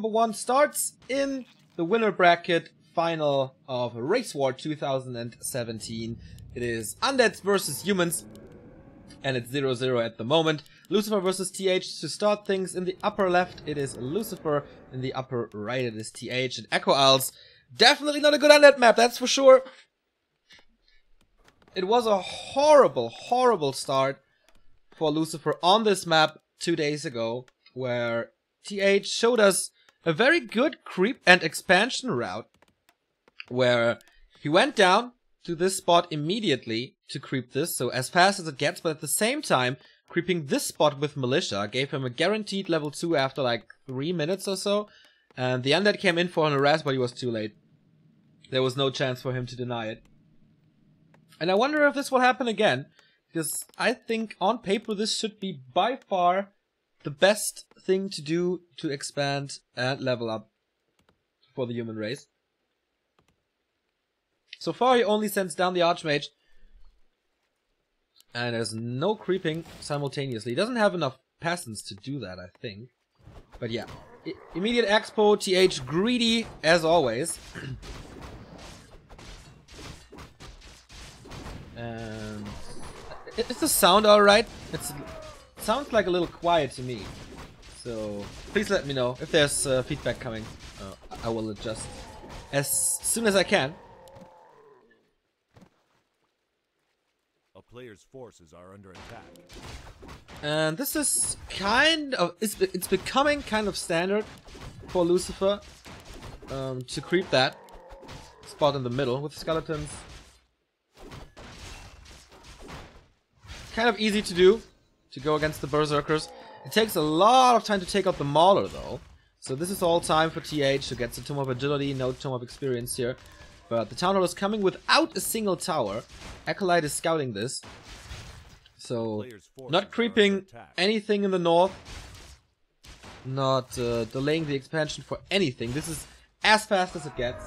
number one starts in the winner bracket final of Race War 2017. It is Undeads versus Humans, and it's 0-0 at the moment. Lucifer versus TH to start things in the upper left. It is Lucifer. In the upper right, it is TH. And Echo Isles, definitely not a good Undead map, that's for sure. It was a horrible, horrible start for Lucifer on this map two days ago, where TH showed us a very good creep and expansion route, where he went down to this spot immediately to creep this, so as fast as it gets, but at the same time, creeping this spot with Militia gave him a guaranteed level 2 after like 3 minutes or so, and the Undead came in for an arrest, but he was too late. There was no chance for him to deny it. And I wonder if this will happen again, because I think on paper this should be by far the best thing to do to expand and level up for the human race. So far he only sends down the Archmage, and there's no creeping simultaneously. He doesn't have enough peasants to do that, I think. But yeah, I immediate expo, TH greedy as always. And uh, is the sound alright? It sounds like a little quiet to me. So please let me know if there's uh, feedback coming. Uh, I will adjust as soon as I can. A player's forces are under attack. And this is kind of it's it's becoming kind of standard for Lucifer um, to creep that spot in the middle with skeletons kind of easy to do, to go against the Berserkers. It takes a lot of time to take out the Mauler, though. So this is all time for TH to get the Tome of Agility, no Tome of Experience here. But the Town Hall is coming without a single tower. Acolyte is scouting this. So, not creeping anything in the north. Not uh, delaying the expansion for anything. This is as fast as it gets.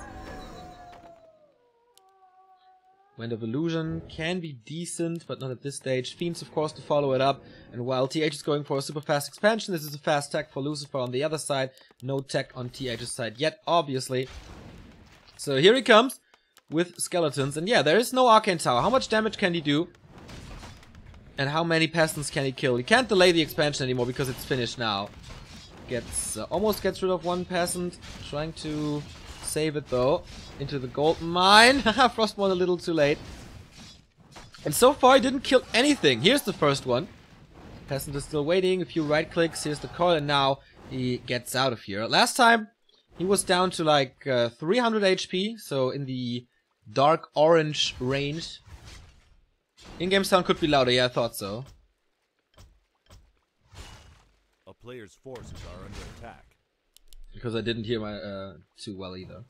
Wand of Illusion can be decent, but not at this stage. Fiends, of course, to follow it up. And while TH is going for a super fast expansion, this is a fast tech for Lucifer on the other side. No tech on TH's side yet, obviously. So here he comes with skeletons. And yeah, there is no Arcane Tower. How much damage can he do? And how many peasants can he kill? He can't delay the expansion anymore because it's finished now. Gets uh, almost gets rid of one peasant. Trying to save it though. Into the gold mine. Frostborn a little too late. And so far he didn't kill anything. Here's the first one. Peasant is still waiting. A few right clicks. Here's the coil and now he gets out of here. Last time he was down to like uh, 300 HP. So in the dark orange range. In-game sound could be louder. Yeah, I thought so. A player's forces are under attack. Because I didn't hear my uh, too well either.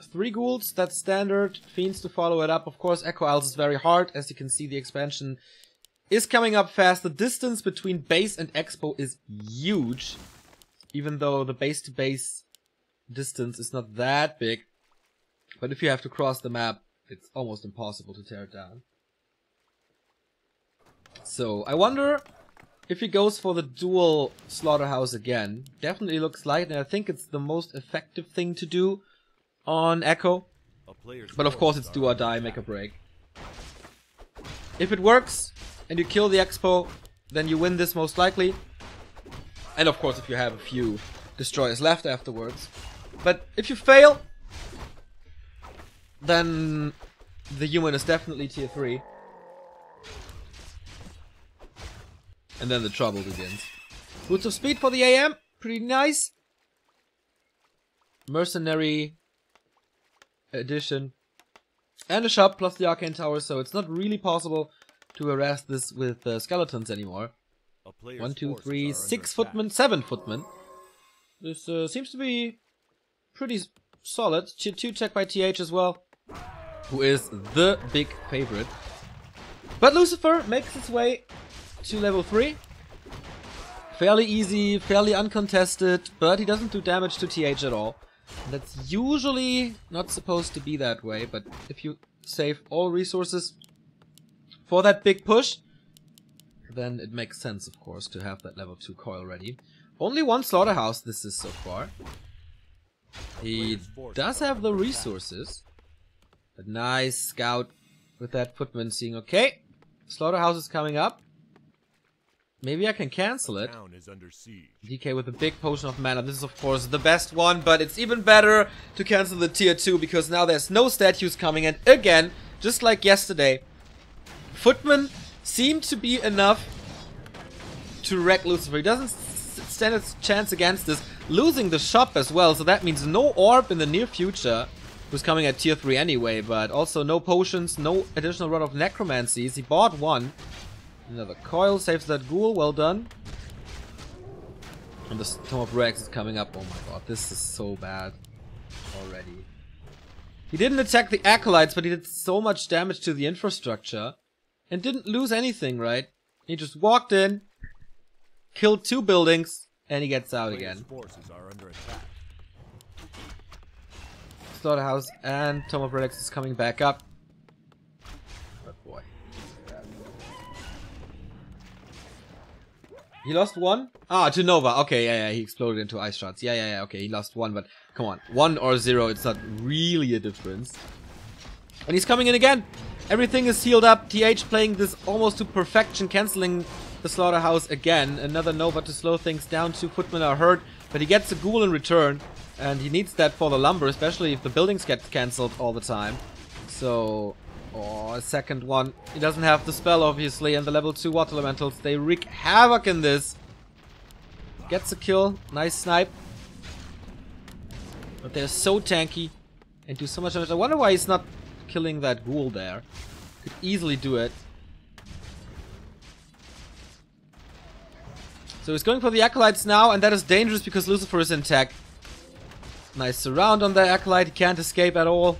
Three ghouls, that's standard. Fiends to follow it up. Of course, Echo Isles is very hard. As you can see, the expansion is coming up fast. The distance between base and expo is huge. Even though the base to base distance is not that big. But if you have to cross the map, it's almost impossible to tear it down. So, I wonder if he goes for the dual slaughterhouse again, definitely looks like and I think it's the most effective thing to do on Echo. But of course it's do or die, make a break. If it works, and you kill the Expo, then you win this most likely. And of course if you have a few destroyers left afterwards. But if you fail, then the human is definitely tier 3. And then the trouble begins. Boots of Speed for the AM. Pretty nice. Mercenary edition. And a shop plus the Arcane Tower, so it's not really possible to harass this with uh, skeletons anymore. One, two, three, six footmen, seven footmen. This uh, seems to be pretty solid. Two check by TH as well, who is the big favorite. But Lucifer makes its way to level 3. Fairly easy, fairly uncontested, but he doesn't do damage to TH at all. And that's usually not supposed to be that way, but if you save all resources for that big push, then it makes sense, of course, to have that level 2 coil ready. Only one slaughterhouse this is so far. He does have the resources. A nice scout with that footman seeing, okay, slaughterhouse is coming up. Maybe I can cancel it. Town is under siege. DK with a big potion of mana. This is of course the best one, but it's even better to cancel the tier 2 because now there's no statues coming and again, just like yesterday, Footman seemed to be enough to wreck Lucifer. He doesn't stand a chance against this. Losing the shop as well, so that means no orb in the near future. Who's coming at tier 3 anyway, but also no potions, no additional run of necromancies. He bought one. Another coil saves that ghoul, well done. And the Storm of Rex is coming up. Oh my god, this is so bad already. He didn't attack the acolytes, but he did so much damage to the infrastructure. And didn't lose anything, right? He just walked in, killed two buildings, and he gets out again. Slaughterhouse and Tome of Relics is coming back up. He lost one? Ah, to Nova. Okay, yeah, yeah, he exploded into ice shots. Yeah, yeah, yeah, okay, he lost one, but come on. One or zero, it's not really a difference. And he's coming in again! Everything is healed up. TH playing this almost to perfection, cancelling the slaughterhouse again. Another Nova to slow things down. Two footmen are hurt, but he gets a ghoul in return. And he needs that for the lumber, especially if the buildings get cancelled all the time. So, oh, a second one. He doesn't have the spell, obviously, and the level 2 water elementals, they wreak havoc in this. Gets a kill. Nice snipe. But they're so tanky and do so much damage. I wonder why he's not killing that ghoul there. Could easily do it. So he's going for the acolytes now, and that is dangerous because Lucifer is in tech. Nice surround on the acolyte, he can't escape at all.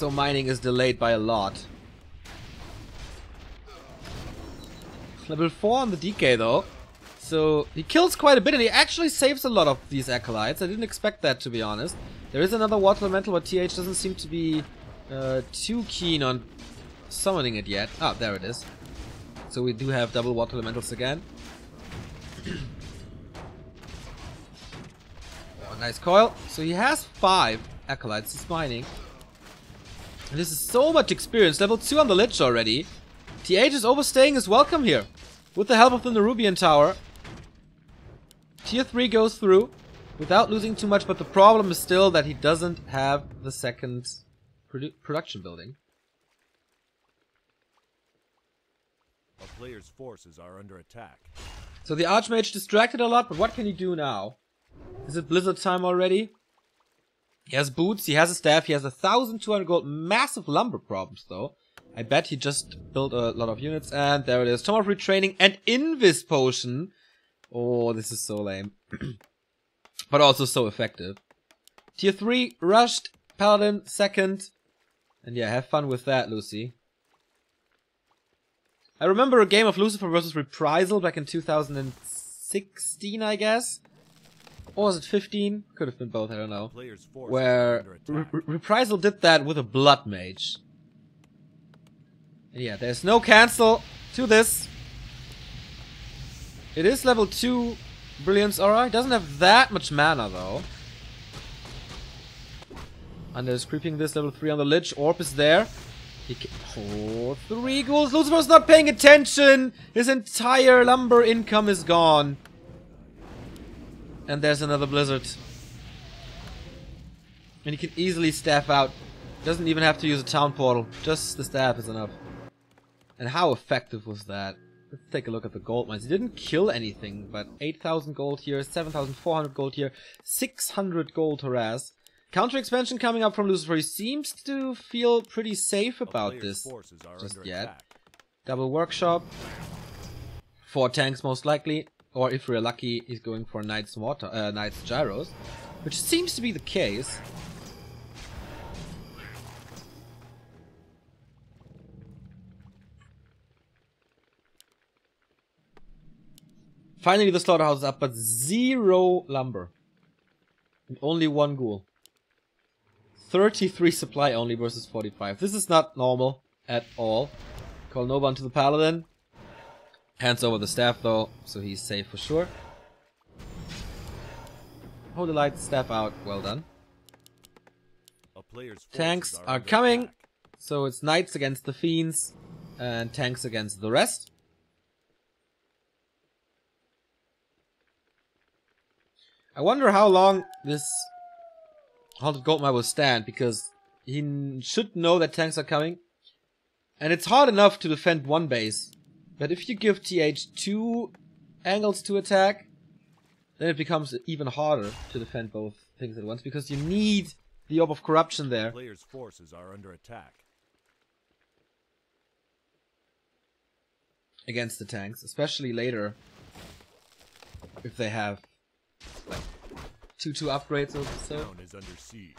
So mining is delayed by a lot. Level 4 on the DK though. So he kills quite a bit and he actually saves a lot of these acolytes. I didn't expect that to be honest. There is another water elemental but TH doesn't seem to be uh, too keen on summoning it yet. Ah, there it is. So we do have double water elementals again. oh, nice coil. So he has five acolytes. He's mining. This is so much experience. Level 2 on the Lich already. TH is overstaying his welcome here. With the help of the Nerubian Tower. Tier 3 goes through without losing too much, but the problem is still that he doesn't have the second produ production building. A player's forces are under attack. So the Archmage distracted a lot, but what can he do now? Is it Blizzard time already? He has boots, he has a staff, he has a 1200 gold, massive lumber problems though. I bet he just built a lot of units, and there it is. Tome of Retraining and Invis Potion. Oh, this is so lame. but also so effective. Tier 3, Rushed, Paladin, second. And yeah, have fun with that, Lucy. I remember a game of Lucifer versus Reprisal back in 2016, I guess. Or was it 15? Could have been both, I don't know. Where Re- Re- Reprisal did that with a Blood Mage. And yeah, there's no cancel to this. It is level 2 Brilliance Aura. It doesn't have that much mana though. And there's creeping this level 3 on the Lich. Orb is there. He ca- oh, three ghouls. Lucifer's not paying attention. His entire lumber income is gone. And there's another blizzard. And you can easily staff out. Doesn't even have to use a town portal. Just the staff is enough. And how effective was that? Let's take a look at the gold mines. He didn't kill anything, but 8,000 gold here, 7,400 gold here, 600 gold harass. Counter expansion coming up from Lucifer. He seems to feel pretty safe about this. just yet. attack. Double workshop. Four tanks most likely. Or if we're lucky, he's going for Knight's Water, uh, Knight's Gyros. Which seems to be the case. Finally the slaughterhouse is up, but zero lumber. And only one ghoul. 33 supply only versus 45. This is not normal at all. Call Nova onto the Paladin. Hands over the staff though, so he's safe for sure. Hold the light staff out, well done. Tanks are coming, so it's knights against the fiends, and tanks against the rest. I wonder how long this Haunted Goldmine will stand, because he should know that tanks are coming. And it's hard enough to defend one base. But if you give TH two angles to attack, then it becomes even harder to defend both things at once, because you need the Orb of Corruption there. Player's forces are under attack. against the tanks, especially later if they have like two two upgrades or so. Is under siege.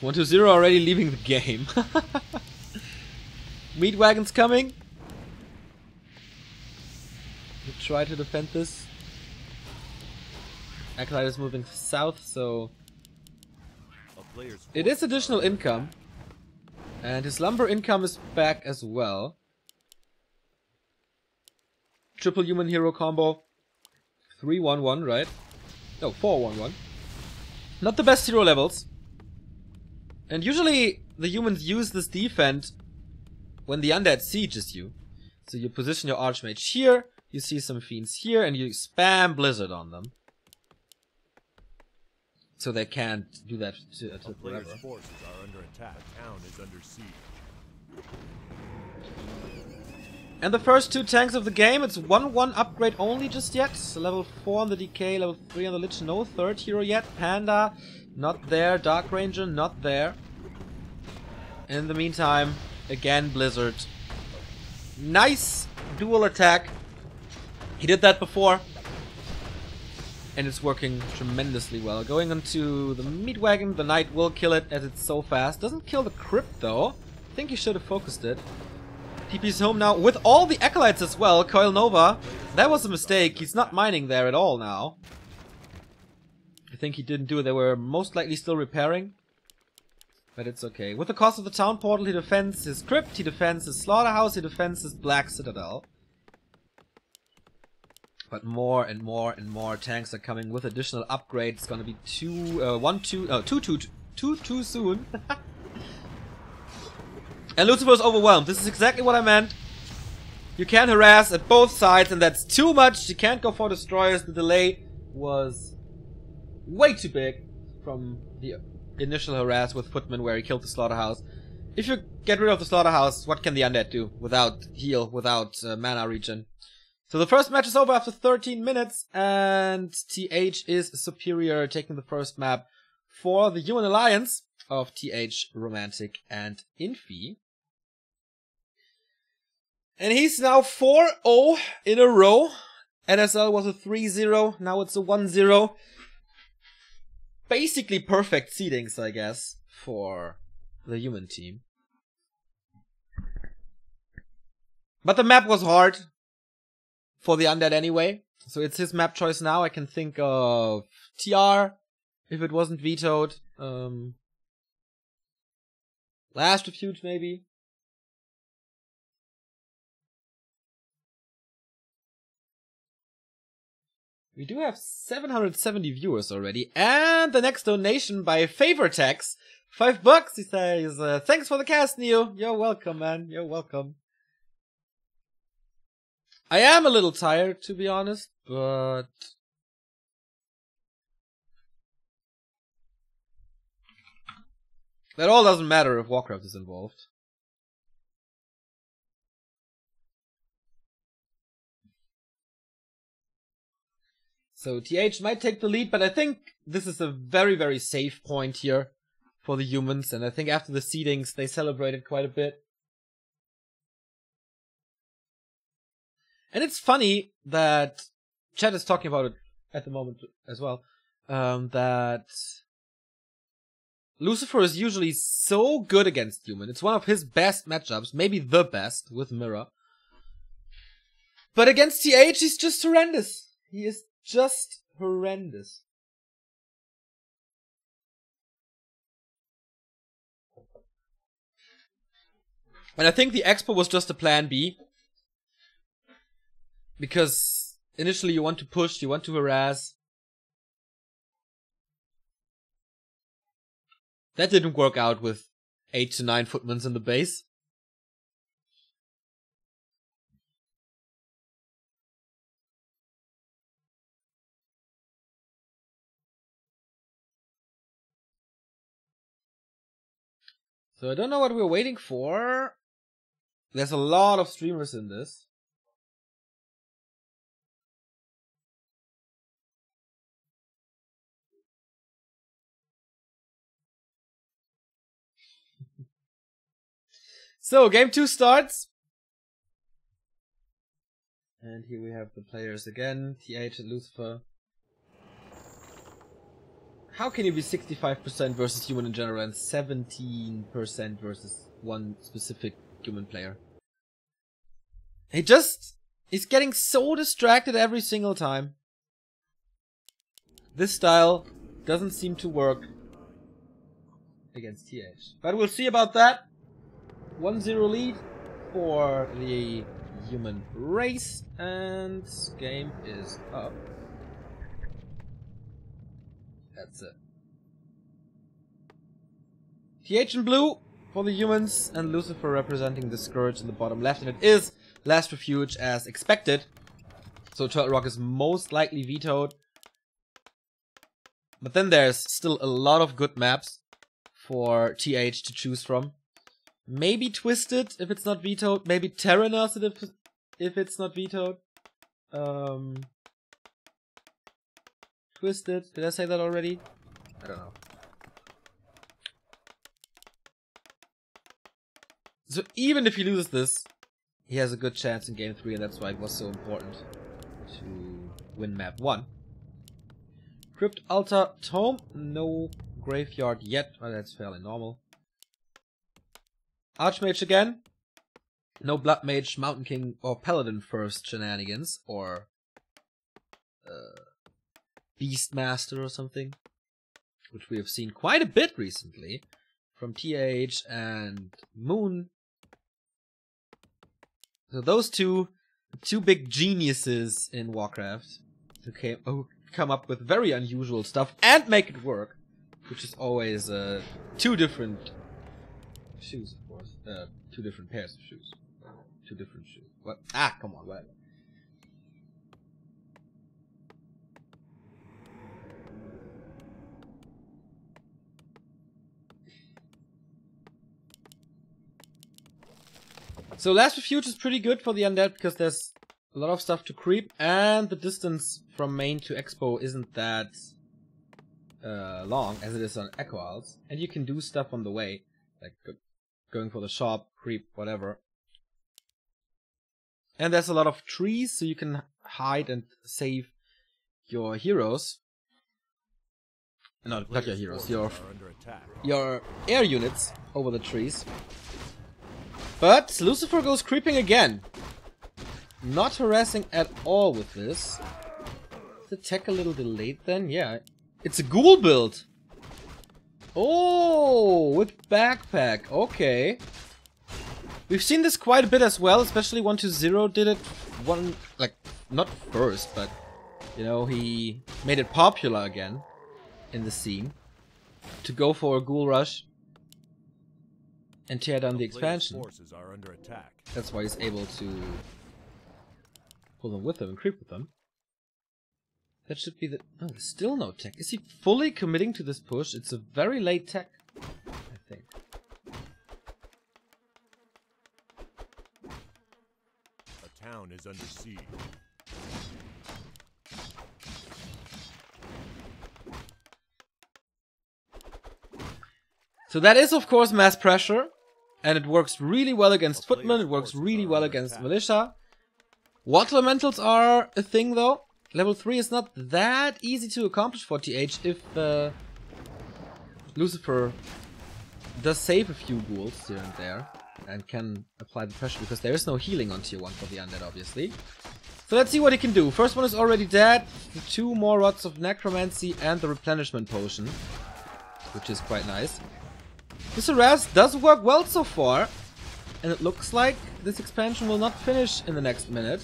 One two zero already leaving the game. Meat wagons coming. We try to defend this. Acolyte is moving south, so it is additional income. And his lumber income is back as well. Triple human hero combo. 3-1-1, right? No, 4-1-1. Not the best hero levels. And usually the humans use this defense when the undead sieges you. So you position your archmage here, you see some fiends here, and you spam blizzard on them. So they can't do that to, A to forever. forces are under attack. Town is under siege. And the first two tanks of the game, it's 1-1 upgrade only just yet. So level 4 on the DK, level 3 on the Lich, no third hero yet. Panda, not there. Dark Ranger, not there. In the meantime, again Blizzard. Nice dual attack. He did that before. And it's working tremendously well. Going onto the meat wagon, the knight will kill it as it's so fast. Doesn't kill the crypt though. I think he should have focused it. TP's home now with all the acolytes as well. Coil Nova. That was a mistake. He's not mining there at all now. I think he didn't do it. They were most likely still repairing. But it's okay. With the cost of the town portal, he defends his crypt, he defends his slaughterhouse, he defends his black citadel. But more and more and more tanks are coming with additional upgrades. It's gonna be two, uh, one, two, oh, two, two, two, too soon. and Lucifer's overwhelmed. This is exactly what I meant. You can harass at both sides, and that's too much. You can't go for destroyers. The delay was way too big from the initial harass with Footman where he killed the slaughterhouse. If you get rid of the slaughterhouse, what can the undead do without heal, without uh, mana regen? So the first match is over after 13 minutes, and TH is superior, taking the first map for the Human Alliance of TH, Romantic, and Infi. And he's now 4-0 in a row. NSL was a 3-0, now it's a 1-0 basically perfect seedings, I guess, for the human team. But the map was hard for the undead anyway, so it's his map choice now. I can think of TR if it wasn't vetoed. Um, Last Refuge maybe. We do have 770 viewers already, and the next donation by Favor Tax, five bucks. He says, uh, "Thanks for the cast, Neo. You're welcome, man. You're welcome." I am a little tired, to be honest, but that all doesn't matter if Warcraft is involved. So TH might take the lead, but I think this is a very, very safe point here for the humans, and I think after the seedings they celebrated quite a bit. And it's funny that Chad is talking about it at the moment as well. Um, that Lucifer is usually so good against human. It's one of his best matchups, maybe the best with Mirror. But against TH, he's just horrendous. He is just horrendous. And I think the Expo was just a plan B. Because initially you want to push, you want to harass. That didn't work out with 8 to 9 footmans in the base. So I don't know what we're waiting for. There's a lot of streamers in this. So, game two starts. And here we have the players again, TH and Lucifer. How can you be 65% versus human in general and 17% versus one specific human player? He just is getting so distracted every single time. This style doesn't seem to work against TH. But we'll see about that. 1-0 lead for the human race and game is up. That's it. TH in blue for the humans and Lucifer representing the Scourge in the bottom left. And it is Last Refuge as expected. So Turtle Rock is most likely vetoed. But then there's still a lot of good maps for TH to choose from. Maybe Twisted if it's not vetoed. Maybe Terenas if, if it's not vetoed. Um, Twisted. Did I say that already? I don't know. So even if he loses this, he has a good chance in game 3 and that's why it was so important to win map 1. Crypt Altar Tome, no graveyard yet, well that's fairly normal. Archmage again, no Blood Mage, Mountain King or Paladin first shenanigans, or uh, Beastmaster or something, which we have seen quite a bit recently from TH and Moon. So those two, two big geniuses in Warcraft, who came, who come up with very unusual stuff and make it work, which is always uh, two different shoes, uh, two different pairs of shoes, two different shoes. What? Ah, come on, whatever. So Last Refuge is pretty good for the undead because there's a lot of stuff to creep and the distance from main to expo isn't that uh, long as it is on Echo Isles. And you can do stuff on the way, like going for the shop, creep, whatever. And there's a lot of trees so you can hide and save your heroes. No, not your heroes, your, your air units over the trees. But Lucifer goes creeping again. Not harassing at all with this. The tech a little delayed then? Yeah. It's a ghoul build. Oh, with backpack. Okay. We've seen this quite a bit as well, especially 120 did it one, like, not first, but, you know, he made it popular again in the scene to go for a ghoul rush and tear down the expansion. That's why he's able to pull them with him and creep with them. That should be the... Oh, still no tech. Is he fully committing to this push? It's a very late tech, I think. A town is under siege. So that is of course mass pressure. And it works really well against Footman, it works really well against Militia. Water Elementals are a thing though. Level 3 is not that easy to accomplish for TH if uh, Lucifer does save a few ghouls here and there and can apply the pressure because there is no healing on tier 1 for the undead obviously. So let's see what he can do. First one is already dead, the two more rods of necromancy and the replenishment potion, which is quite nice. This harass does work well so far, and it looks like this expansion will not finish in the next minute.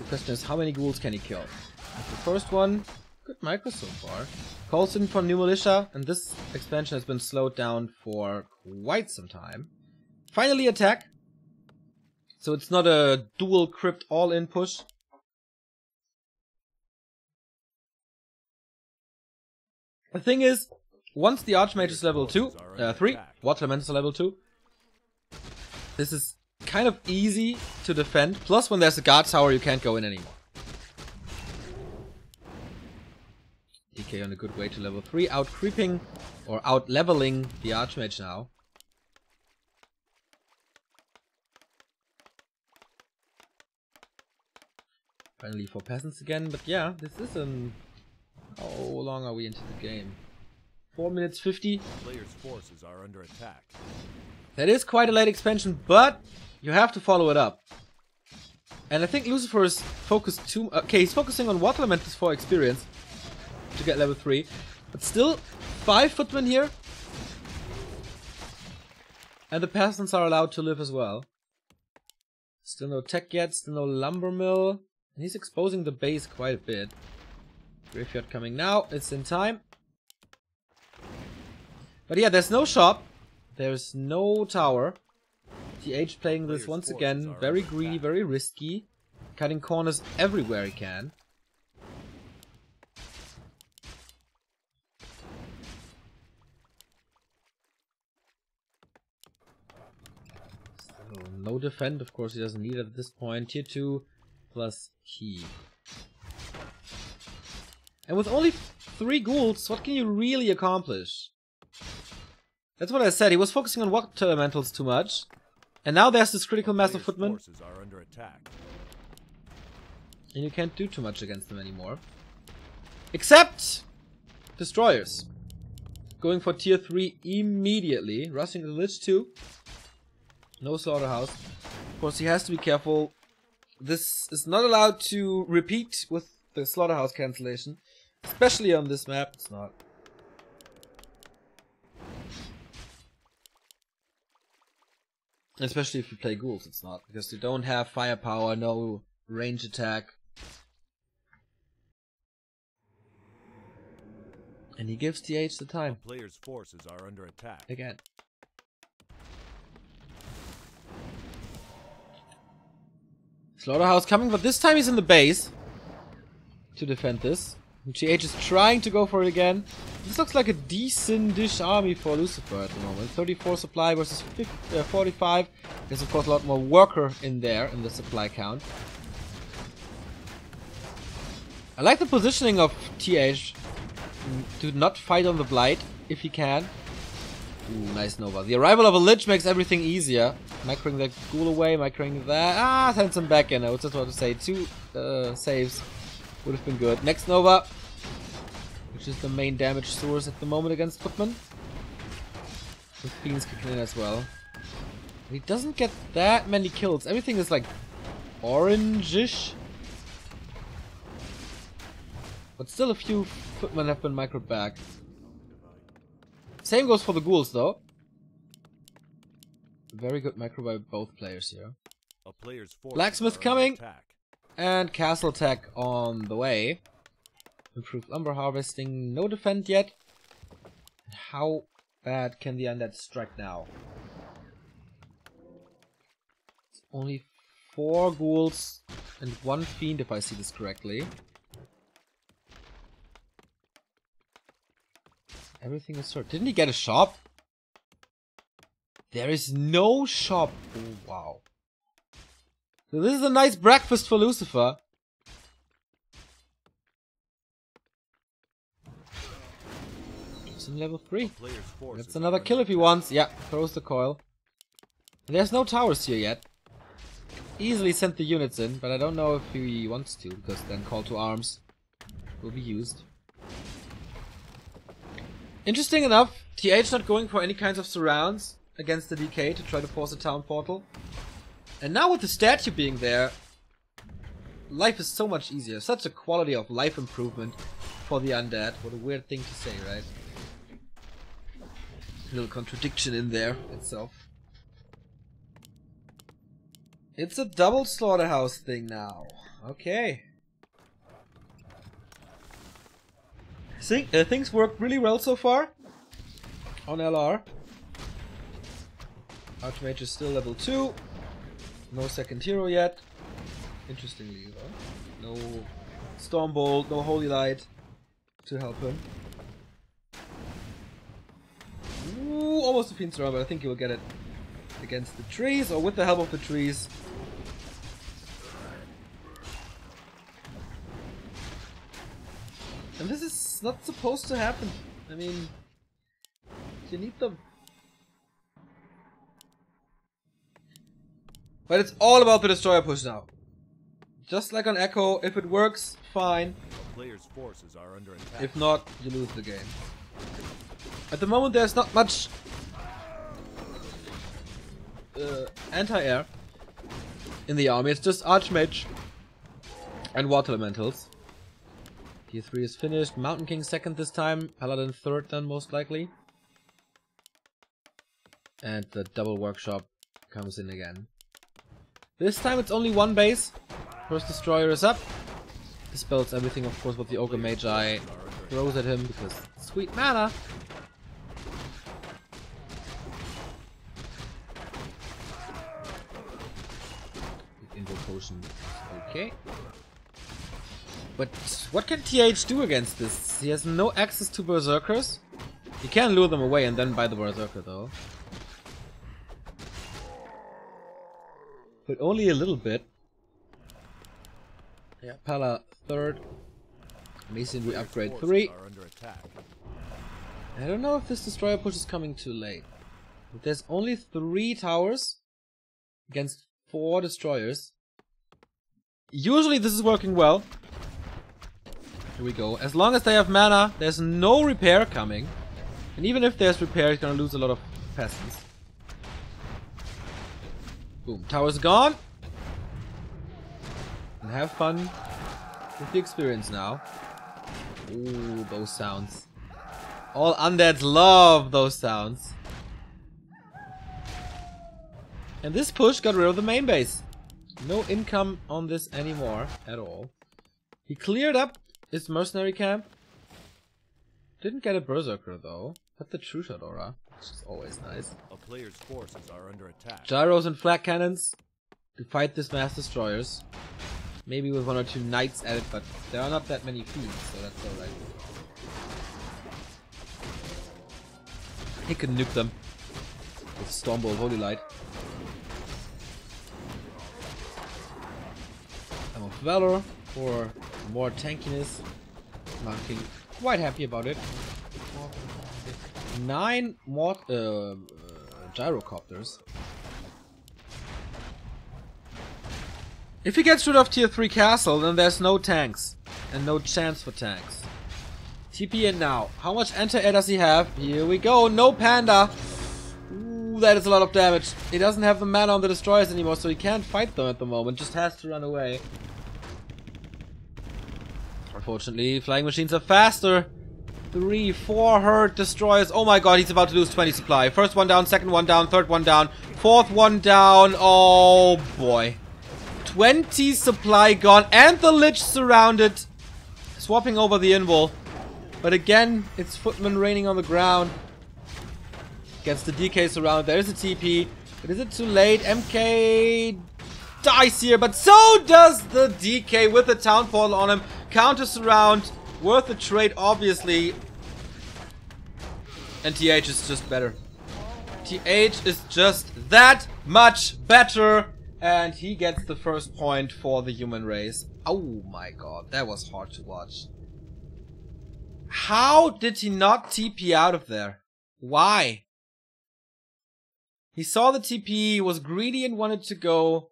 The question is, how many ghouls can he kill? The first one, good micro so far. Calls in for new militia, and this expansion has been slowed down for quite some time. Finally attack. So it's not a dual crypt all-in push. The thing is, once the Archmage is level 2, uh, 3, Water Elemental level 2, this is kind of easy to defend. Plus, when there's a guard tower, you can't go in anymore. DK on a good way to level 3, out creeping or out leveling the Archmage now. Finally for peasants again, but yeah, this is an... How long are we into the game? 4 minutes 50. Players' forces are under attack. That is quite a late expansion, but you have to follow it up. And I think Lucifer is focused too... Okay, he's focusing on Water Elementals for experience to get level 3. But still, 5 footmen here. And the peasants are allowed to live as well. Still no tech yet, still no lumber mill. And he's exposing the base quite a bit. Graveyard coming now, it's in time. But yeah, there's no shop. There's no tower. TH playing this once again, very greedy, very risky. Cutting corners everywhere he can. So, no defend, of course he doesn't need it at this point. Tier 2 plus key. And with only three ghouls, what can you really accomplish? That's what I said, he was focusing on water elementals too much. And now there's this critical mass of footmen. Are under attack. And you can't do too much against them anymore. Except destroyers. Going for tier 3 immediately. Rushing the Lich too. No slaughterhouse. Of course he has to be careful. This is not allowed to repeat with the slaughterhouse cancellation. Especially on this map, it's not. Especially if you play ghouls, it's not. Because they don't have firepower, no range attack. And he gives TH the time. Players' forces are under attack. Again. Slaughterhouse coming, but this time he's in the base. To defend this. TH is trying to go for it again. This looks like a decent-ish army for Lucifer at the moment. 34 supply versus 50, uh, 45. There's of course a lot more worker in there in the supply count. I like the positioning of TH to not fight on the Blight if he can. Ooh, nice Nova. The arrival of a Lich makes everything easier. Microing that ghoul away, microing that. Ah, sends him back in. I was just about to say two uh, saves would have been good. Next Nova, which is the main damage source at the moment against Footman. With Fiends kicking in as well. He doesn't get that many kills. Everything is like orangish. But still a few Footmen have been micro back. Same goes for the ghouls though. Very good micro by both players here. A player's forces Blacksmith coming. attack. And castle tech on the way. Improved lumber harvesting. No defend yet. How bad can the undead strike now? It's only four ghouls and one fiend if I see this correctly. Everything is sorted. Didn't he get a shop? There is no shop. Oh, wow. So this is a nice breakfast for Lucifer. In level 3. Players' forces That's another kill if he wants. Yeah, throws the coil. There's no towers here yet. Easily sent the units in, but I don't know if he wants to, because then call to arms will be used. Interesting enough, TH not going for any kinds of surrounds against the DK to try to force a town portal. And now with the statue being there, life is so much easier. Such a quality of life improvement for the undead. What a weird thing to say, right? Little contradiction in there itself. It's a double slaughterhouse thing now. Okay. Think, uh, things work really well so far on LR. Archmage is still level 2. No second hero yet. Interestingly, though. No Stormbolt, no Holy Light to help him. Ooh, almost a Fiend's Throw, but I think he will get it against the trees or with the help of the trees. And this is not supposed to happen. I mean, you need them. But it's all about the destroyer push now. Just like on Echo, if it works, fine. A player's forces are under attack. If not, you lose the game. At the moment, there's not much uh, anti-air in the army. It's just Archmage and Water Elementals. Tier 3 is finished. Mountain King second this time. Paladin third then most likely. And the double workshop comes in again. This time it's only one base. First destroyer is up. Dispels everything of course what the Ogre Magi throws at him because sweet mana. Invo potion. Okay. But what can TH do against this? He has no access to berserkers. He can lure them away and then buy the berserker though. But only a little bit. Yeah, Pala third. Masonry upgrade 3. under. I don't know if this destroyer push is coming too late. But there's only three towers against four destroyers. Usually this is working well. Here we go. As long as they have mana, there's no repair coming. And even if there's repair, he's gonna lose a lot of peasants. Boom. Tower's gone. And have fun with the experience now. Ooh, those sounds. All undeads love those sounds. And this push got rid of the main base. No income on this anymore at all. He cleared up his mercenary camp. Didn't get a berserker though. Got the true shot aura, which is always nice. A player's forces are under attack. Gyros and flak cannons to fight this mass destroyers. Maybe with one or two knights at it, but there are not that many fiends, so that's alright. He can nuke them with Stormbolt Holy Light. I'm of Valor for more tankiness. I'm quite happy about it. Nine more uh, uh, gyrocopters. If he gets rid of tier 3 castle, then there's no tanks. And no chance for tanks. TP in now. How much anti-air does he have? Here we go. No panda. Ooh, that is a lot of damage. He doesn't have the mana on the destroyers anymore, so he can't fight them at the moment. Just has to run away. Unfortunately, flying machines are faster. Three, four hurt destroyers. Oh my god, he's about to lose 20 supply. First one down, second one down, third one down, fourth one down. Oh boy. 20 supply gone and the Lich surrounded. Swapping over the invul. But again, it's Footman raining on the ground. Gets the DK surrounded. There is a TP. But is it too late? MK dies here, but so does the DK with the town portal on him. Counter surround. Worth the trade, obviously. And TH is just better. TH is just that much better. And he gets the first point for the human race. Oh my god, that was hard to watch. How did he not TP out of there? Why? He saw the TP, was greedy and wanted to go.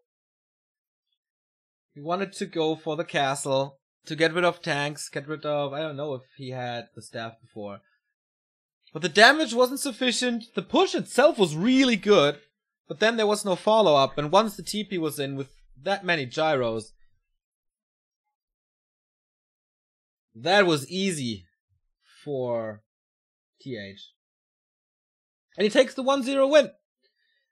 He wanted to go for the castle to get rid of tanks, get rid of, I don't know if he had the staff before. But the damage wasn't sufficient. The push itself was really good. But then there was no follow up, and once the TP was in with that many gyros, that was easy for TH. And he takes the 1-0 win.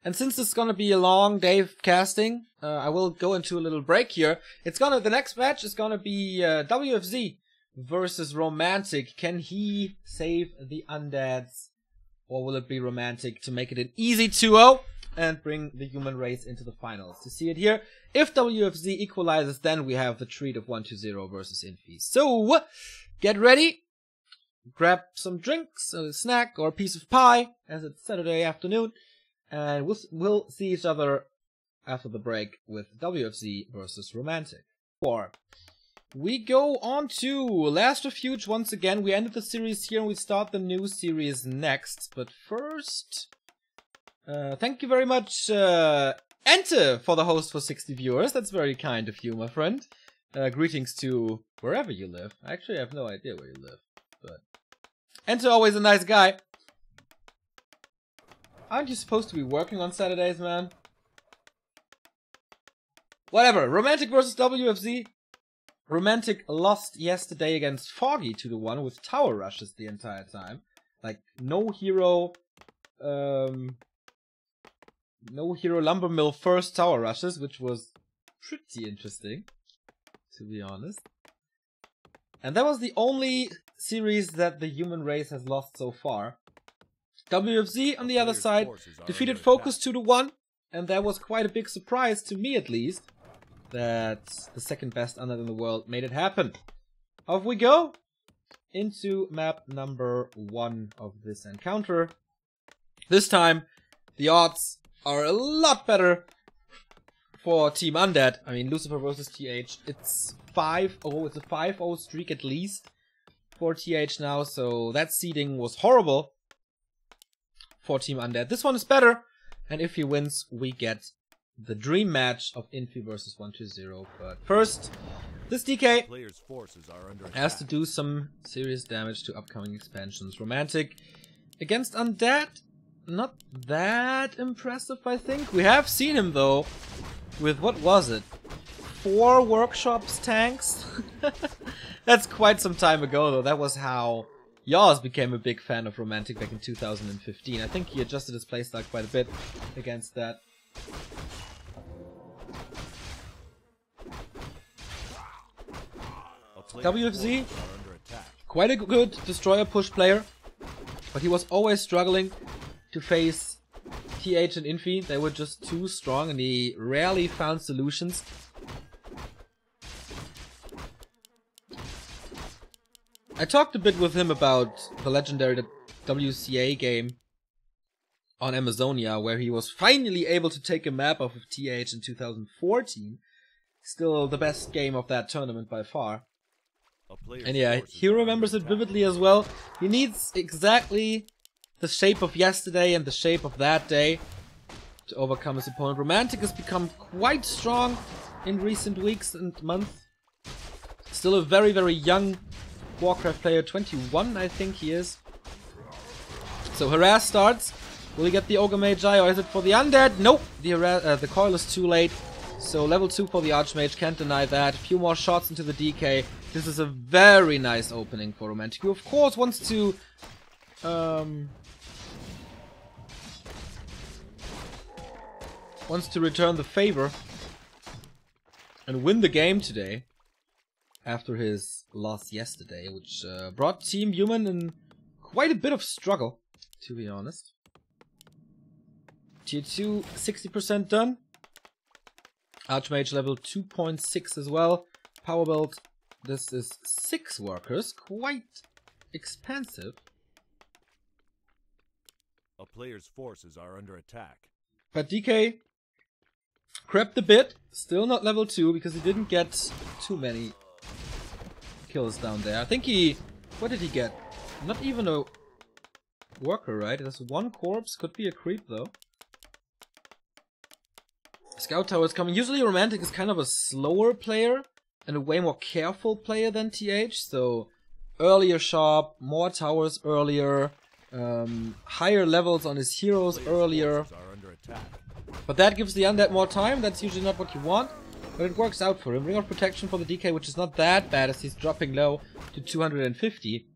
And since it's gonna be a long day of casting, uh, I will go into a little break here. It's gonna the next match is gonna be uh, WFZ versus Romantic. Can he save the undeads, or will it be Romantic to make it an easy 2-0 and bring the human race into the finals? To see it here, if WFZ equalizes, then we have the treat of 1-2-0 versus Infi. So get ready, grab some drinks, a snack, or a piece of pie, as it's Saturday afternoon and we'll we'll see each other after the break with WFZ versus Romantic. Four. We go on to Last Refuge once again. We ended the series here and we start the new series next. But first, uh, thank you very much, uh, Ente, for the host for 60 viewers. That's very kind of you, my friend. Uh, greetings to wherever you live. I actually, I have no idea where you live, but Ente always a nice guy. Aren't you supposed to be working on Saturdays, man? Whatever. Romantic versus WFZ. Romantic lost yesterday against Foggy to the one with tower rushes the entire time. Like, no hero, um, no hero lumber mill first tower rushes, which was pretty interesting, to be honest. And that was the only series that the human race has lost so far. WFZ on the other side defeated Focus 2 to 1, and that was quite a big surprise to me at least that the second best under in the world made it happen. Off we go into map number one of this encounter. This time, the odds are a lot better for Team Undead. I mean, Lucifer versus TH, it's 5-0, it's a 5-0 streak at least for TH now, so that seeding was horrible for Team Undead. This one is better, and if he wins, we get the dream match of Infi versus 120. But first, this DK has to do some serious damage to upcoming expansions. Romantic against Undead, not that impressive, I think. We have seen him, though, with, what was it? Four workshops tanks? That's quite some time ago, though. That was how Yaz became a big fan of Romantic back in 2015. I think he adjusted his playstyle quite a bit against that. WFZ, quite a good destroyer push player, but he was always struggling to face TH and Infi. They were just too strong and he rarely found solutions. I talked a bit with him about the legendary WCA game on Amazonia, where he was finally able to take a map off of TH in 2014. Still the best game of that tournament by far. And yeah, he remembers it vividly as well. He needs exactly the shape of yesterday and the shape of that day to overcome his opponent. Romantic has become quite strong in recent weeks and months. Still a very, very young Warcraft player 21, I think he is. So Harass starts. Will he get the Ogre Magi or is it for the Undead? Nope, the, uh, the coil is too late. So level 2 for the Archmage, can't deny that. A few more shots into the DK. This is a very nice opening for Romantic, who of course wants to... Um, wants to return the favor and win the game today after his loss yesterday, which uh, brought Team Human in quite a bit of struggle, to be honest. Tier 2, 60% done. Archmage level 2.6 as well. Power build, this is 6 workers, quite expensive. A player's forces are under attack. But DK crept a bit, still not level 2 because he didn't get too many kills down there. I think he... What did he get? Not even a worker, right? That's one corpse. Could be a creep, though. Scout Tower is coming. Usually Romantic is kind of a slower player and a way more careful player than TH. So earlier sharp, more towers earlier, um, higher levels on his heroes earlier. But that gives the undead more time. That's usually not what you want. But it works out for him. Ring of Protection for the DK, which is not that bad as he's dropping low to 250.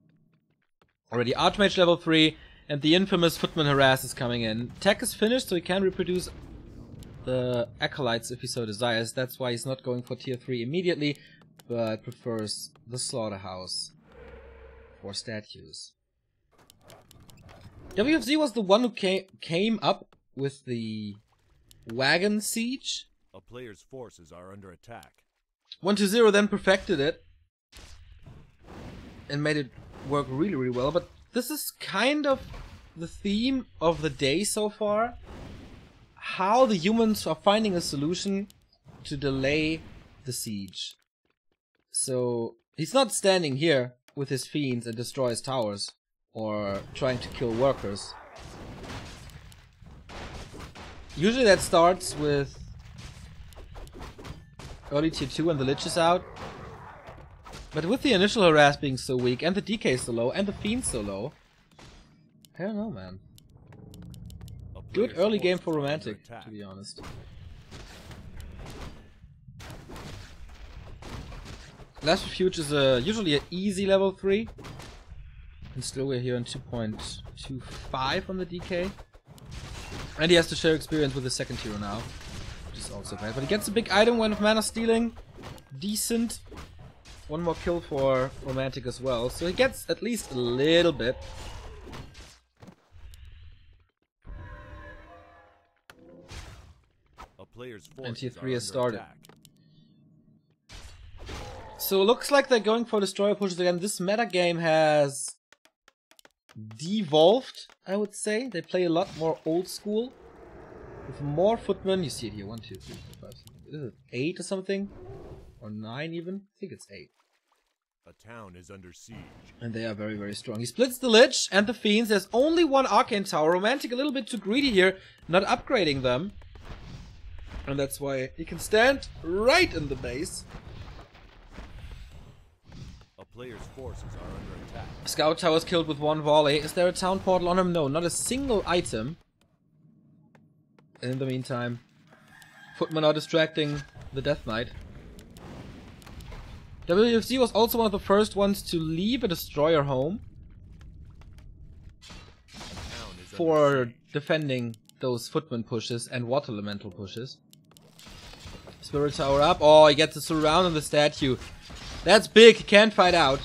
Already Archmage level 3. And the infamous Footman Harass is coming in. Tech is finished, so he can reproduce the Acolytes if he so desires. That's why he's not going for tier 3 immediately, but prefers the Slaughterhouse for statues. WFZ was the one who came, came up with the Wagon Siege. A player's forces are under attack. 120 then perfected it and made it work really, really well. But this is kind of the theme of the day so far. How the humans are finding a solution to delay the siege. So he's not standing here with his fiends and destroys towers or trying to kill workers. Usually that starts with early tier 2 and the Lich is out. But with the initial harass being so weak, and the DK so low, and the Fiend so low, I don't know, man. Good early game for Romantic, to be honest. Last Refuge is uh, usually an easy level 3. And still we're here on 2.25 on the DK. And he has to share experience with the second hero now. Which is also bad. But he gets a big item when of mana stealing. Decent. One more kill for Romantic as well. So he gets at least a little bit. A player's And tier three has started. attack. So it looks like they're going for destroyer pushes again. This meta game has devolved, I would say. They play a lot more old school. With more footmen. You see it here. One, two, three, four, five, six, is it eight or something? Or nine even? I think it's eight. A town is under siege. And they are very, very strong. He splits the Lich and the Fiends. There's only one Arcane Tower. Romantic a little bit too greedy here, not upgrading them. And that's why he can stand right in the base. Player's forces are under attack. Scout Tower's killed with one volley. Is there a town portal on him? No, not a single item. In the meantime, Footmen are distracting the Death Knight. WFZ was also one of the first ones to leave a destroyer home for defending those Footman pushes and Water Elemental pushes. Spirit Tower up. Oh, he gets a surround on the statue. That's big. Can't fight out.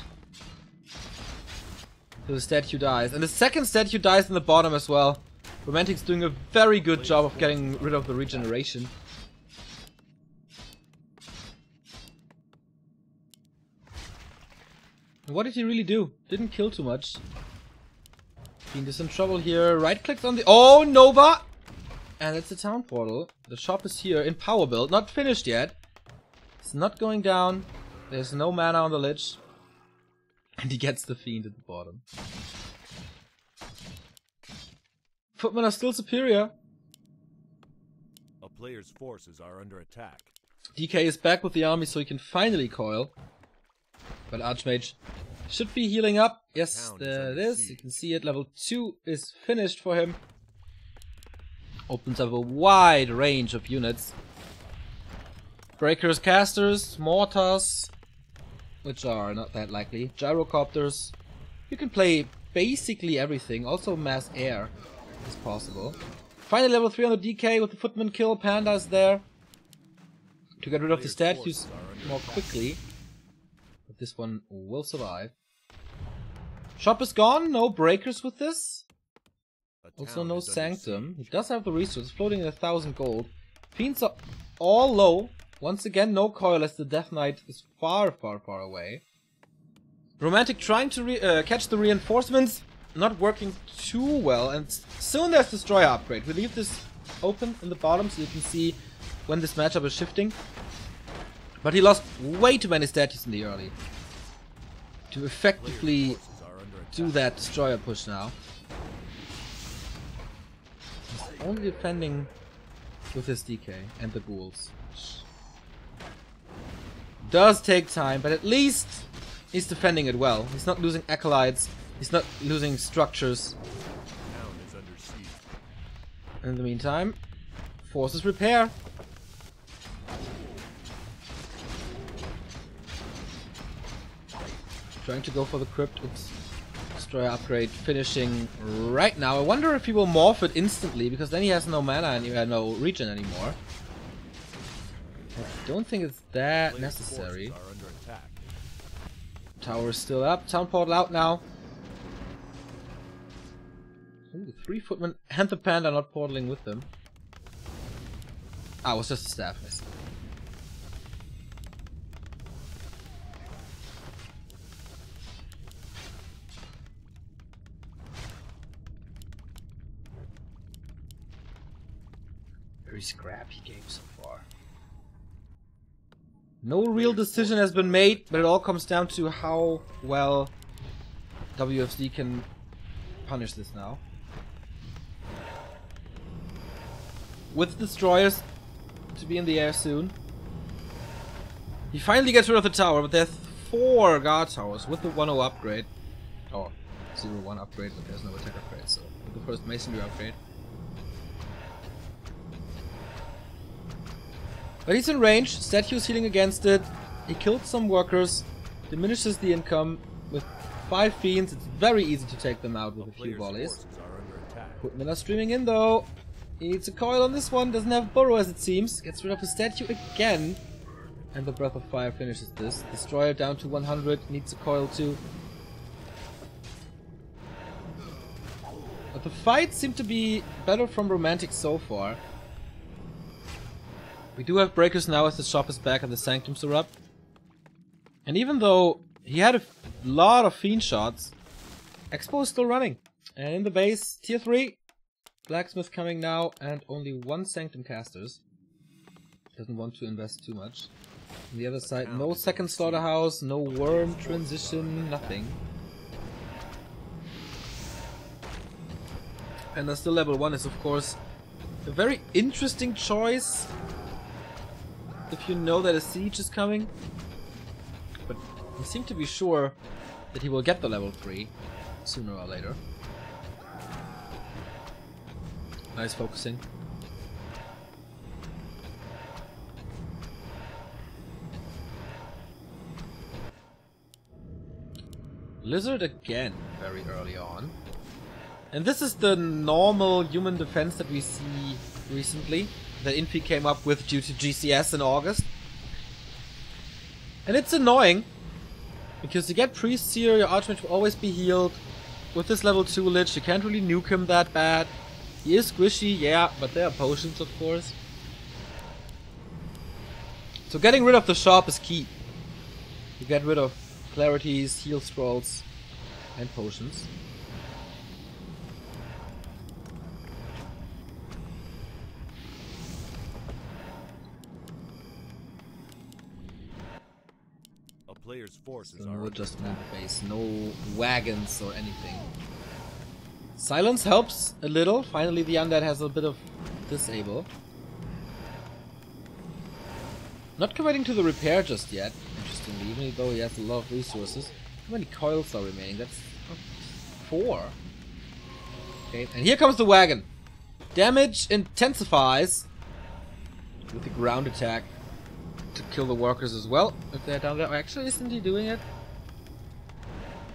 So the statue dies. And the second statue dies in the bottom as well. Romantic's doing a very good job of getting rid of the regeneration. And What did he really do? Didn't kill too much. Fiend is in trouble here. Right clicks on the. Oh, Nova! And it's a town portal. The shop is here in power build. Not finished yet. It's not going down. There's no mana on the Lich. And he gets the Fiend at the bottom. Footmen are still superior. A player's forces are under attack. DK is back with the army so he can finally coil. But Archmage should be healing up. Yes, there it is. You can see it. Level 2 is finished for him. Opens up a wide range of units. Breakers, casters, mortars, which are not that likely. Gyrocopters. You can play basically everything. Also mass air is possible. Finally level 3 on the DK with the footman kill. pandas there to get rid of the statues forces are under more quickly. But this one will survive. Shop is gone, no breakers with this. Also no sanctum. He does have the resources, floating at a thousand gold. Fiends are all low. Once again, no coil as the Death Knight is far, far, far away. Romantic trying to re uh, catch the reinforcements, not working too well. And soon there's Destroyer upgrade. We leave this open in the bottom so you can see when this matchup is shifting. But he lost way too many statues in the early. To effectively forces are under attack. do that destroyer push now. He's only defending with his DK and the ghouls. Does take time, but at least he's defending it well. He's not losing acolytes. He's not losing structures. In the meantime, forces repair. Trying to go for the crypt. Oops. Destroyer upgrade finishing right now. I wonder if he will morph it instantly, because then he has no mana and no regen anymore. I don't think it's that necessary. forces are under attack. Tower is still up. Town portal out now. Ooh, three footmen and the panda are not portaling with them. Ah, it was just a staff. Very scrappy game. No real decision has been made, but it all comes down to how well WFZ can punish this now. With destroyers to be in the air soon. He finally gets rid of the tower, but there's four guard towers with the 1-0 upgrade. Oh, 0-1 upgrade, but there's no attack upgrade, so with the first masonry upgrade. But he's in range, statues healing against it. He killed some workers, diminishes the income. With five fiends, it's very easy to take them out with A few volleys. forces are under attack. Footmen are streaming in though. He needs a coil on this one, doesn't have burrow as it seems. Gets rid of the statue again. And the Breath of Fire finishes this. Destroyer down to 100, needs a coil too. But the fight seem to be better from Romantic so far. We do have breakers now as the shop is back and the sanctums are up. And even though he had a lot of fiend shots, Expo is still running. And in the base, tier 3, blacksmith coming now, and only one sanctum casters. Doesn't want to invest too much. On the other side, no second slaughterhouse, no worm transition, nothing. And the still level 1 is of course a very interesting choice if you know that a siege is coming. But we seem to be sure that he will get the level 3 sooner or later. Nice focusing. Blizzard again, very early on. And this is the normal human defense that we see recently, that Infi came up with due to GCS in August. And it's annoying, because to get Priest here, your Archmage will always be healed. With this level 2 Lich, you can't really nuke him that bad. He is squishy, yeah, but there are potions, of course. So getting rid of the shop is key. You get rid of clarities, heal scrolls, and potions. Player's forces are no under adjustment attack. base, no wagons or anything. Silence helps a little. Finally, the undead has a bit of disable. Not committing to the repair just yet, interestingly, even though he has a lot of resources. How many coils are remaining? That's four. Okay, and here comes the wagon. Damage intensifies with the ground attack to kill the workers as well if they're down there. Actually, isn't he doing it?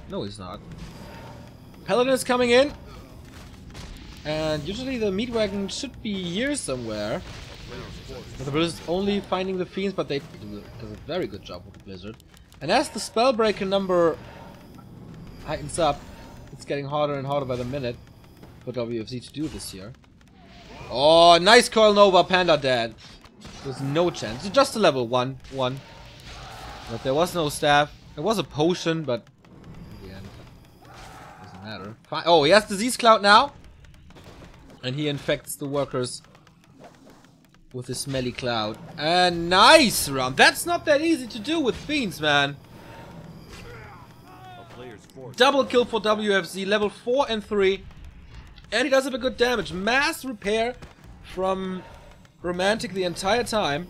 No, he's not. Paladin is coming in. And usually the meat wagon should be here somewhere. The Blizzard's only finding the fiends, but they do a, a very good job with the Blizzard. And as the Spellbreaker number heightens up, it's getting harder and harder by the minute for WFZ to do this year. Oh, nice Coil Nova Panda dead. There's no chance. It's just a level 1. 1. But there was no staff. There was a potion, but in the end, doesn't matter. Fi oh, he has Disease Cloud now. And he infects the workers with a smelly cloud. And nice round. That's not that easy to do with fiends, man. Double kill for WFZ, level 4 and 3. And he does have a good damage. Mass repair from Romantic the entire time.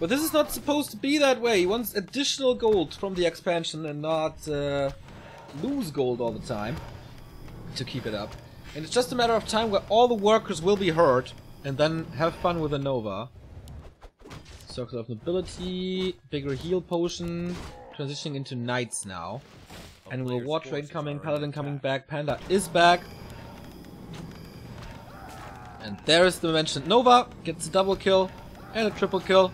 But this is not supposed to be that way. He wants additional gold from the expansion and not uh, lose gold all the time to keep it up. And it's just a matter of time where all the workers will be hurt and then have fun with a Nova. Circlet of Nobility, bigger heal potion, transitioning into Knights now. And war train forces coming, paladin coming back, panda is back. And there is the mentioned Nova, gets a double kill and a triple kill.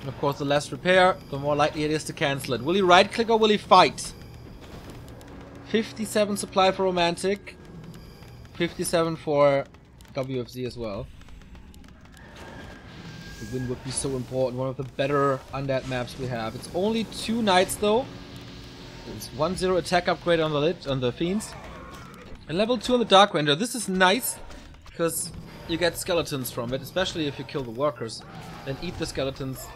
And of course the less repair, the more likely it is to cancel it. Will he right click or will he fight? 57 supply for Romantic. 57 for WFZ as well. The win would be so important, one of the better undead maps we have. It's only two knights though. It's 1-0 attack upgrade on the lit on the fiends. And level 2 on the Dark Ranger. This is nice because you get skeletons from it, especially if you kill the workers. Then eat the skeletons,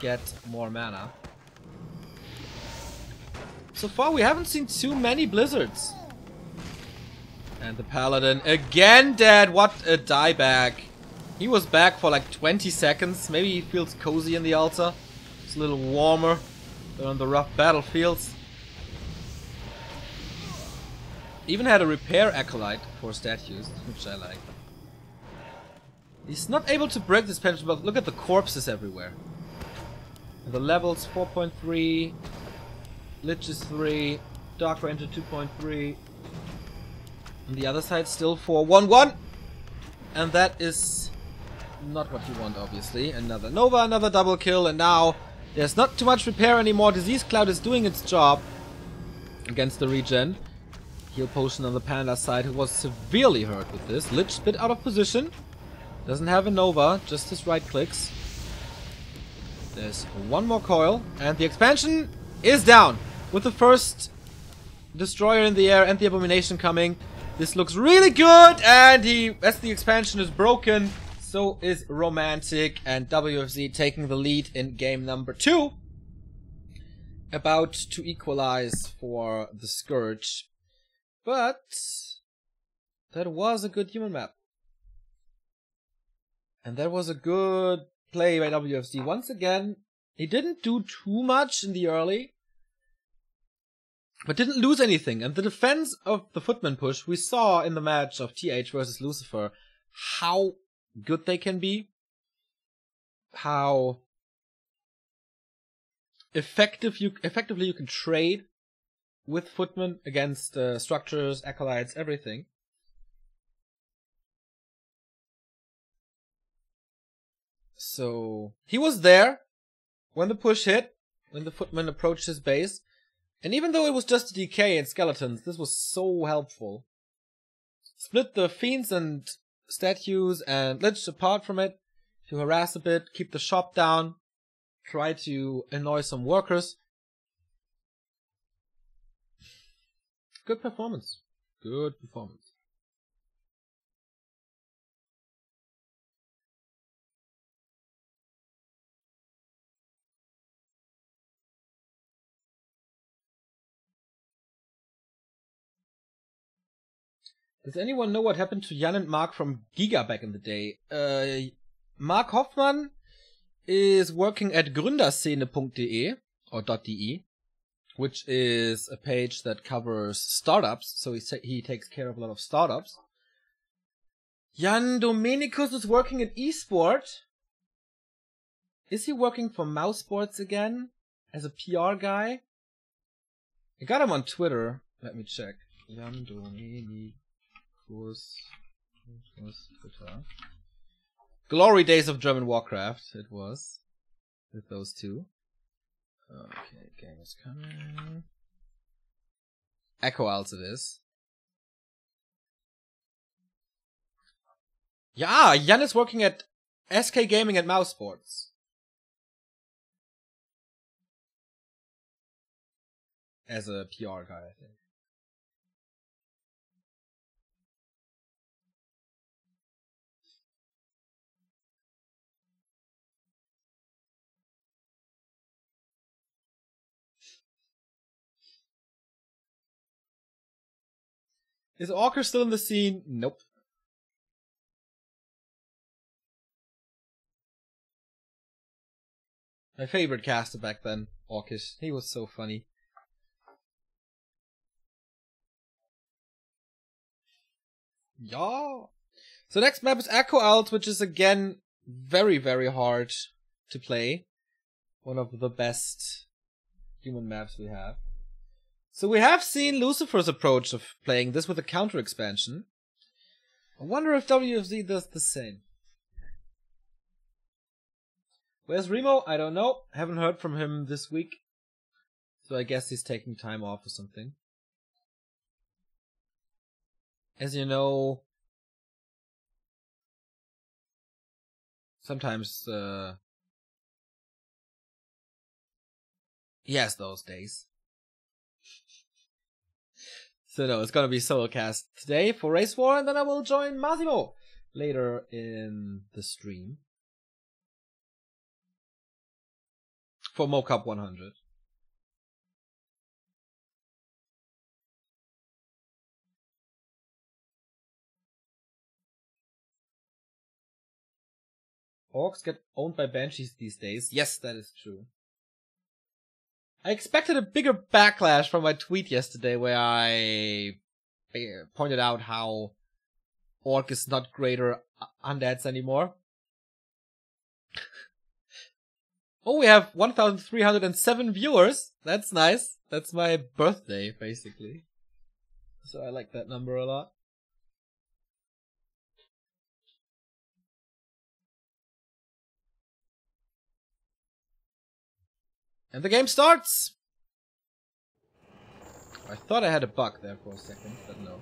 get more mana. So far we haven't seen too many blizzards. And the paladin again dead. What a dieback. He was back for like 20 seconds. Maybe he feels cozy in the altar. It's a little warmer than on the rough battlefields. Even had a repair acolyte for statues, which I like. He's not able to break this pension, but look at the corpses everywhere. And the levels 4.3, Lich is 3, Dark Ranger 2.3. On the other side, still 4 1 1. And that is not what you want, obviously. Another Nova, another double kill, and now there's not too much repair anymore. Disease Cloud is doing its job against the regen. Heal potion on the panda side, who was severely hurt with this. Lich bit out of position. Doesn't have a Nova, just his right clicks. There's one more coil, and the expansion is down. With the first destroyer in the air and the abomination coming. This looks really good, and he, as the expansion is broken, so is Romantic, and WFZ taking the lead in game number two. About to equalize for the Scourge. But that was a good human map. And that was a good play by WFZ. Once again, he didn't do too much in the early, but didn't lose anything. And the defense of the footman push, we saw in the match of TH versus Lucifer how good they can be, how effective you effectively you can trade with footmen against uh, structures, acolytes, everything. So he was there when the push hit, when the footman approached his base, and even though it was just decay and skeletons, this was so helpful. Split the fiends and statues and lich apart from it to harass a bit, keep the shop down, try to annoy some workers. Good performance. Good performance. Does anyone know what happened to Jan and Mark from Giga back in the day? Uh, Mark Hoffmann is working at gründerszene.de or .de, which is a page that covers startups. So he sa- he takes care of a lot of startups. Jan Domenicus is working at eSport. Is he working for Mouse Sports again as a PR guy? I got him on Twitter. Let me check. Jan Domenicus. Was Twitter. Glory days of German Warcraft, it was. With those two. Okay, game is coming. Echo Isles it is. Yeah, Jan is working at SK Gaming at Mouse Sports. As a PR guy, I think. Is Orker still in the scene? Nope. My favorite caster back then, Orkish. He was so funny. Yeah. So next map is Echo Isles, which is again very, very hard to play. One of the best human maps we have. So we have seen Lucifer's approach of playing this with a counter expansion. I wonder if WFZ does the same. Where's Remo? I don't know. Haven't heard from him this week. So I guess he's taking time off or something. As you know, sometimes, uh, he has those days. So no, it's gonna be solo cast today for Race War, and then I will join Massimo later in the stream. For MoCup 100. Orcs get owned by banshees these days. Yes, that is true. I expected a bigger backlash from my tweet yesterday where I eh, pointed out how Orc is not greater undeads anymore. Oh, we have 1,307 viewers. That's nice. That's my birthday, basically. So I like that number a lot. And the game starts! I thought I had a bug there for a second, but no.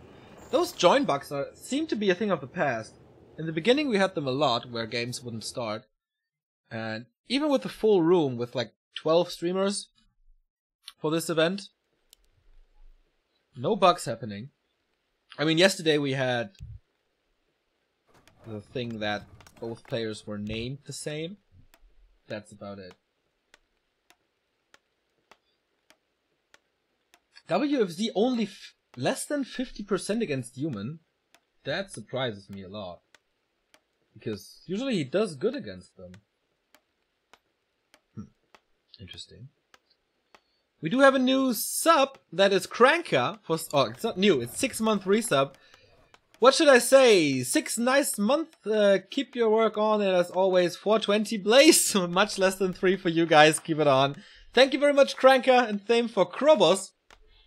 Those join bugs are, seem to be a thing of the past. In the beginning we had them a lot, where games wouldn't start. And even with the full room with like 12 streamers for this event, no bugs happening. I mean, yesterday we had the thing that both players were named the same. That's about it. WFZ only less than 50% against human. That surprises me a lot. Because usually he does good against them. Hmm. Interesting. We do have a new sub that is Cranka for oh it's not new, it's six month resub. What should I say? Six nice month. Uh, keep your work on, and as always, 420 Blaze. much less than three for you guys. Keep it on. Thank you very much, Cranka, and same for Krobos,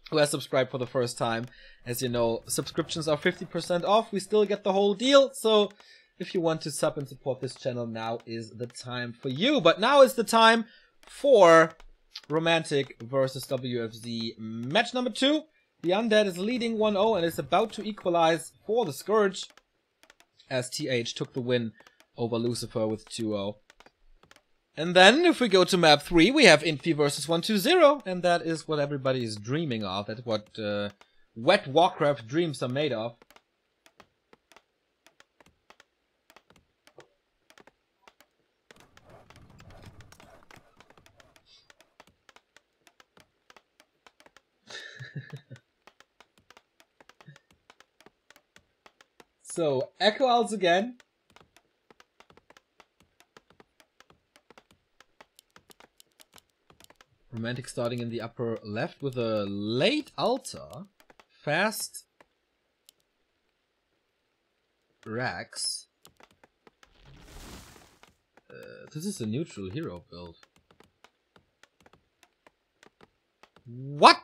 who has subscribed for the first time. As you know, subscriptions are 50% off. We still get the whole deal, so if you want to sub and support this channel, now is the time for you. But now is the time for Romantic versus WFZ match number two. The Undead is leading 1-0 and is about to equalize for the Scourge as TH took the win over Lucifer with 2-0. And then if we go to map 3, we have Infi versus 120 and that is what everybody is dreaming of. That's what uh, wet Warcraft dreams are made of. so, Echo Isles again. Romantic starting in the upper left with a late altar. Fast Rax. Uh, this is a neutral hero build. What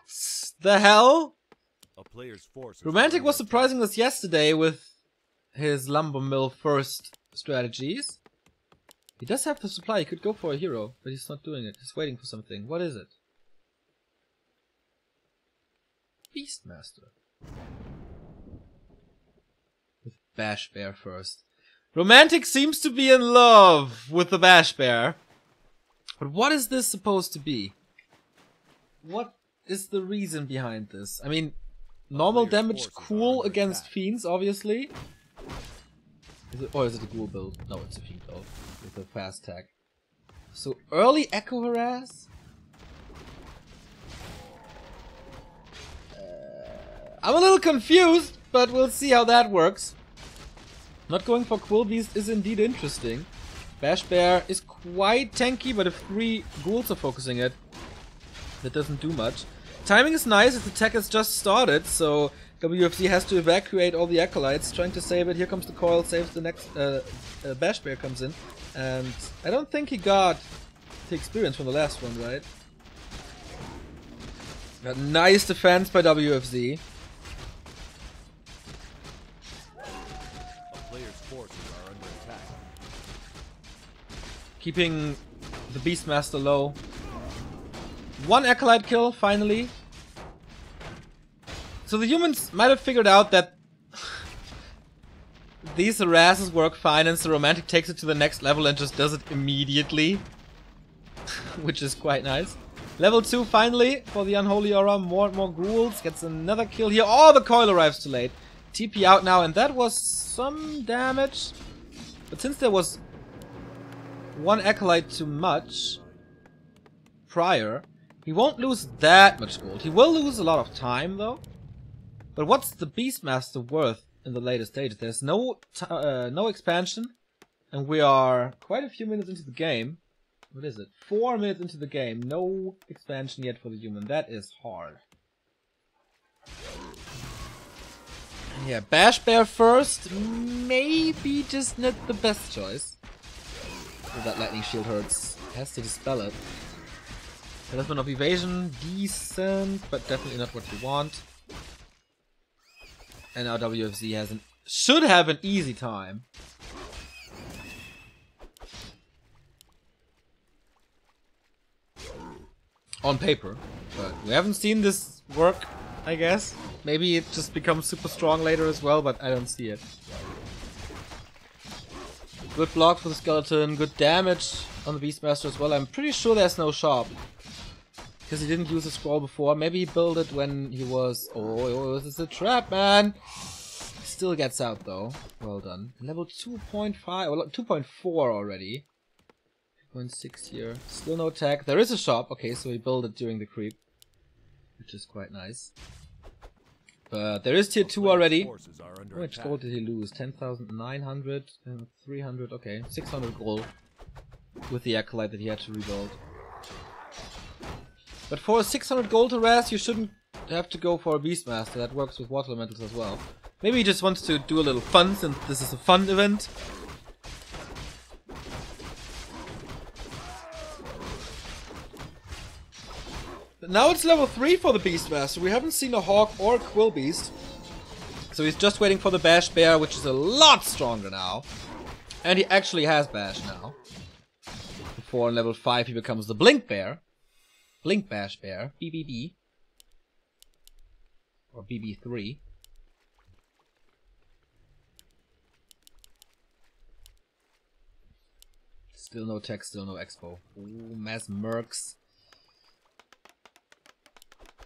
the hell? A player's force. Romantic was surprising us yesterday with his lumber mill first strategies. He does have the supply, he could go for a hero, but he's not doing it. He's waiting for something. What is it? Beastmaster. With Bash Bear first. Romantic seems to be in love with the Bash Bear. But what is this supposed to be? What is the reason behind this? I mean, normal damage cool against fiends, obviously. Is it, or is it a ghoul build? No, it's a fiend build with a fast tag. So early echo harass. Uh, I'm a little confused, but we'll see how that works. Not going for Quill Beast is indeed interesting. Bash Bear is quite tanky, but if three ghouls are focusing it, that doesn't do much. Timing is nice, its attack has just started, so WFZ has to evacuate all the acolytes, trying to save it. Here comes the coil, saves the next uh, uh, Bash Bear comes in. And I don't think he got the experience from the last one, right? Got nice defense by WFZ. A player's forces are under attack. Keeping the Beastmaster low. One Acolyte kill, finally. So the humans might have figured out that these harasses work fine and the Romantic takes it to the next level and just does it immediately. Which is quite nice. Level 2 finally for the Unholy Aura. More and more Ghouls. Gets another kill here. Oh, the coil arrives too late. TP out now and that was some damage. But since there was one Acolyte too much prior, he won't lose that much gold. He will lose a lot of time though. But what's the Beastmaster worth in the later stages? There's no uh, no expansion, and we are quite a few minutes into the game. What is it? Four minutes into the game. No expansion yet for the human. That is hard. Yeah, Bash Bear first. Maybe just not the best choice. that lightning shield hurts. Has to dispel it. Element of evasion, decent, but definitely not what you want. And now WFZ has an should have an easy time. On paper, but we haven't seen this work, I guess. Maybe it just becomes super strong later as well, but I don't see it. Good block for the skeleton, good damage on the Beastmaster as well. I'm pretty sure there's no shop. Because he didn't use a scroll before. Maybe he built it when he was... Oh, oh, this is a trap, man! Still gets out, though. Well done. Level 2.5... Well, 2.4 already. 2.6 here. Still no attack. There is a shop. Okay, so he built it during the creep. Which is quite nice. But there is tier 2 already. How much gold did he lose? 10,900? 300? Uh, okay, 600 gold. With the Acolyte that he had to rebuild. But for a 600 gold harass, you shouldn't have to go for a Beastmaster. That works with Water Elementals as well. Maybe he just wants to do a little fun since this is a fun event. Now it's level 3 for the Beastmaster. We haven't seen a Hawk or a Quill Beast. So he's just waiting for the Bash Bear, which is a lot stronger now. And he actually has Bash now. Before level 5 he becomes the Blink Bear. Blink Bash Bear, BBB. Or BB3. Still no tech, still no expo. Ooh, mass mercs.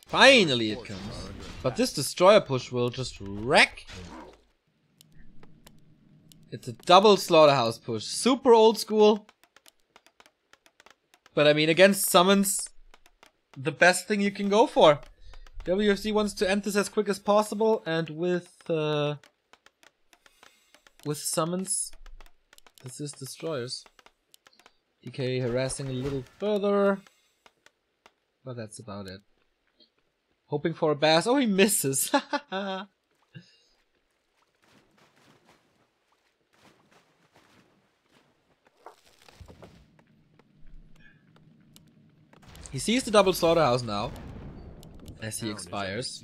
Finally it comes. But this destroyer push will just wreck. It's a double slaughterhouse push. Super old school. But I mean, against summons, the best thing you can go for. WFZ wants to end this as quick as possible, and with uh, with summons, this is destroyers. DK harassing a little further, but that's about it. Hoping for a bass. Oh, he misses. He sees the double slaughterhouse now. As he expires.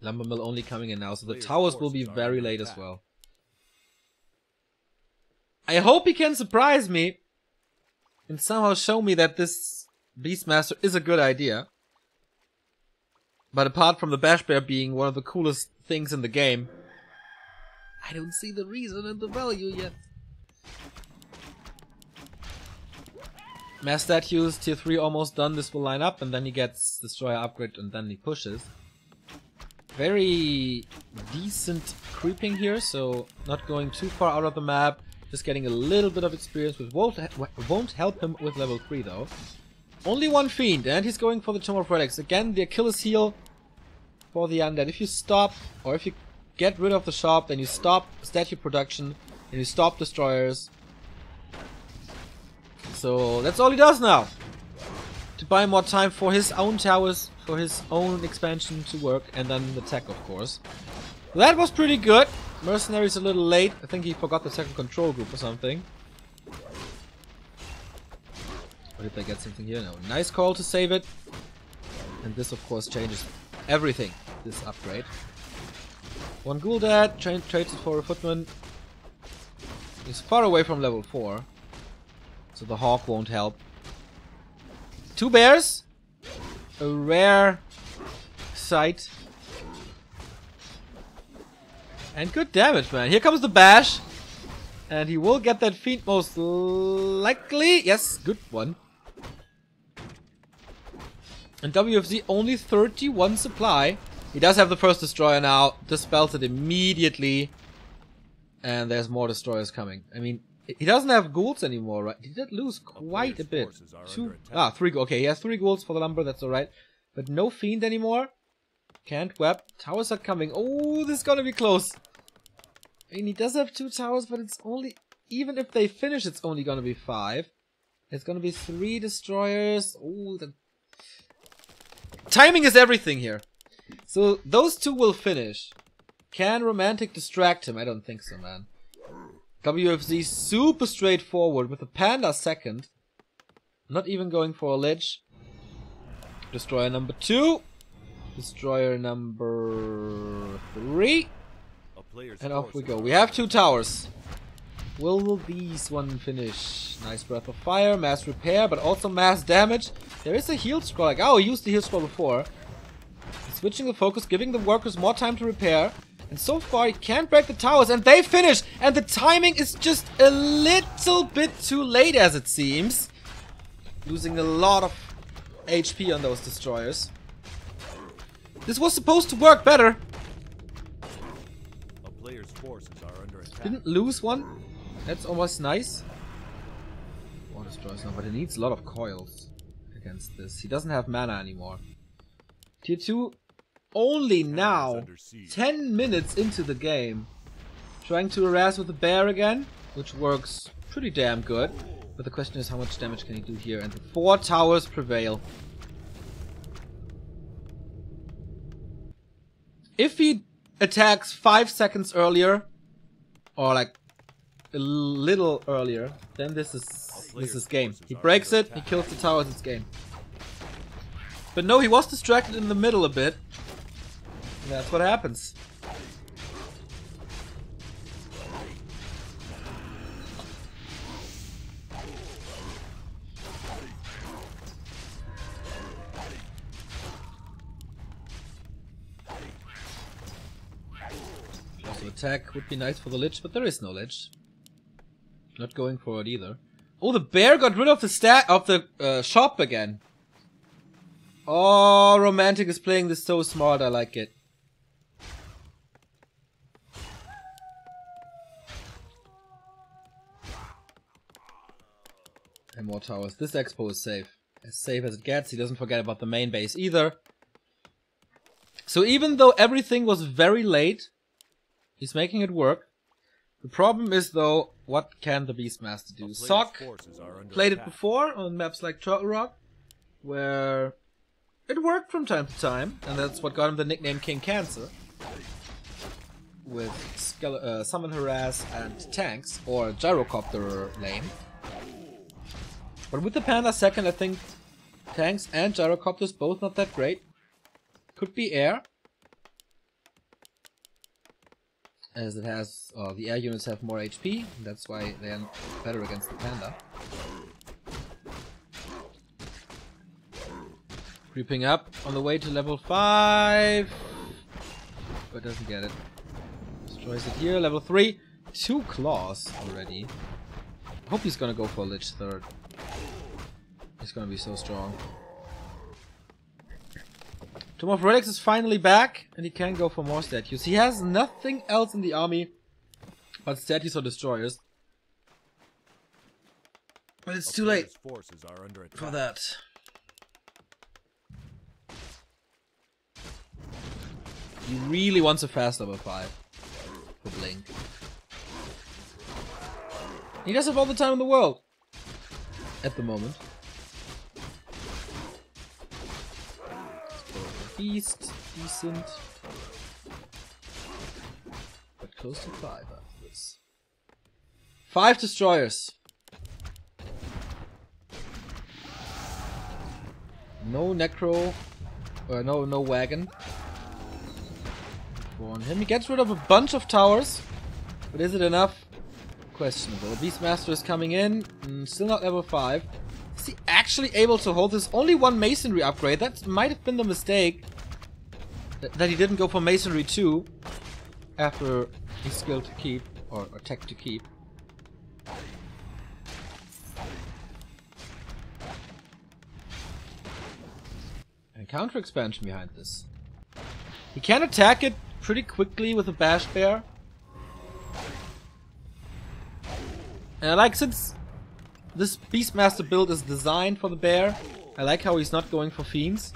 Lumber mill only coming in now, so the towers will be very late as well. I hope he can surprise me and somehow show me that this Beastmaster is a good idea. But apart from the Bash Bear being one of the coolest things in the game, I don't see the reason and the value yet. Mass statues, tier 3 almost done, this will line up and then he gets destroyer upgrade and then he pushes. Very decent creeping here, so not going too far out of the map, just getting a little bit of experience which won't, won't help him with level 3 though. Only one fiend and he's going for the Tomb of Relics. Again, the Achilles heel for the undead. If you stop, or if you get rid of the shop, then you stop statue production, and you stop destroyers, so that's all he does now. To buy more time for his own towers, for his own expansion to work, and then the tech, of course. That was pretty good. Mercenary's a little late. I think he forgot the second control group or something. Or did they get something here? No. Nice call to save it. And this, of course, changes everything, this upgrade. One Ghoul dead, tra trades it for a Footman. He's far away from level 4. So the Hawk won't help. Two bears. A rare sight. And good damage, man. Here comes the bash. And he will get that feat most likely. Yes, good one. And WFZ only 31 supply. He does have the first destroyer now. Dispels it immediately. And there's more destroyers coming. I mean, he doesn't have ghouls anymore, right? He did lose quite a, bit. Two, ah, three. Okay, he has three ghouls for the lumber. That's all right. But no fiend anymore. Can't web. Towers are coming. Oh, this is gonna be close. I mean, he does have two towers, but it's only... Even if they finish, it's only gonna be five. It's gonna be three destroyers. Oh, the... Timing is everything here. So, those two will finish. Can Romantic distract him? I don't think so, man. WFZ super straightforward with the Panda second. Not even going for a ledge. Destroyer number two. Destroyer number three. And off we go. We have two towers. Will these one finish? Nice breath of fire, mass repair, but also mass damage. There is a heal scroll. Like, oh, we used the heal scroll before. Switching the focus, giving the workers more time to repair. And so far, he can't break the towers, and they finish! And the timing is just a little bit too late, as it seems. Losing a lot of HP on those destroyers. This was supposed to work better. A player's forces are under attack. Didn't lose one. That's almost nice. More destroyers now, but he needs a lot of coils against this. He doesn't have mana anymore. Tier 2 only now, 10 minutes into the game. Trying to harass with the bear again, which works pretty damn good. But the question is how much damage can he do here? And the four towers prevail. If he attacks 5 seconds earlier, or like a little earlier, then this is this is game. He breaks it, he kills the towers, it's game. But no, he was distracted in the middle a bit. That's what happens. Also attack would be nice for the Lich, but there is no Lich. Not going for it either. Oh, the bear got rid of the stack of the uh, shop again. Oh, Romantic is playing this so smart. I like it. And more towers. This expo is safe. As safe as it gets. He doesn't forget about the main base either. So even though everything was very late, he's making it work. The problem is though, what can the Beastmaster do? Sok played it before on maps like Turtle Rock, where it worked from time to time, and that's what got him the nickname King Cancer. With uh, Summon Harass and tanks, or Gyrocopter lane. But with the Panda second, I think tanks and gyrocopters both not that great. Could be air. As it has, uh, the air units have more HP, that's why they are better against the Panda. Creeping up on the way to level 5. But doesn't get it. Destroys it here, level 3. Two claws already. I hope he's gonna go for a Lich third. He's gonna be so strong. Tomb of Relics is finally back, and he can go for more statues. He has nothing else in the army but statues or destroyers. But it's too late for that. He really wants a fast level 5 for Blink. He does have all the time in the world. At the moment. Beast, decent. But close to 5 after this. 5 destroyers. No necro. Uh, no, no wagon. On him. He gets rid of a bunch of towers. But is it enough? Questionable. Beastmaster is coming in. Mm, still not level 5. Is he actually able to hold this? Only one masonry upgrade. That might have been the mistake. Th that he didn't go for masonry 2. After his skill to keep. Or, or tech to keep. And counter expansion behind this. He can attack it pretty quickly with a bash bear. And I like since this Beastmaster build is designed for the bear, I like how he's not going for fiends.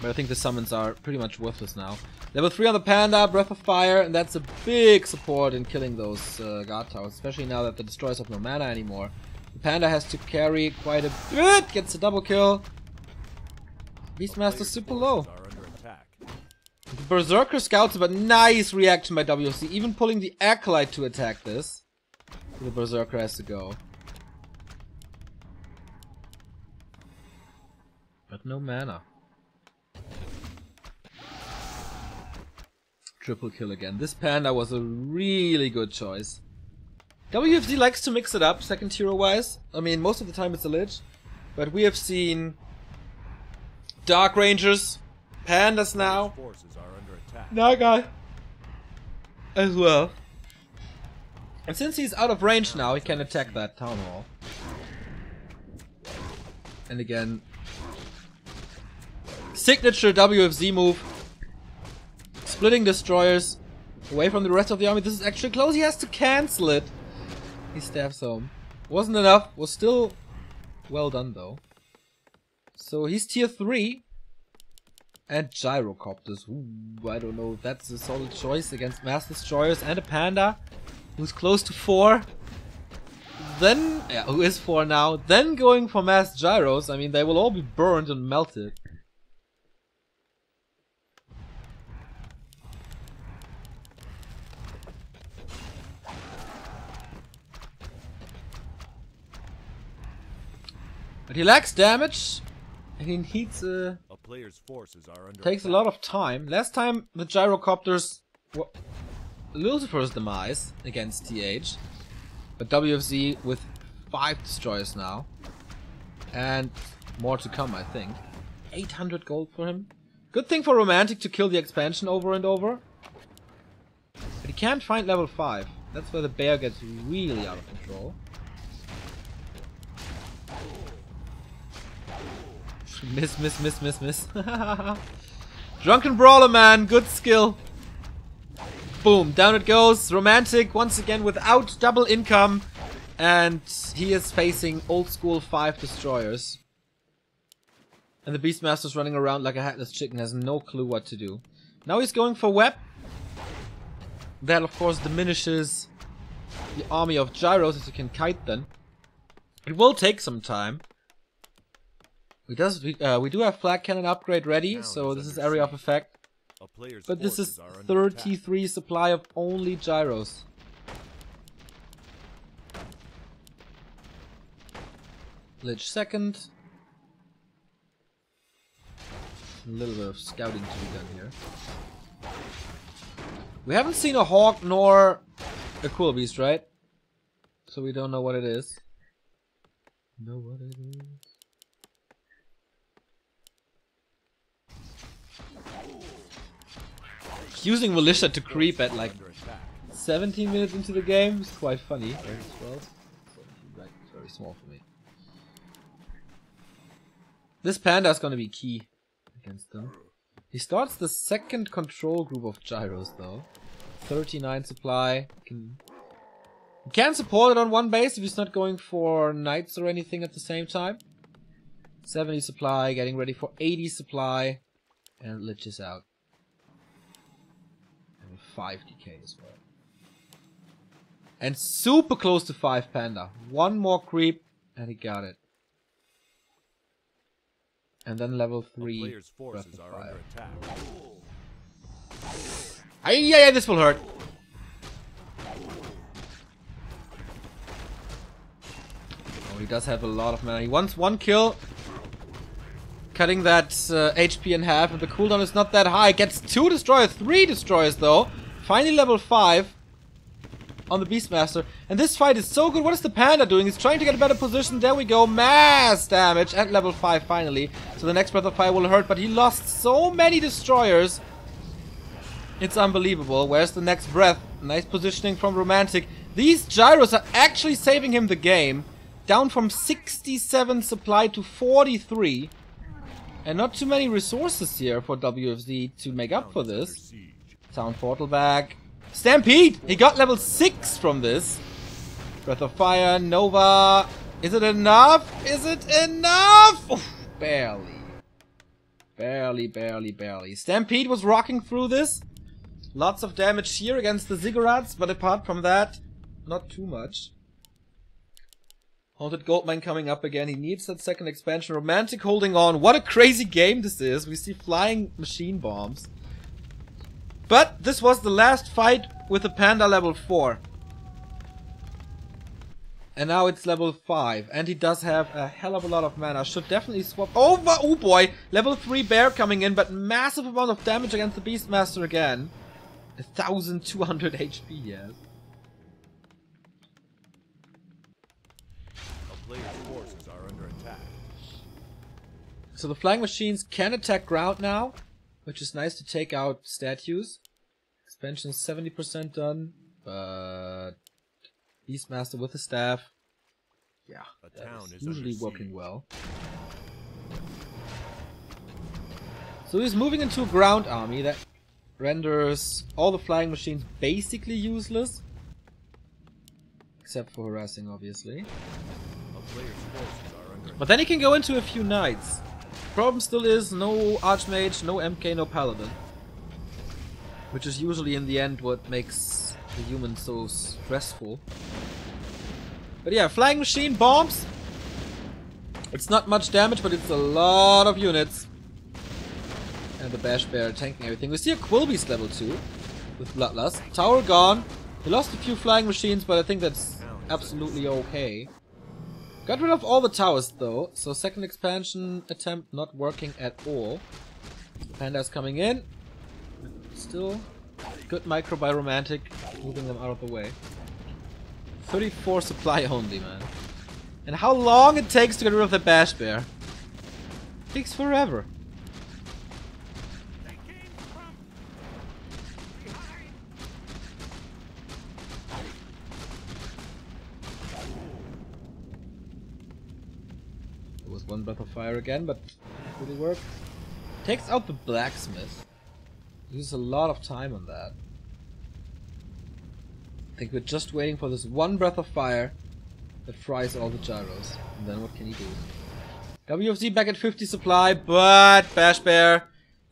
But I think the summons are pretty much worthless now. Level 3 on the Panda, Breath of Fire, and that's a big support in killing those uh, guard towers, especially now that the destroyers have no mana anymore. The Panda has to carry quite a bit, gets a double kill. Beastmaster super low. The Berserker scouts, but nice reaction by WC, even pulling the Acolyte to attack this. The Berserker has to go. But no mana. Triple kill again. This panda was a really good choice. WFZ likes to mix it up, second hero wise. I mean, most of the time it's a Lich. But we have seen Dark Rangers, Pandas now, Naga as well. And since he's out of range now, he can attack that Town Hall. And again, signature WFZ move Splitting destroyers away from the rest of the army. This is actually close. He has to cancel it. He stabs home. Wasn't enough. Was still well done though. So he's tier 3. And gyrocopters. Ooh, I don't know that's a solid choice against mass destroyers and a panda who's close to 4. Then, yeah, who is 4 now. Then going for mass gyros. I mean, they will all be burned and melted. But he lacks damage, and he needs uh, a player's forces are under takes attack. a lot of time. Last time the gyrocopters were Lucifer's demise against TH, but WFZ with five destroyers now, and more to come, I think. 800 gold for him. Good thing for Romantic to kill the expansion over and over. But he can't find level 5. That's where the bear gets really out of control. Miss, miss, miss, miss, miss. Drunken Brawler, man. Good skill. Boom. Down it goes. Romantic once again without double income. And he is facing old school 5 destroyers. And the Beastmaster's running around like a hatless chicken, has no clue what to do. Now he's going for Web. That of course diminishes the army of gyros as you can kite them. It will take some time. We does we, uh, we do have flak cannon upgrade ready, so this is area of effect. But this is 33 supply of only gyros. Lich second. A little bit of scouting to be done here. We haven't seen a hawk nor a Quilbeast, right? So we don't know what it is. Know what it is. Using Militia to creep at like 17 minutes into the game is quite funny. Very very small for me. This panda is gonna be key against them. He starts the second control group of gyros though. 39 supply. Can, can support it on one base if he's not going for knights or anything at the same time. 70 supply, getting ready for 80 supply. And Lich is out. 5 DK as well. And super close to 5 Panda. One more creep and he got it. And then level 3 forces are under attack. Aye, yeah, yeah, this will hurt. Oh, he does have a lot of mana. He wants one kill. Cutting that uh, HP in half, and the cooldown is not that high. Gets two destroyers, three destroyers though. Finally level 5 on the Beastmaster. And this fight is so good. What is the Panda doing? He's trying to get a better position. There we go. Mass damage at level 5 finally. So the next Breath of Fire will hurt, but he lost so many destroyers. It's unbelievable. Where's the next breath? Nice positioning from Romantic. These gyros are actually saving him the game. Down from 67 supply to 43. And not too many resources here for WFZ to make up for this. Sound portal back. Stampede! He got level 6 from this. Breath of Fire, Nova. Is it enough? Is it enough? Oof, barely. Barely, barely, barely. Stampede was rocking through this. Lots of damage here against the Ziggurats, but apart from that, not too much. Haunted Goldmine coming up again. He needs that second expansion. Romantic holding on. What a crazy game this is. We see flying machine bombs. But this was the last fight with the Panda level 4. And now it's level 5. And he does have a hell of a lot of mana. Should definitely swap over. Oh boy! Level 3 bear coming in, but massive amount of damage against the Beastmaster again. 1200 HP, yes. So the flying machines can attack ground now, which is nice to take out statues. Expansion is 70% done, but Beastmaster with the staff, yeah, A that town is usually working well. So he's moving into a ground army that renders all the flying machines basically useless. Except for harassing, obviously. A player's forces are under But then he can go into a few knights. Problem still is no Archmage, no MK, no Paladin. Which is usually in the end what makes the human so stressful. But yeah, flying machine bombs. It's not much damage, but it's a lot of units. And the Bash Bear tanking everything. We see a Quilbeast level 2 with Bloodlust. Tower gone. He lost a few flying machines, but I think that's absolutely okay. Got rid of all the towers though, so second expansion attempt not working at all. Panda's coming in. Still good micro by Romantic, moving them out of the way. 34 supply only, man. And how long it takes to get rid of the Bash Bear? Takes forever. It was one breath of fire again, but it work? Takes out the blacksmith. Uses a lot of time on that. I think we're just waiting for this one breath of fire that fries all the gyros. And then what can he do? WFZ back at 50 supply, but Bash Bear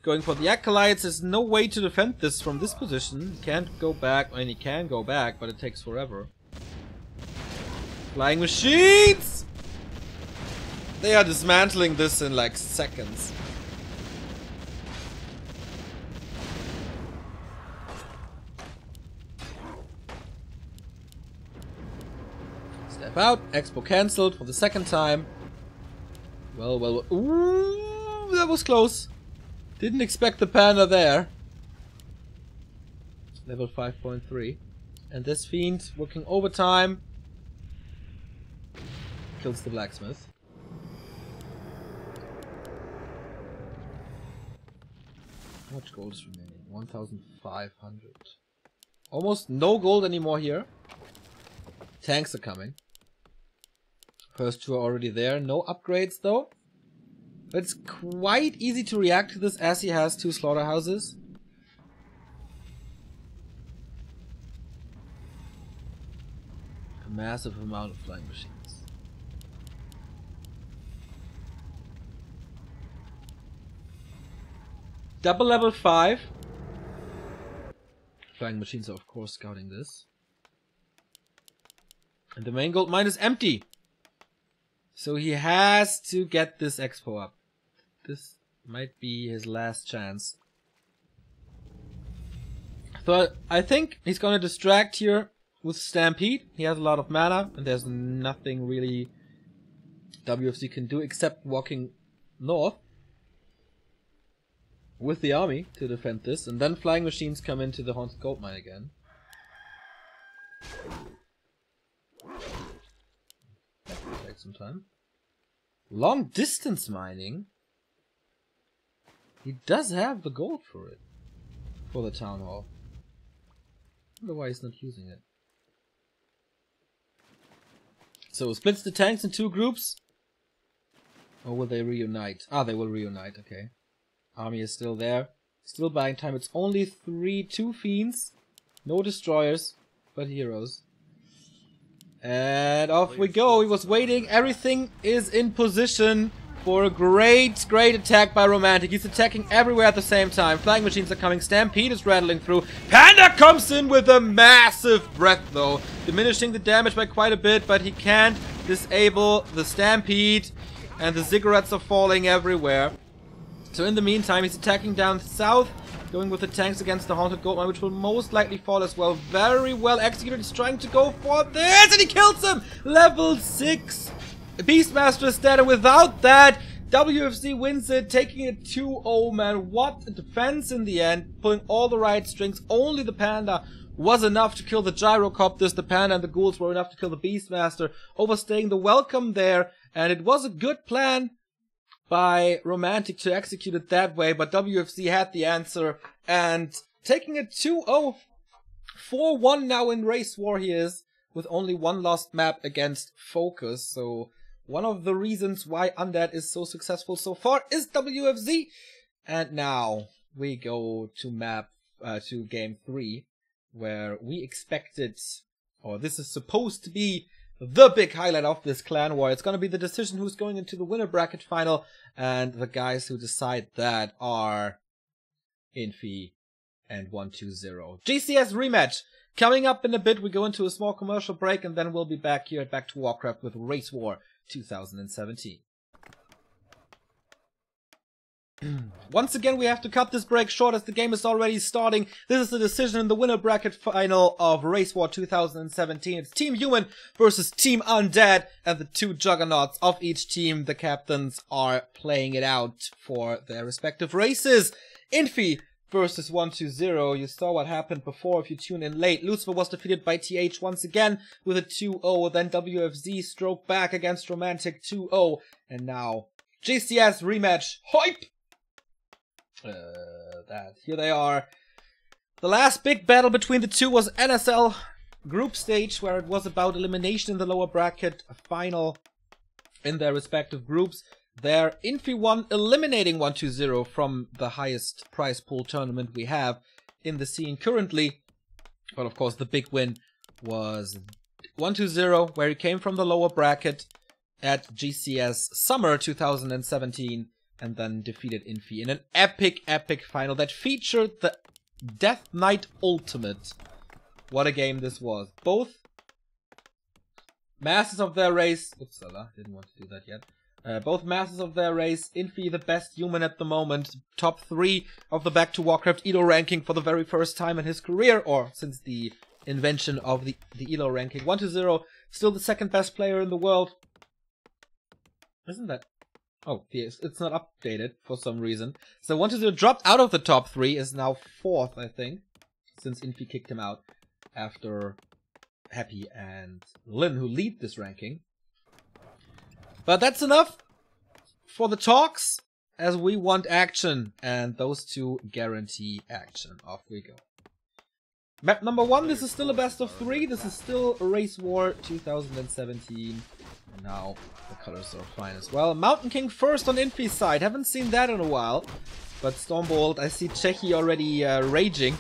going for the Acolytes. There's no way to defend this from this position. Can't go back, I mean he can go back, but it takes forever. Flying machines! They are dismantling this in like seconds. Step out. Expo cancelled for the second time. Well, well, well. Ooh, that was close. Didn't expect the panda there. Level 5.3. And this fiend working overtime. Kills the blacksmith. How much gold is remaining? 1,500. Almost no gold anymore here. Tanks are coming. First two are already there. No upgrades though. But it's quite easy to react to this as he has two slaughterhouses. A massive amount of flying machines. Double level 5. Flying machines are of course scouting this. And the main gold mine is empty. So he has to get this expo up. This might be his last chance. So I think he's gonna distract here with Stampede. He has a lot of mana and there's nothing really WFZ can do except walking north with the army to defend this, and then flying machines come into the haunted gold mine again. Take some time. Long distance mining? He does have the gold for it. For the town hall. wonder why he's not using it. So splits the tanks in two groups. Or will they reunite? Ah, they will reunite, okay. Army is still there. Still buying time. It's only three, two fiends. No destroyers, but heroes. And off we go. He was waiting. Everything is in position for a great, great attack by Romantic. He's attacking everywhere at the same time. Flying machines are coming. Stampede is rattling through. Panda comes in with a massive breath, though. Diminishing the damage by quite a bit, but he can't disable the Stampede. And the ziggurats are falling everywhere. So in the meantime, he's attacking down south, going with the tanks against the Haunted Goldmine, which will most likely fall as well. Very well executed. He's trying to go for this, and he kills him! Level 6! Beastmaster is dead, and without that, WFZ wins it, taking it 2-0, man. What a defense in the end, pulling all the right strings. Only the Panda was enough to kill the Gyrocopters. The Panda and the Ghouls were enough to kill the Beastmaster, overstaying the welcome there. And it was a good plan by Romantic to execute it that way, but WFZ had the answer and taking it 2-0, 4-1 now in Race War he is, with only one lost map against Focus, so one of the reasons why Undead is so successful so far is WFZ. And now we go to map, uh, to game 3, where we expected, or this is supposed to be the big highlight of this clan war. It's going to be the decision who's going into the winner bracket final, and the guys who decide that are Infi and 120. GCS rematch coming up in a bit. We go into a small commercial break, and then we'll be back here at Back to Warcraft with Race War 2017. Once again, we have to cut this break short as the game is already starting. This is the decision in the winner bracket final of Race War 2017. It's Team Human versus Team Undead, and the two juggernauts of each team, the captains, are playing it out for their respective races. Infi versus 120. You saw what happened before if you tune in late. Lucifer was defeated by TH once again with a 2-0. Then WFZ stroke back against Romantic 2-0. And now GCS rematch. Hype! Uh, that. Here they are. The last big battle between the two was NSL group stage, where it was about elimination in the lower bracket, final in their respective groups. There, Infi won, eliminating 120 from the highest prize pool tournament we have in the scene currently. But of course, the big win was 120, where he came from the lower bracket at GCS Summer 2017 and then defeated Infi in an epic, epic final that featured the Death Knight Ultimate. What a game this was. Both masters of their race. Upsala, didn't want to do that yet. Uh, both masters of their race, Infi the best human at the moment, top three of the Back to Warcraft ELO ranking for the very first time in his career, or since the invention of the, the ELO ranking. 1 to 0, still the second best player in the world. Isn't that Oh, yes, it's not updated for some reason. So to dropped out of the top three, is now fourth, I think, since Infi kicked him out after Happy and Lyn, who lead this ranking. But that's enough for the talks, as we want action, and those two guarantee action. Off we go. Map number one, this is still a best of three. This is still Race War 2017. Now the colors are fine as well. Mountain King first on Infi's side. Haven't seen that in a while. But Stormbolt, I see Chechi already uh, raging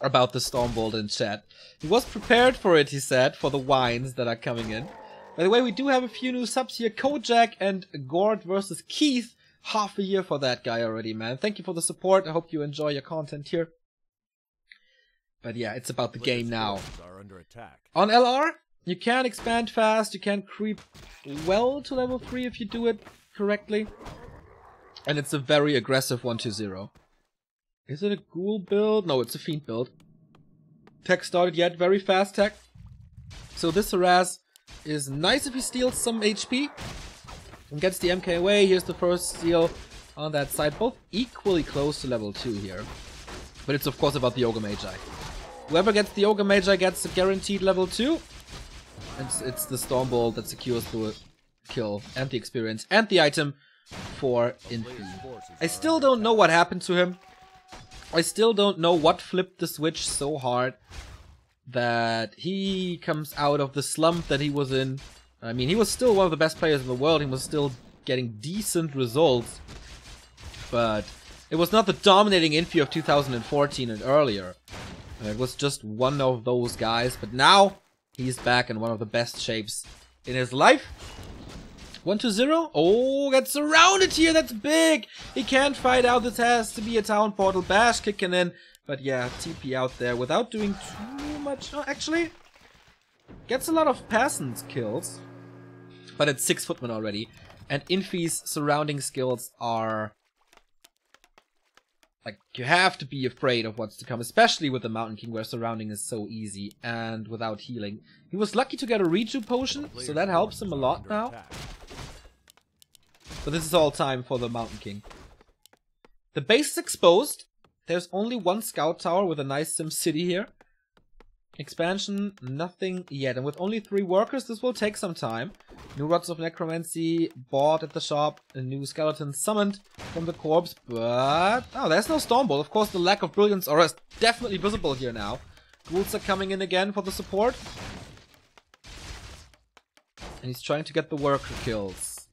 about the Stormbolt in chat. He was prepared for it, he said, for the wines that are coming in. By the way, we do have a few new subs here. Kojak and Gord versus Keith. Half a year for that guy already, man. Thank you for the support. I hope you enjoy your content here. But yeah, it's about the game now. On LR, you can expand fast, you can creep well to level 3 if you do it correctly. And it's a very aggressive 1-2-0. Is it a ghoul build? No, it's a fiend build. Tech started yet, very fast tech. So this harass is nice if he steals some HP. And gets the MK away. Here's the first steal on that side. Both equally close to level 2 here. But it's of course about the Ogre Magi. Whoever gets the Ogre Magi gets a guaranteed level 2. It's, it's the Stormbolt that secures the kill and the experience and the item for Infi. I still don't know what happened to him. I still don't know what flipped the switch so hard that he comes out of the slump that he was in. I mean, he was still one of the best players in the world. He was still getting decent results. But it was not the dominating Infi of 2014 and earlier. It was just one of those guys. But now, he's back in one of the best shapes in his life. 1 to 0. Oh, gets surrounded here. That's big. He can't fight out. This has to be a town portal. Bash kicking in. But yeah, TP out there without doing too much. Oh, actually, gets a lot of peasant kills. But it's 6 footmen already. And Infi's surrounding skills are... Like, you have to be afraid of what's to come, especially with the Mountain King where surrounding is so easy and without healing. He was lucky to get a Reju potion, so that helps him a lot now. But this is all time for the Mountain King. The base is exposed. There's only one scout tower with a nice sim city here. Expansion, nothing yet. And with only three workers, this will take some time. New Rods of Necromancy bought at the shop. A new skeleton summoned from the corpse. But... Oh, there's no Stormbolt. Of course, the lack of Brilliance Aura is definitely visible here now. Ghouls are coming in again for the support. And he's trying to get the worker kills.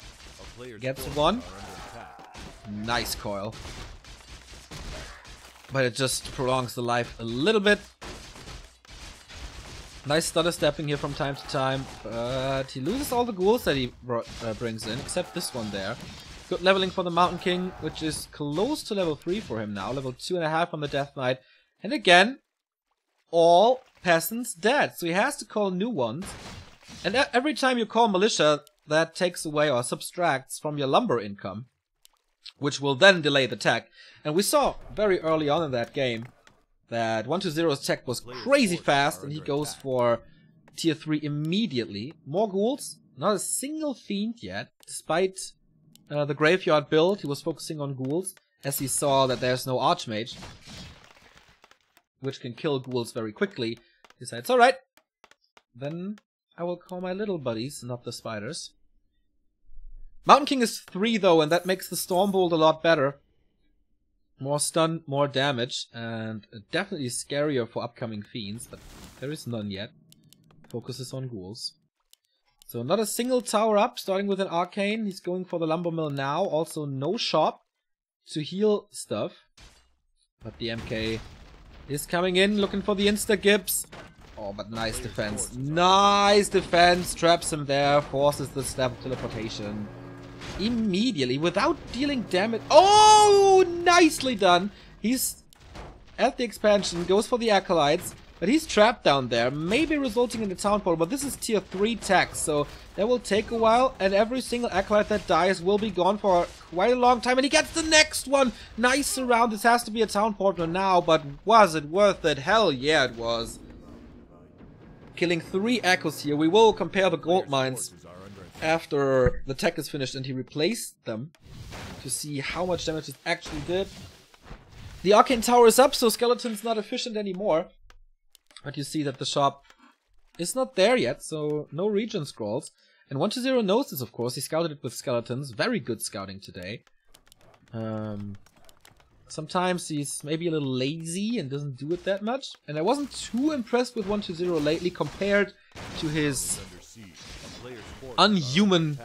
Gets one. Nice coil. But it just prolongs the life a little bit. Nice stutter stepping here from time to time, but he loses all the ghouls that he uh, brings in, except this one there. Good leveling for the Mountain King, which is close to level 3 for him now, level 2.5 on the Death Knight. And again, all peasants dead, so he has to call new ones. And every time you call Militia, that takes away or subtracts from your lumber income, which will then delay the tech. And we saw very early on in that game that 120's tech was crazy fast and he goes for tier 3 immediately. More ghouls, not a single fiend yet, despite uh, the graveyard build, he was focusing on ghouls as he saw that there's no archmage, which can kill ghouls very quickly. He decides, alright, then I will call my little buddies, not the spiders. Mountain King is 3 though, and that makes the Stormbolt a lot better. More stun, more damage, and definitely scarier for upcoming fiends, but there is none yet. Focuses on ghouls. So not a single tower up, starting with an arcane. He's going for the lumber mill now. Also no shop to heal stuff. But the MK is coming in, looking for the insta-gibbs. Oh, but nice defense. Nice defense. Traps him there, forces the snap teleportation immediately without dealing damage. Oh, nicely done. He's at the expansion, goes for the acolytes, but he's trapped down there, maybe resulting in the town portal, but this is tier 3 tech, so that will take a while, and every single acolyte that dies will be gone for quite a long time, and he gets the next one! Nice surround, this has to be a town portal now, but was it worth it? Hell yeah it was. Killing 3 echoes here, we will compare the gold mines after the tech is finished and he replaced them to see how much damage it actually did. The Arcane Tower is up, so Skeleton's not efficient anymore. But you see that the shop is not there yet, so no regen scrolls. And 120 knows this, of course. He scouted it with skeletons. Very good scouting today. Um, sometimes he's maybe a little lazy and doesn't do it that much. And I wasn't too impressed with 120 lately compared to his unhuman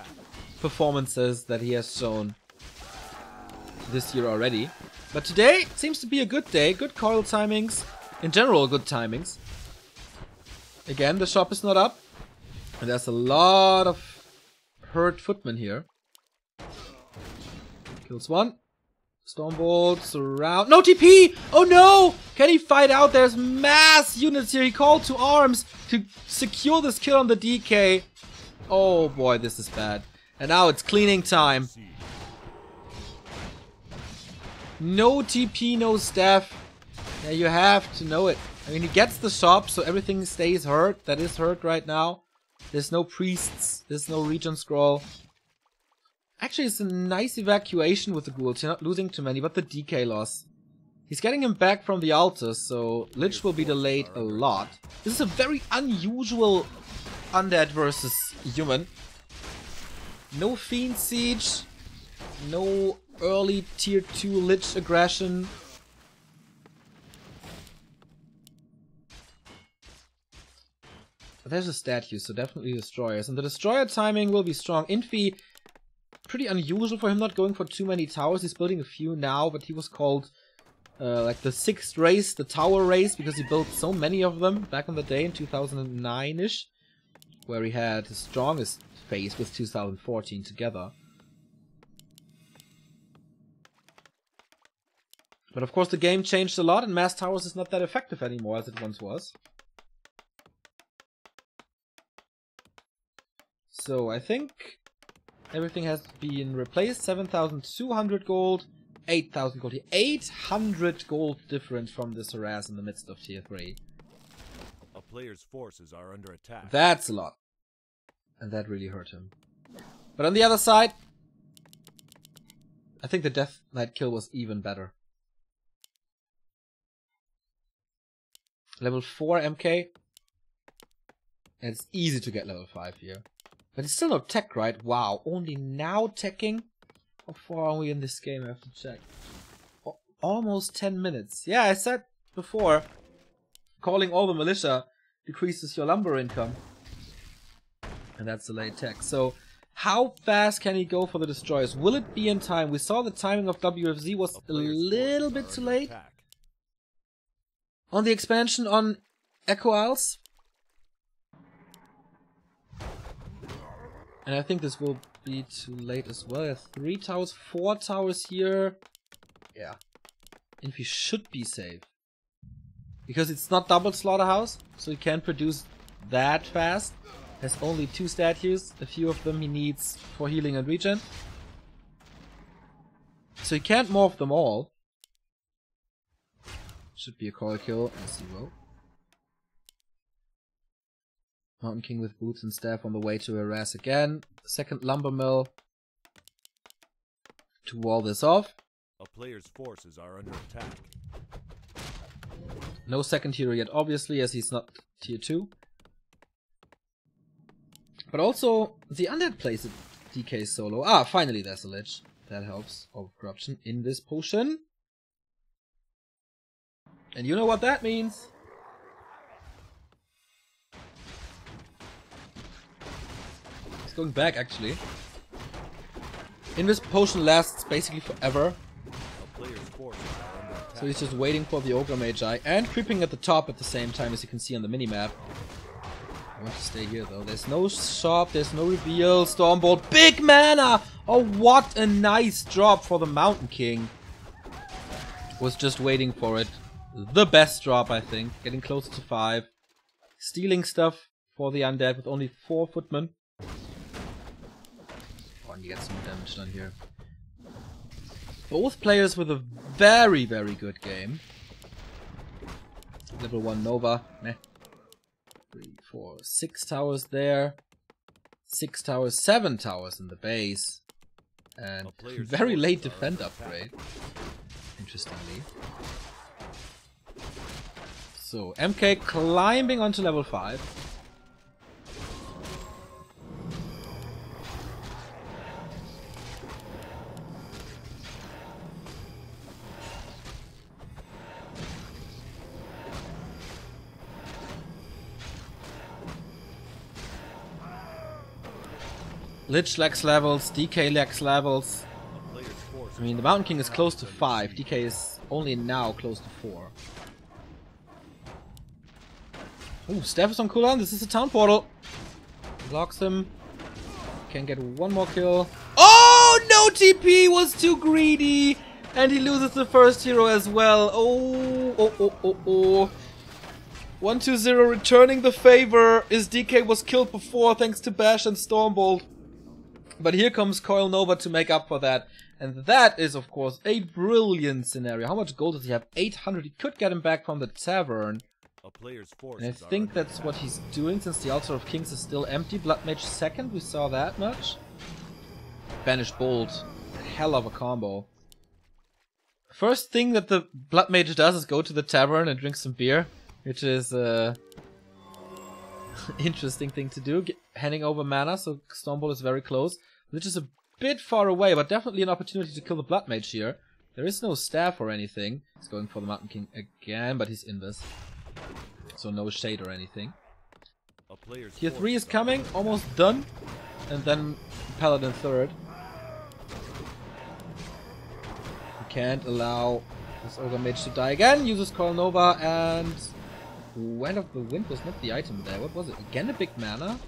performances that he has shown this year already. But today seems to be a good day, good coil timings, in general good timings. Again, the shop is not up, and there's a lot of hurt footmen here. Kills one. Stormbolt, surround. No TP! Oh no! Can he fight out? There's mass units here. He called to arms to secure this kill on the DK. Oh boy, this is bad. And now it's cleaning time. No TP, no staff. Yeah, you have to know it. I mean, he gets the shop, so everything stays hurt. That is hurt right now. There's no priests. There's no regen scroll. Actually, it's a nice evacuation with the ghouls. You're not losing too many, but the DK loss. He's getting him back from the altar, so Lich will be delayed a lot. This is a very unusual undead versus human. No Fiend Siege, no early tier 2 Lich aggression. There's a statue, so definitely destroyers. And the destroyer timing will be strong. Infi, pretty unusual for him not going for too many towers. He's building a few now, but he was called uh, like the sixth race, the tower race, because he built so many of them back in the day in 2009-ish, where he had his strongest phase with 2014 together. But of course the game changed a lot and Mass Towers is not that effective anymore as it once was. So I think everything has been replaced. 7,200 gold, 8,000 gold 800 gold difference from this harass in the midst of tier 3. A player's forces are under attack. That's a lot. And that really hurt him. But on the other side, I think the Death Knight kill was even better. Level 4 MK. And it's easy to get level 5 here. But it's still not tech, right? Wow, only now teching? How far are we in this game? I have to check. Almost 10 minutes. Yeah, I said before, calling all the militia decreases your lumber income. And that's late tech. So, how fast can he go for the destroyers? Will it be in time? We saw the timing of WFZ was a, a little bit too late. Attack. On the expansion on Echo Isles, And I think this will be too late as well. Three towers, four towers here. Yeah. And we should be safe. Because it's not double slaughterhouse, so he can't produce that fast. Has only two statues, a few of them he needs for healing and regen. So he can't morph them all. Should be a coil kill, as he will. Mountain King with boots and staff on the way to harass again. Second lumber mill to wall this off. A player's forces are under attack. No second hero yet, obviously, as he's not tier 2. But also, the undead plays a DK solo. Ah, finally there's a Lich. That helps. Of corruption in this potion. And you know what that means. He's going back actually. Invis potion lasts basically forever. So he's just waiting for the Ogre Magi and creeping at the top at the same time as you can see on the minimap. I want to stay here though. There's no shop, there's no reveal. Stormbolt, big mana! Oh, what a nice drop for the Mountain King. Was just waiting for it. The best drop, I think. Getting closer to 5. Stealing stuff for the undead with only 4 footmen Oh, and you get some damage done here. Both players with a very, very good game. Level 1 Nova. Meh. Three, four, six towers there. Six towers, seven towers in the base. And very late defend upgrade. Interestingly. So, MK climbing onto level 5. Lich lacks levels, DK lacks levels. I mean, the Mountain King is close to 5, DK is only now close to 4. Ooh, Steph is on cooldown, this is a town portal. Blocks him. Can get one more kill. Oh, no TP was too greedy! And he loses the first hero as well. Oh, oh, oh, oh, oh. 1-2-0 returning the favor. His DK was killed before thanks to Bash and Stormbolt. But here comes Coil Nova to make up for that. And that is, of course, a brilliant scenario. How much gold does he have? 800. He could get him back from the tavern. And I think that's what he's doing since the Altar of Kings is still empty. Blood Mage second, we saw that much. Banish Bolt. Hell of a combo. First thing that the Blood Mage does is go to the tavern and drink some beer, which is a interesting thing to do. Get, handing over mana, so Stormbolt is very close, which is a bit far away, but definitely an opportunity to kill the Blood Mage here. There is no staff or anything. He's going for the Mountain King again, but he's in this. So no shade or anything. Tier 3 is coming, almost done. And then Paladin third. We can't allow this Ogre Mage to die again. Uses Coil Nova and... Wand of the Wind was not the item there. What was it? Again a big mana?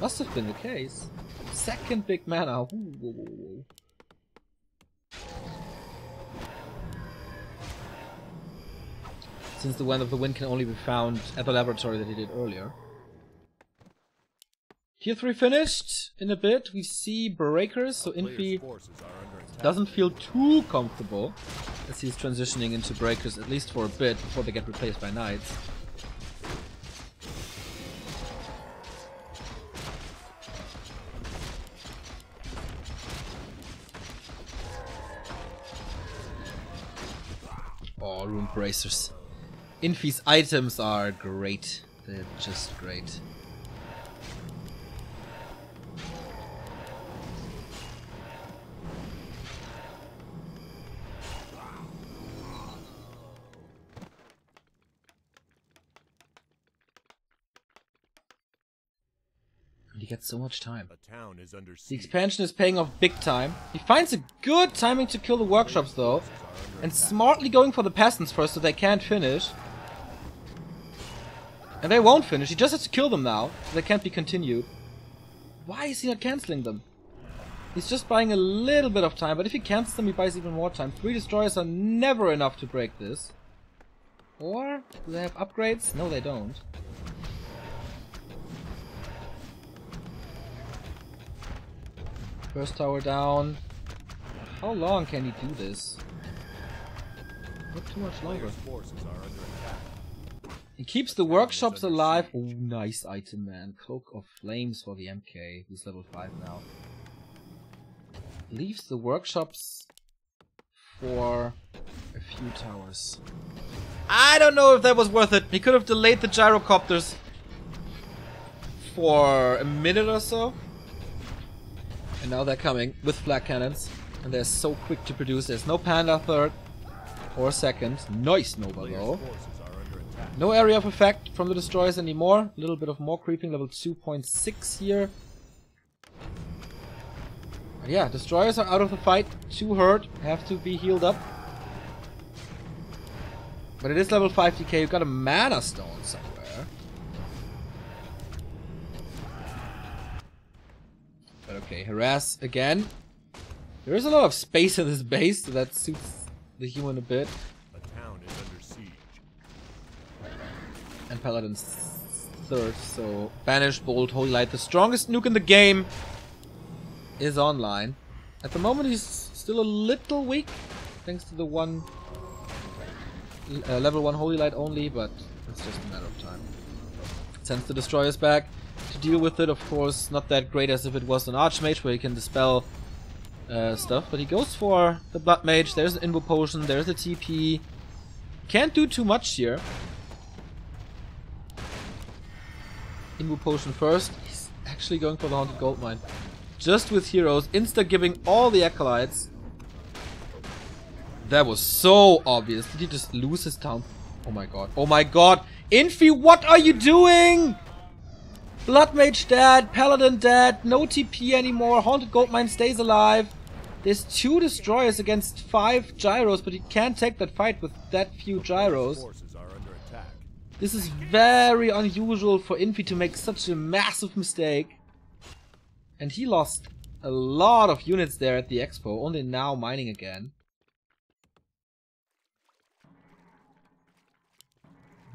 Must have been the case. Second big mana. Ooh, Since the Wand of the Wind can only be found at the laboratory that he did earlier. Tier 3 finished. In a bit we see Breakers, so Infi forces are under attack. doesn't feel too comfortable as he's transitioning into Breakers, at least for a bit, before they get replaced by Knights. Oh, Rune Bracers. Infi's items are great. They're just great. He gets so much time. A town is under The expansion is paying off big time. He finds a good timing to kill the workshops though. Forces are under And smartly going for the peasants first so they can't finish. And they won't finish, he just has to kill them now. They can't be continued. Why is he not cancelling them? He's just buying a little bit of time, but if he cancels them he buys even more time. Three destroyers are never enough to break this. Or, do they have upgrades? No they don't. First tower down. How long can he do this? Not too much longer. He keeps the workshops alive. Oh, nice item, man. Cloak of Flames for the MK, who's level 5 now. Leaves the workshops for a few towers. I don't know if that was worth it. He could have delayed the gyrocopters for a minute or so. And now they're coming with flak cannons. And they're so quick to produce. There's no Panda third or second. Nice Nova though. forces are under attack. No area of effect from the destroyers anymore. A little bit of more creeping, level 2.6 here. But yeah, destroyers are out of the fight. Too hurt, have to be healed up. But it is level 5 DK, You've got a mana stone somewhere. But okay, harass again. There is a lot of space in this base, so that suits the human a bit. A town is under siege. And Paladin's third. So Banish, Bolt, Holy Light, the strongest nuke in the game is online. At the moment he's still a little weak, thanks to the one uh, level 1 Holy Light only, but it's just a matter of time. Sends the Destroyers back to deal with it, of course, not that great as if it was an Archmage where he can dispel uh, stuff, but he goes for the Blood Mage, there's an Invu Potion, there's a TP. Can't do too much here. Invu Potion first. He's actually going for the Haunted Gold Mine. Just with heroes, insta giving all the acolytes. That was so obvious. Did he just lose his town? Oh my god. Oh my god. Infi, what are you doing? Blood Mage dead, Paladin dead, no TP anymore, Haunted Gold Mine stays alive. There's two destroyers against five gyros, but he can't take that fight with that few gyros. Forces are under attack. This is very unusual for Infi to make such a massive mistake. And he lost a lot of units there at the expo, only now mining again.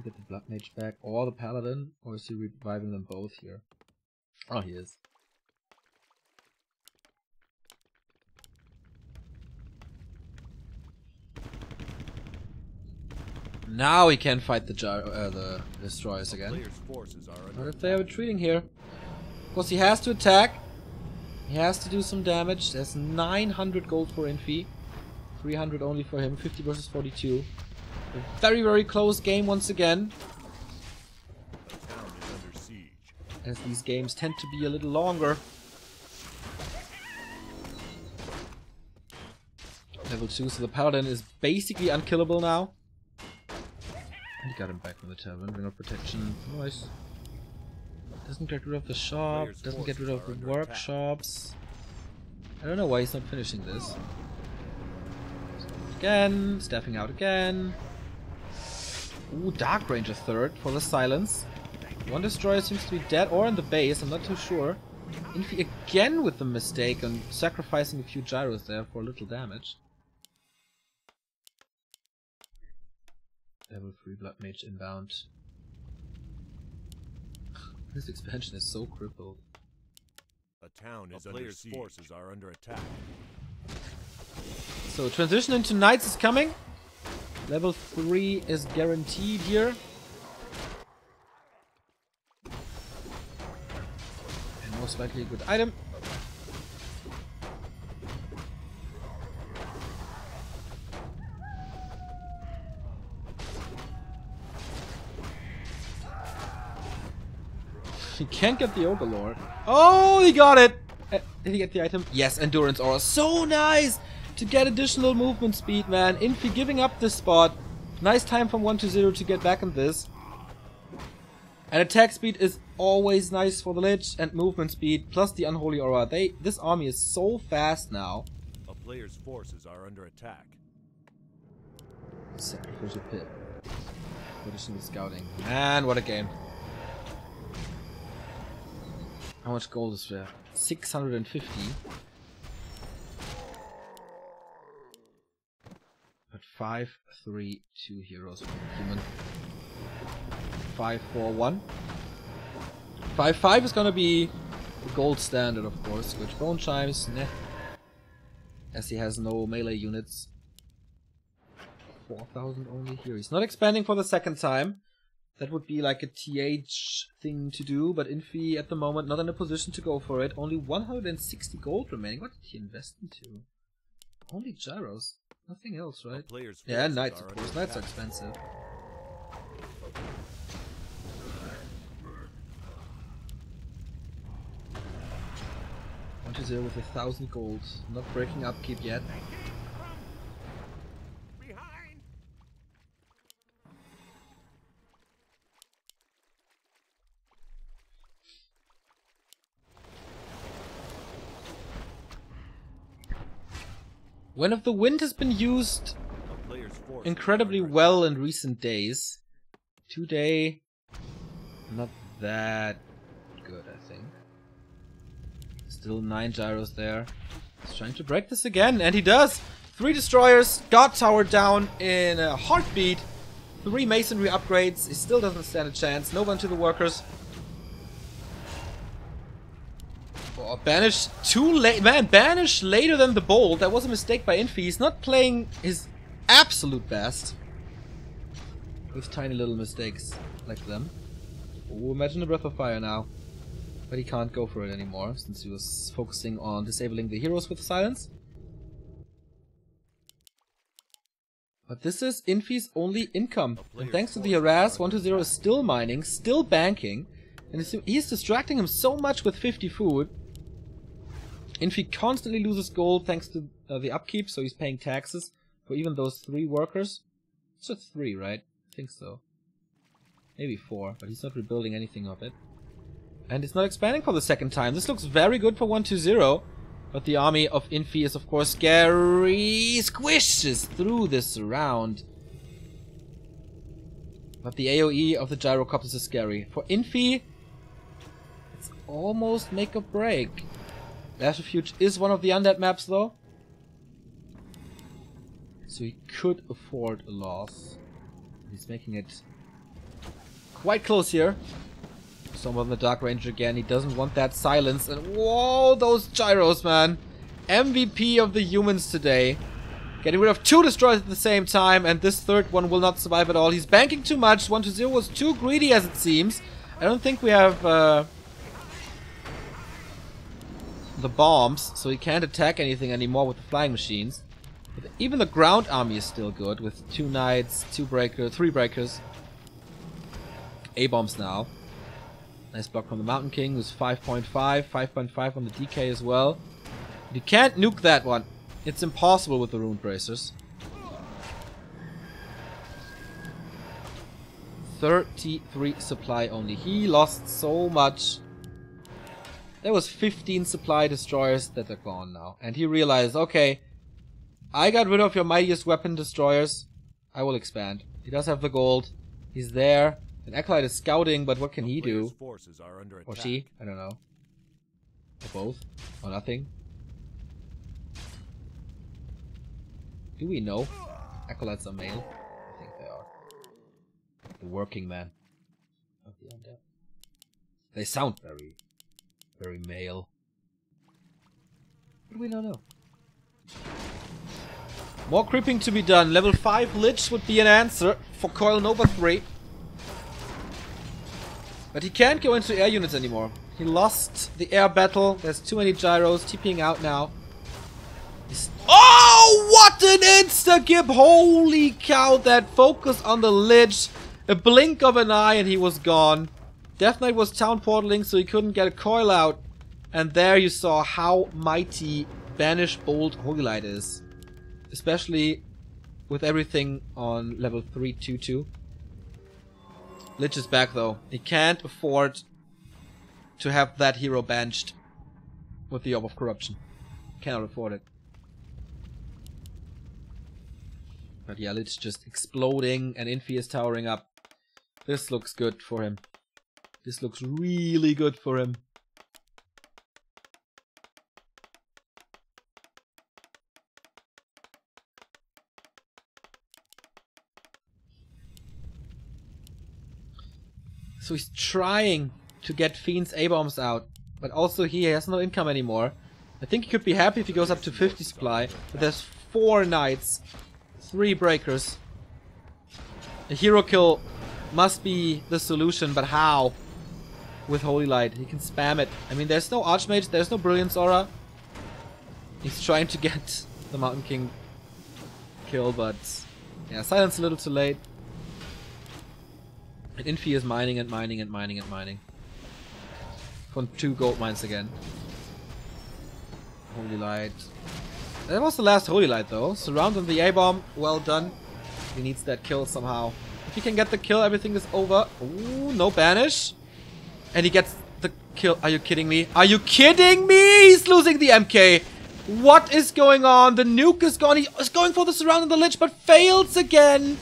Get the Blood Mage back, or the Paladin, or is he reviving them both here? Oh, he is. Now he can fight the uh, the destroyers again. Player's forces are But under if they are retreating here, of course he has to attack. He has to do some damage. There's 900 gold for Infi. 300 only for him. 50 versus 42. A very, very close game once again. The town is under siege. As these games tend to be a little longer. Level 2, so the Paladin is basically unkillable now. He got him back from the tavern. Ring of protection. Nice. Doesn't get rid of the shop, doesn't get rid of the workshops. I don't know why he's not finishing this. Again, stepping out again. Ooh, Dark Ranger third for the silence. One destroyer seems to be dead or in the base, I'm not too sure. Infi again with the mistake and sacrificing a few gyros there for a little damage. Level 3 Blood Mage inbound. This expansion is so crippled. A town is A under player's siege. forces are under attack. So transition into knights is coming. Level 3 is guaranteed here. And most likely a good item. Can't get the Overlord. Oh, he got it! Uh, did he get the item? Yes, Endurance Aura. So nice! To get additional movement speed, man. Infi giving up this spot. Nice time from 1 to 0 to get back in this. And attack speed is always nice for the Lich, and movement speed, plus the Unholy Aura. They This army is so fast now. A player's forces are under attack. Sacrificial Pit. Additional Scouting. Man, what a game. How much gold is there? 650. But 5, 3, 2 heroes for human. 5, 4, 1. 5, 5 is gonna be the gold standard, of course. Which Bone Chimes, neh. As he has no melee units. 4,000 only here. He's not expanding for the second time. That would be like a TH thing to do, but Infi at the moment not in a position to go for it. Only 160 gold remaining. What did he invest into? Only gyros. Nothing else, right? player's Yeah, knights, of course. Knights are expensive. One to zero with a thousand gold. Not breaking upkeep yet. Behind! When the wind has been used incredibly well in recent days. Today, not that good, I think. Still nine gyros there. He's trying to break this again, and he does! Three destroyers, Guard Tower down in a heartbeat. Three masonry upgrades, he still doesn't stand a chance. No one to the workers. Oh, banish too late. Man, banish later than the bolt. That was a mistake by Infi. He's not playing his absolute best. With tiny little mistakes like them. Oh, imagine a Breath of Fire now. But he can't go for it anymore, since he was focusing on disabling the heroes with silence. But this is Infi's only income. And thanks to the harass, 1 to 0 is still mining, still banking. And he's- he's distracting him so much with 50 food. Infi constantly loses gold thanks to uh, the upkeep, so he's paying taxes for even those three workers. Just three, right? I think so. Maybe four, but he's not rebuilding anything of it. And it's not expanding for the second time. This looks very good for 1-2-0. But the army of Infi is of course scary. Squishes through this round. But the AoE of the Gyrocopters is scary. For Infi, it's almost make or break. Last Refuge is one of the undead maps though. So he could afford a loss. He's making it quite close here. Someone in the Dark Ranger again. He doesn't want that silence. And whoa, those gyros, man. MVP of the humans today. Getting rid of two destroyers at the same time, and this third one will not survive at all. He's banking too much. 1 to 0 was too greedy as it seems. I don't think we have uh, the bombs, so he can't attack anything anymore with the flying machines. But even the ground army is still good with two knights, two breakers, three breakers. A bombs now. Nice block from the Mountain King, who's 5.5, 5.5 on the DK as well. You can't nuke that one. It's impossible with the Rune Bracers. 33 supply only. He lost so much. There was 15 supply destroyers that are gone now. And he realized, okay, I got rid of your mightiest weapon destroyers. I will expand. He does have the gold. He's there. An Acolyte is scouting, but what can he do? Forces are under Or she? I don't know. Or both? Or nothing? Do we know? Acolytes are male? I think they are. The working man of the undead. They sound very, very male. But we don't know. More creeping to be done. Level 5 Lich would be an answer for Coil Nova 3. But he can't go into air units anymore. He lost the air battle. There's too many gyros. TPing out now. He's oh, what an insta-gib! Holy cow, that focus on the Lich. A blink of an eye and he was gone. Death Knight was town portaling so he couldn't get a coil out. And there you saw how mighty Banish Holy Light is. Especially with everything on level 322. Lich is back though. He can't afford to have that hero banished with the Orb of Corruption. Cannot afford it. But yeah, Lich just exploding and Infi is towering up. This looks good for him. This looks really good for him. So he's trying to get Fiend's A-bombs out. But also he has no income anymore. I think he could be happy if he goes up to 50 supply. But there's four knights. Three breakers. A hero kill must be the solution, but how? With Holy Light. He can spam it. I mean, there's no Archmage, there's no Brilliance Aura. He's trying to get the Mountain King kill, but... Yeah, silence a little too late. And Infi is mining and mining and mining and mining. From two gold mines again. Holy Light. That was the last Holy Light though. Surround on the A-bomb. Well done. He needs that kill somehow. If he can get the kill, everything is over. Ooh, no banish. And he gets the kill. Are you kidding me? Are you kidding me? He's losing the MK. What is going on? The nuke is gone. He is going for the surround on the lich, but fails again.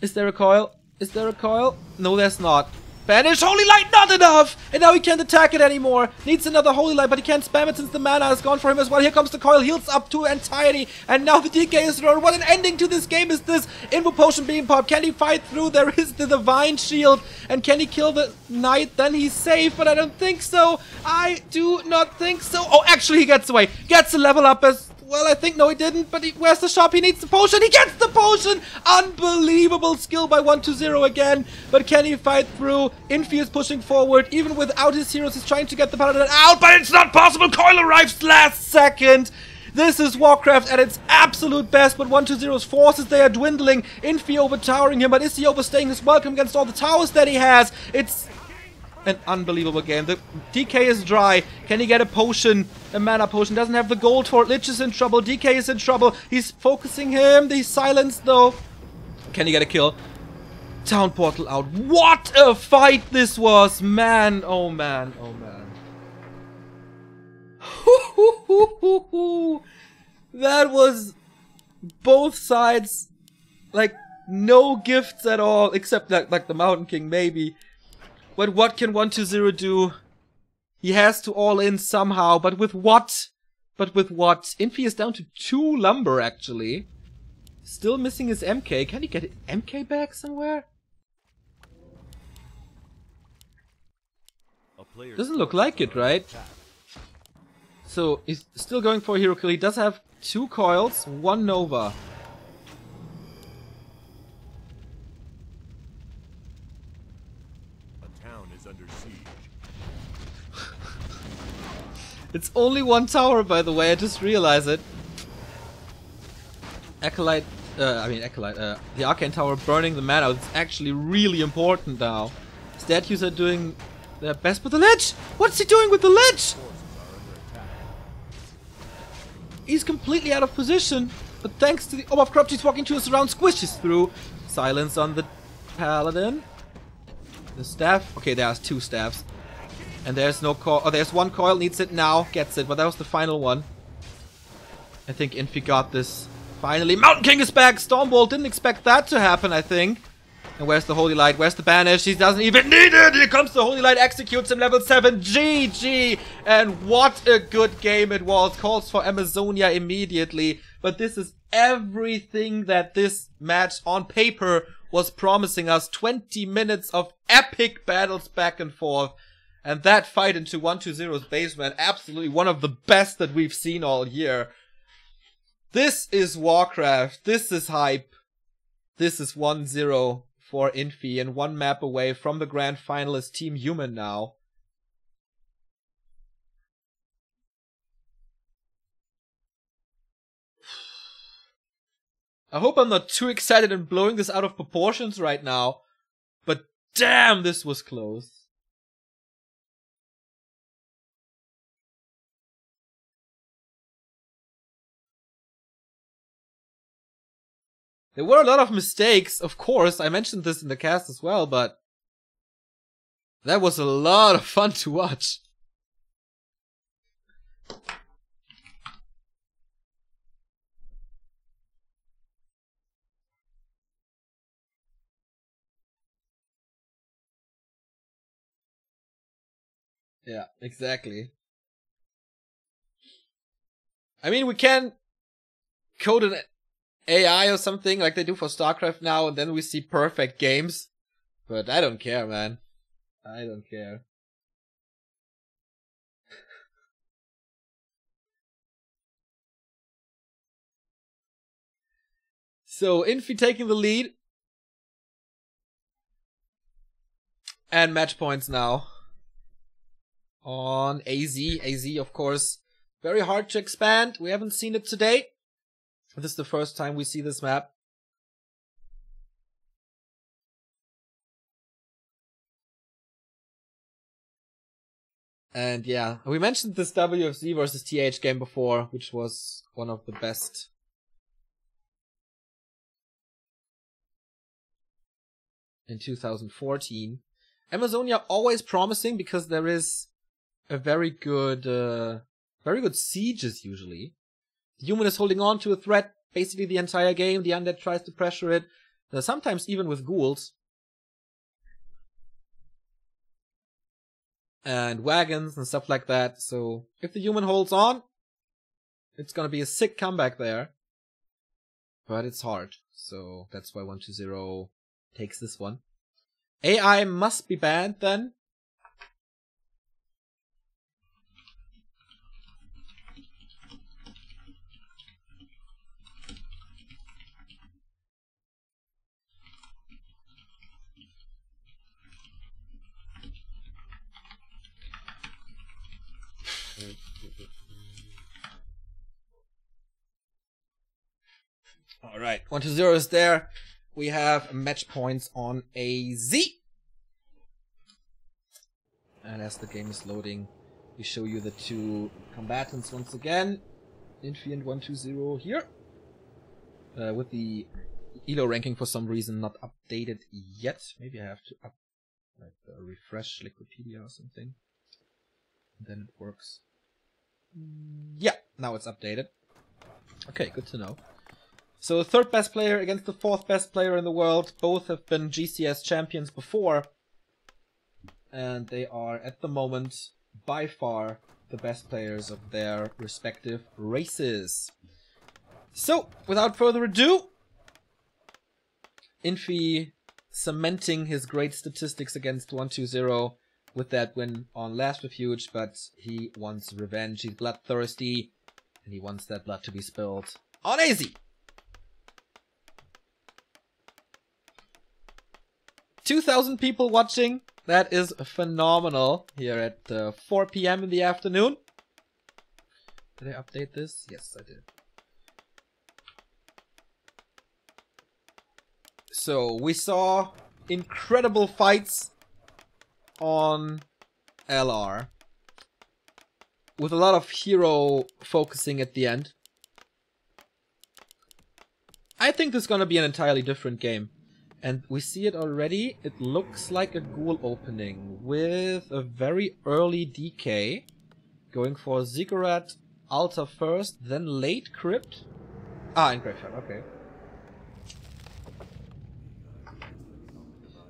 Is there a coil? Is there a coil? No, there's not. Banish Holy Light, not enough! And now he can't attack it anymore. Needs another Holy Light, but he can't spam it since the mana is gone for him as well. Here comes the coil, heals up to entirety. And now the DK is thrown. What an ending to this game is this? Invu Potion Beam Pop, Can he fight through? There is the Divine Shield. And can he kill the Knight? Then he's safe, but I don't think so. I do not think so. Oh, actually he gets away. Gets a level up as well, I think, no he didn't, but he, where's the shop? He needs the potion, he gets the potion! Unbelievable skill by 1-0 again, but can he fight through? Infi is pushing forward, even without his heroes, he's trying to get the paladin out, but it's not possible! Coil arrives last second! This is Warcraft at its absolute best, but 1-2-0's forces, they are dwindling. Infi overtowering him, but is he overstaying his welcome against all the towers that he has? It's an unbelievable game. The DK is dry. Can he get a potion? A mana potion. Doesn't have the gold for it. Lich is in trouble. DK is in trouble. He's focusing him. He's silenced though. Can he get a kill? Town portal out. What a fight this was. Man. Oh man. Oh man. that was both sides like no gifts at all except like, like the Mountain King maybe. But what can 120 do? He has to all in somehow, but with what? But with what? Infi is down to two lumber, actually. Still missing his MK. Can he get MK back somewhere? Doesn't look like it, right? So, he's still going for a hero kill. He does have two coils, one Nova. A town is under siege. It's only one tower, by the way, I just realized it. Acolyte, uh, I mean Acolyte, uh, the Arcane Tower burning the mana It's actually really important now. Statues are doing their best, but the ledge! What's he doing with the ledge? He's completely out of position, but thanks to the Orb of Corrupt, he's walking to us around, squishes through. Silence on the Paladin. The staff, okay, there's two staffs. And there's no coil, oh, there's one coil, needs it now, gets it, but that was the final one. I think Infi got this Finally, Mountain King is back! Stormbolt didn't expect that to happen, I think. And where's the Holy Light? Where's the Banish? He doesn't even need it! Here comes the Holy Light, executes him level 7. GG! And what a good game it was. Calls for Amazonia immediately. But this is everything that this match on paper was promising us. 20 minutes of epic battles back and forth. And that fight into 120's basement, absolutely one of the best that we've seen all year. This is Warcraft. This is hype. This is 1-0 for Infi and one map away from the grand finalist Team Human now. I hope I'm not too excited and blowing this out of proportions right now, but damn, this was close. There were a lot of mistakes, of course. I mentioned this in the cast as well, but that was a lot of fun to watch. Yeah, exactly. I mean, we can code an AI or something like they do for StarCraft now, and then we see perfect games. But I don't care, man. I don't care. so, Infi taking the lead. And match points now. On AZ. AZ, of course, very hard to expand. We haven't seen it today. This is the first time we see this map. And yeah, we mentioned this WFZ versus TH game before, which was one of the best. In 2014. Amazonia always promising because there is a very good, uh, very good sieges usually. The human is holding on to a threat basically the entire game. The undead tries to pressure it, sometimes even with ghouls. And wagons and stuff like that. So if the human holds on, it's gonna be a sick comeback there. But it's hard. So that's why 120 takes this one. AI must be banned then. All right, one to zero is there. We have match points on AZ. And as the game is loading, we show you the two combatants once again. Infi and 120 here. Uh, with the ELO ranking for some reason not updated yet. Maybe I have to up, like, uh, refresh Liquipedia or something. And then it works. Yeah, now it's updated. Okay, good to know. So the third best player against the fourth best player in the world. Both have been GCS champions before. And they are, at the moment, by far the best players of their respective races. So, without further ado, Infi cementing his great statistics against 120 with that win on last refuge, but he wants revenge. He's bloodthirsty, and he wants that blood to be spilled on AZ. 2,000 people watching. That is phenomenal here at uh, 4 p.m. in the afternoon. Did I update this? Yes, I did. So, we saw incredible fights on LR. With a lot of hero focusing at the end. I think this is gonna be an entirely different game. And we see it already. It looks like a ghoul opening with a very early DK. Going for Ziggurat, Altar first, then late Crypt. Ah, and Graveyard, okay.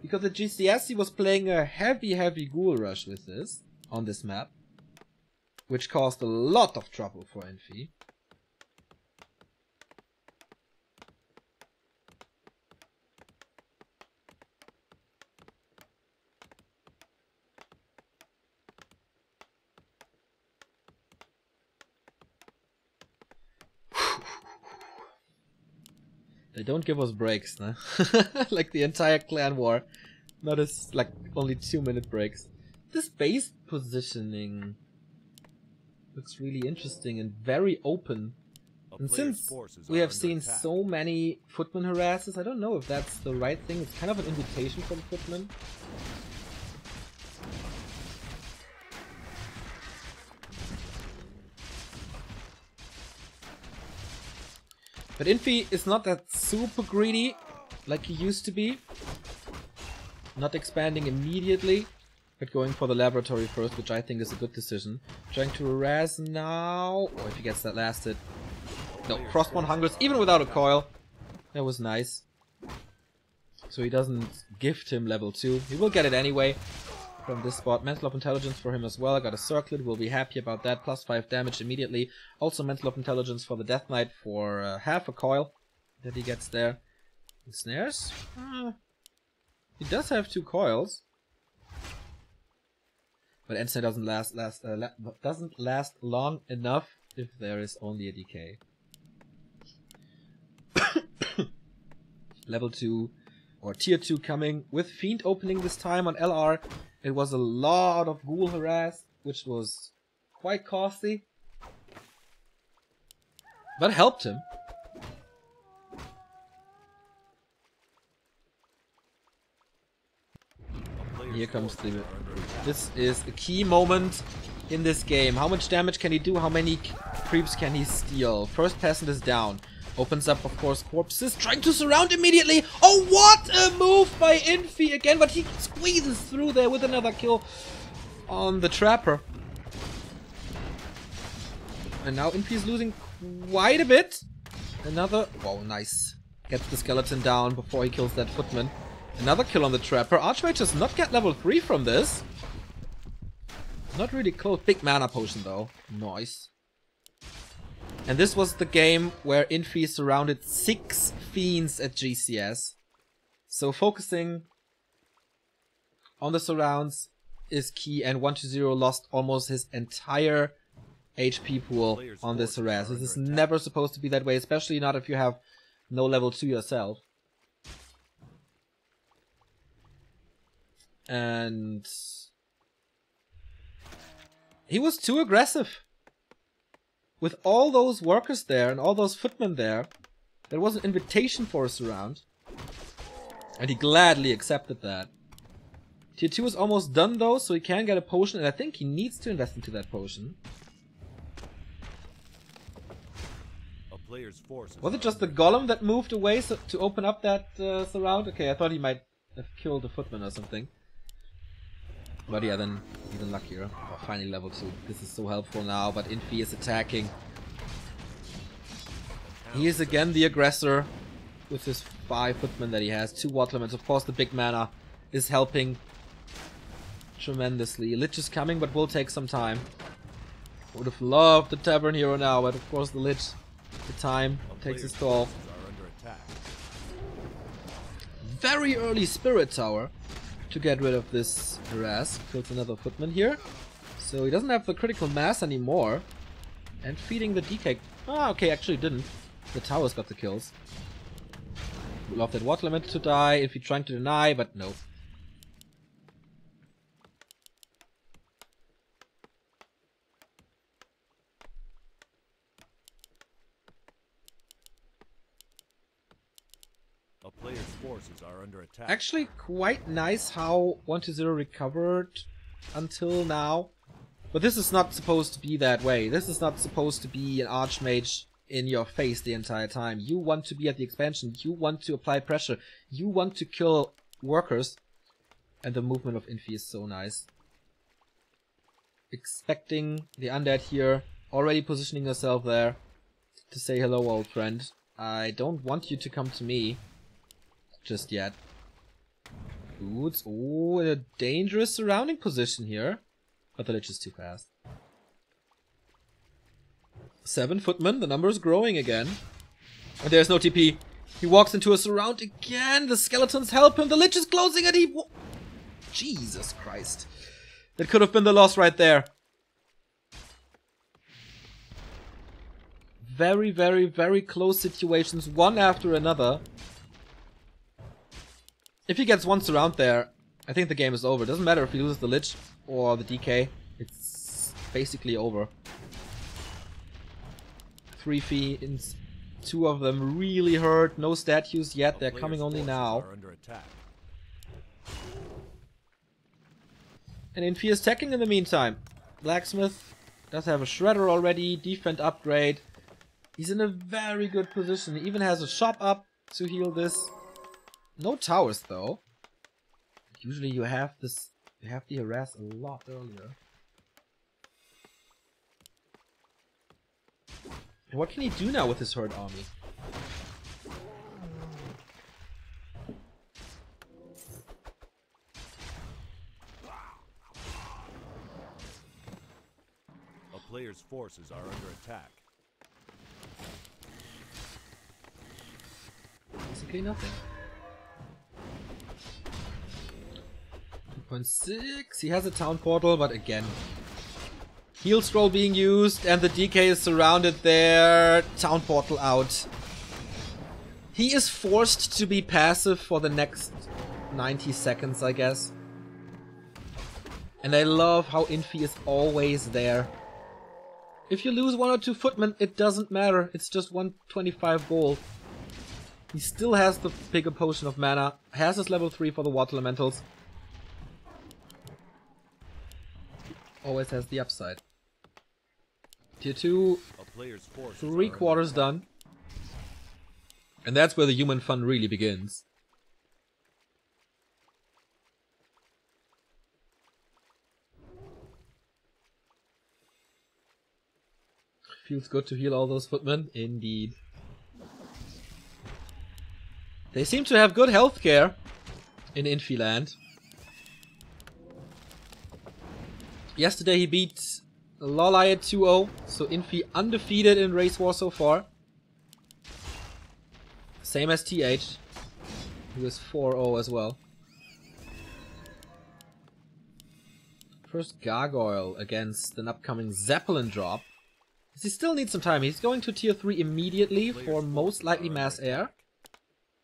Because the GCS he was playing a heavy, heavy ghoul rush with this, on this map. Which caused a lot of trouble for Envy. Don't give us breaks, like the entire clan war. Not as, like, only two minute breaks. This base positioning looks really interesting and very open. And since we have seen attack. so many footman harasses, I don't know if that's the right thing. It's kind of an invitation from footman. But Infi is not that super greedy like he used to be. Not expanding immediately, but going for the laboratory first, which I think is a good decision. Trying to harass now. Oh, if he gets that last hit. No, Frostborn hungers, even without a coil. That was nice. So he doesn't gift him level 2. He will get it anyway from this spot. Mantle of Intelligence for him as well. Got a circlet, we'll be happy about that. Plus 5 damage immediately. Also Mantle of Intelligence for the Death Knight for uh, half a coil that he gets there. The snares? Uh, he does have two coils. But Ensnare doesn't last, last uh, la- doesn't last long enough if there is only a decay. Level 2 or tier 2 coming with Fiend opening this time on LR. It was a lot of ghoul harass, which was quite costly. But helped him. Here comes the. are under attack. This is a key moment in this game. How much damage can he do? How many creeps can he steal? First peasant is down. Opens up, of course, corpses. Trying to surround immediately. Oh, what a move by Infi again. But he squeezes through there with another kill on the Trapper. And now Infi is losing quite a bit. Another. Wow, nice. Gets the skeleton down before he kills that footman. Another kill on the Trapper. Archmage does not get level 3 from this. Not really close. Big mana potion though. Nice. And this was the game where Infi surrounded six fiends at GCS. So focusing on the surrounds is key and 1-0 lost almost his entire HP pool on this harass. This is never supposed to be that way, especially not if you have no level 2 yourself. And he was too aggressive. With all those workers there and all those footmen there, there was an invitation for a surround. And he gladly accepted that. Tier 2 is almost done though, so he can get a potion, and I think he needs to invest into that potion. A player's forces Was it just the golem that moved away so, to open up that uh, surround? Okay, I thought he might have killed a footman or something. But yeah, then even luckier. Oh, finally level 2. This is so helpful now, but Infi is attacking. He is again the aggressor with his 5 footmen that he has. 2 waterlements. Of course, the big mana is helping tremendously. Lich is coming, but will take some time. Would have loved the Tavern Hero now, but of course the Lich, the time, takes its toll. very early Spirit Tower to get rid of this harass. Kills another footman here. So he doesn't have the critical mass anymore. And feeding the DK. Ah, okay, actually didn't. The towers got the kills. Love that water limit to die if he trying to deny, but no. player's forces are under attack. Actually, quite nice how 1-0 recovered until now. But this is not supposed to be that way. This is not supposed to be an Archmage in your face the entire time. You want to be at the expansion. You want to apply pressure. You want to kill workers. And the movement of Infi is so nice. Expecting the undead here. Already positioning yourself there. To say hello, old friend. I don't want you to come to me. Just yet. Boots. Oh, a dangerous surrounding position here. But the Lich is too fast. Seven footmen, the number is growing again. And there's no TP. He walks into a surround again. The skeletons help him. The Lich is closing and he... Jesus Christ. That could have been the loss right there. Very, very, very close situations, one after another. If he gets one surround there, I think the game is over. It doesn't matter if he loses the Lich or the DK. It's basically over. Three fiends, two of them really hurt. No statues yet. They're coming only now. And Infi is attacking in the meantime. Blacksmith does have a shredder already. Defend upgrade. He's in a very good position. He even has a shop up to heal this. No towers though. Usually you have this you have the harass a lot earlier. And what can he do now with his herd army? A player's forces are under attack. Basically nothing. 2.6. He has a town portal, but again. Heal scroll being used, and the DK is surrounded there. Town portal out. He is forced to be passive for the next 90 seconds, I guess. And I love how Infi is always there. If you lose one or two footmen, it doesn't matter. It's just 125 gold. He still has the bigger potion of mana, has his level 3 for the water elementals. Always has the upside. Tier 2, A player's forces three quarters done. And that's where the human fun really begins. Feels good to heal all those footmen, indeed. They seem to have good healthcare in Infiland. Yesterday he beat Lolai 2-0, so Infi undefeated in Race War so far. Same as TH, who is 4-0 as well. First Gargoyle against an upcoming Zeppelin drop. He still needs some time. He's going to tier 3 immediately for most likely Mass Air.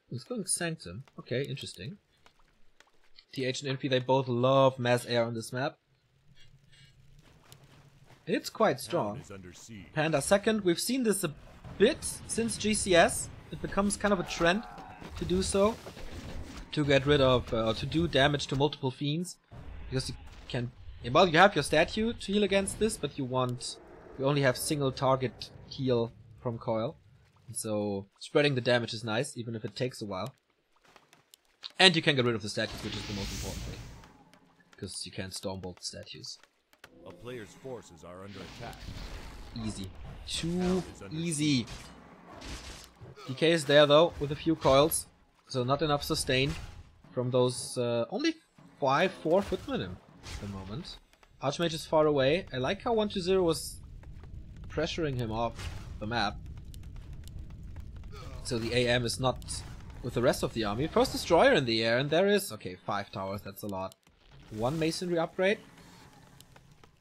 He's going Sanctum. Okay, interesting. TH and Infi, they both love Mass Air on this map. It's quite strong. is under siege. Panda second. We've seen this a bit since GCS. It becomes kind of a trend to do so. To get rid of, uh, to do damage to multiple fiends. Because you can, well, you have your statue to heal against this, but you want, you only have single target heal from Coil. So, spreading the damage is nice, even if it takes a while. And you can get rid of the statues, which is the most important thing. Because you can't stormbolt statues. A player's forces are under attack. Easy. Too easy. DK is there though, with a few coils. So not enough sustain from those uh, only 5, 4 footmen in the moment. Archmage is far away. I like how 120 was pressuring him off the map. So the AM is not with the rest of the army. First destroyer in the air, and there is... Okay, 5 towers, that's a lot. One masonry upgrade.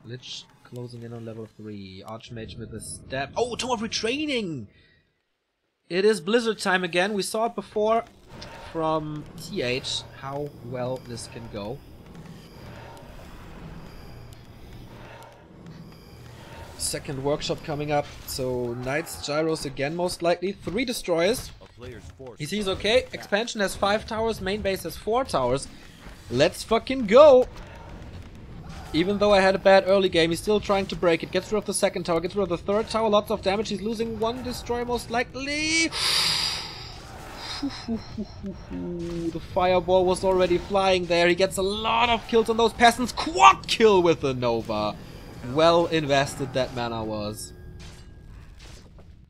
Lich closing in on level 3. Archmage with a stab. Oh, Tome of Retraining! It is Blizzard time again. We saw it before from TH, how well this can go. Second workshop coming up, so Knights, Gyros again most likely. Three destroyers. A player's forces He sees okay, expansion has five towers, main base has four towers. Let's fucking go! Even though I had a bad early game, he's still trying to break it. Gets rid of the second tower, gets rid of the third tower, lots of damage. He's losing one destroyer most likely. the fireball was already flying there. He gets a lot of kills on those peasants. Quad kill with the Nova. Well invested that mana was.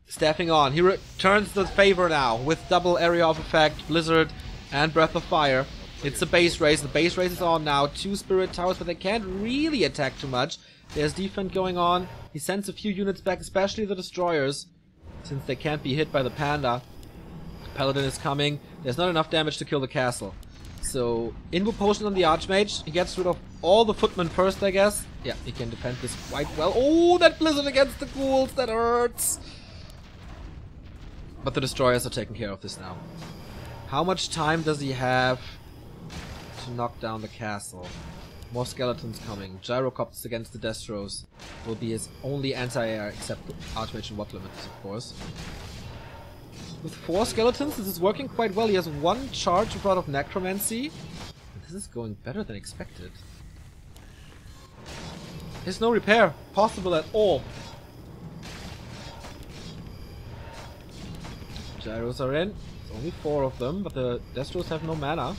Stepping on. He returns the favor now with double area of effect, Blizzard, and Breath of Fire. It's a base race. The base race is on now. Two Spirit Towers, but they can't really attack too much. There's defense going on. He sends a few units back, especially the Destroyers, since they can't be hit by the Panda. Paladin is coming. There's not enough damage to kill the castle. So, Invu Potion on the Archmage. He gets rid of all the footmen first, I guess. Yeah, he can defend this quite well. Oh, that Blizzard against the ghouls. That hurts. But the Destroyers are taking care of this now. How much time does he have knock down the castle? More skeletons coming. Gyrocopters against the Destros will be his only anti-air, except Archmage and Water Elementals, of course. With four skeletons, this is working quite well. He has one charge out of Necromancy. This is going better than expected. There's no repair possible at all. Gyros are in. It's only four of them, but the Destros have no mana.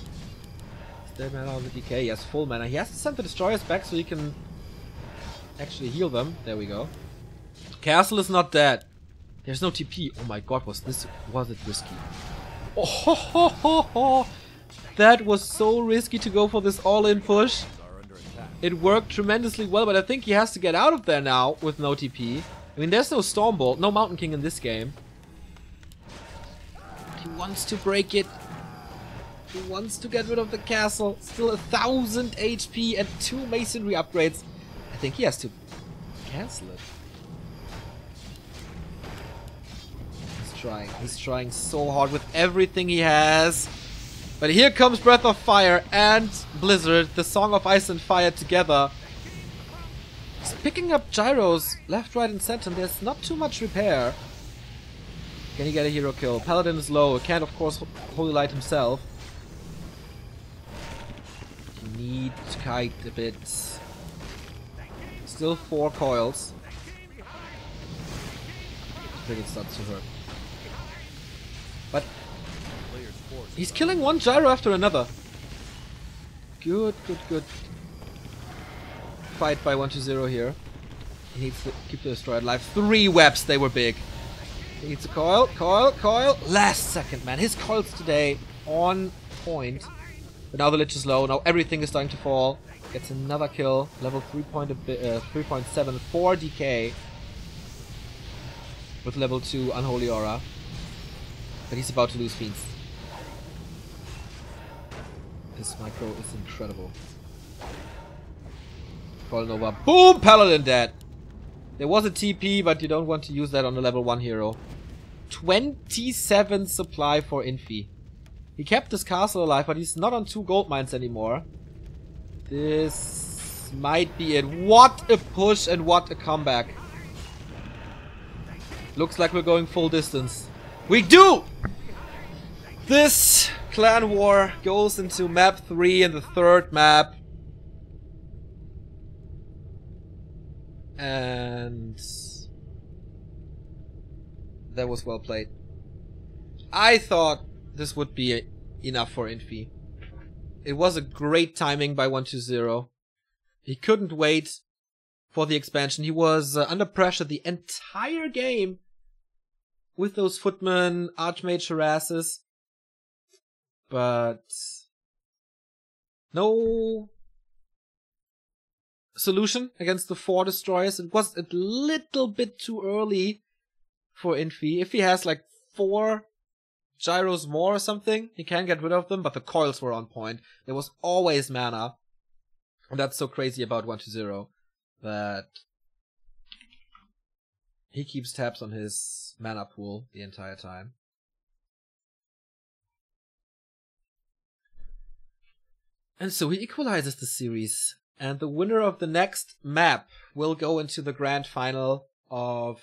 There mana on the DK? Yes, full mana. He has to send the Destroyers back so he can actually heal them. There we go. Castle is not dead. There's no TP. Oh my god, was this was it risky? Oh ho ho ho ho! That was so risky to go for this all-in push. It worked tremendously well, but I think he has to get out of there now with no TP. I mean, there's no Stormbolt, no Mountain King in this game. He wants to break it. He wants to get rid of the castle. Still a thousand HP and two masonry upgrades. I think he has to cancel it. He's trying. He's trying so hard with everything he has. But here comes Breath of Fire and Blizzard, the Song of Ice and Fire together. He's picking up gyros left, right, and center. There's not too much repair. Can he get a hero kill? Paladin is low. Can't, of course, Holy Light himself. Need kite a bit. Still four coils. I think it starts to hurt. But He's killing one gyro after another. Good, good, good. Fight by 120 here. He needs to keep the destroyer alive. Three webs, they were big. He needs a coil, coil, coil. Last second, man. His coils today on point. But now the lich is low. Now everything is starting to fall. Gets another kill. Level 3.7 uh, 4 DK. With level 2 Unholy Aura. But he's about to lose Fiends. This micro is incredible. Fall Nova. Boom! Paladin dead! There was a TP, but you don't want to use that on a level 1 hero. 27 supply for Infi. He kept his castle alive, but he's not on two gold mines anymore. This might be it. What a push and what a comeback. Looks like we're going full distance. We do! This clan war goes into map 3 and the third map. And that was well played. I thought this would be enough for Infi. It was a great timing by 120. He couldn't wait for the expansion. He was uh, under pressure the entire game with those footmen, Archmage harasses. But no solution against the four destroyers. It was a little bit too early for Infi. If he has like four gyros more or something, he can get rid of them, but the coils were on point. There was always mana. And that's so crazy about 120 that he keeps tabs on his mana pool the entire time. And so he equalizes the series. And the winner of the next map will go into the grand final of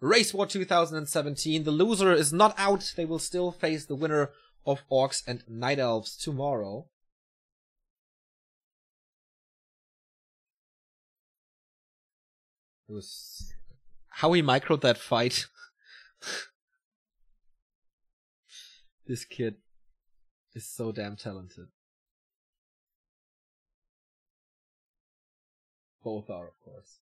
Race War 2017. The loser is not out. They will still face the winner of Orcs and Night Elves tomorrow. It was how he microed that fight. this kid is so damn talented. Both are, of course.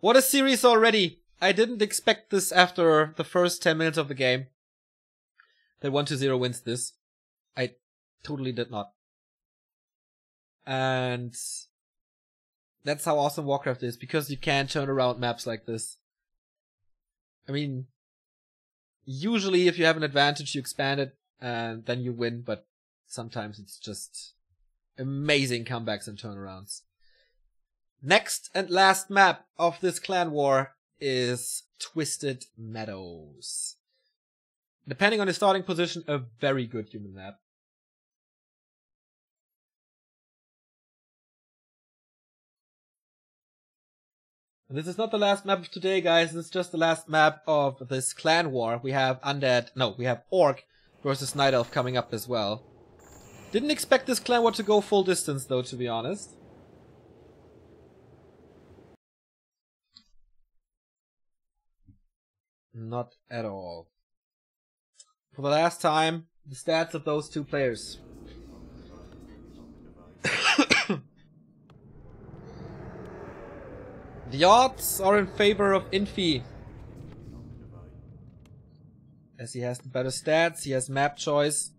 What a series already! I didn't expect this after the first 10 minutes of the game. That 120 wins this. I totally did not. And that's how awesome Warcraft is, because you can turn around maps like this. I mean, usually if you have an advantage, you expand it and then you win, but sometimes it's just amazing comebacks and turnarounds. Next and last map of this clan war is Twisted Meadows. Depending on his starting position, a very good human map. And this is not the last map of today, guys. This is just the last map of this clan war. We have undead, no, we have orc versus night elf coming up as well. Didn't expect this clan war to go full distance, though, to be honest. Not at all. For the last time, the stats of those two players. the odds are in favor of Infi. As he has the better stats, he has map choice.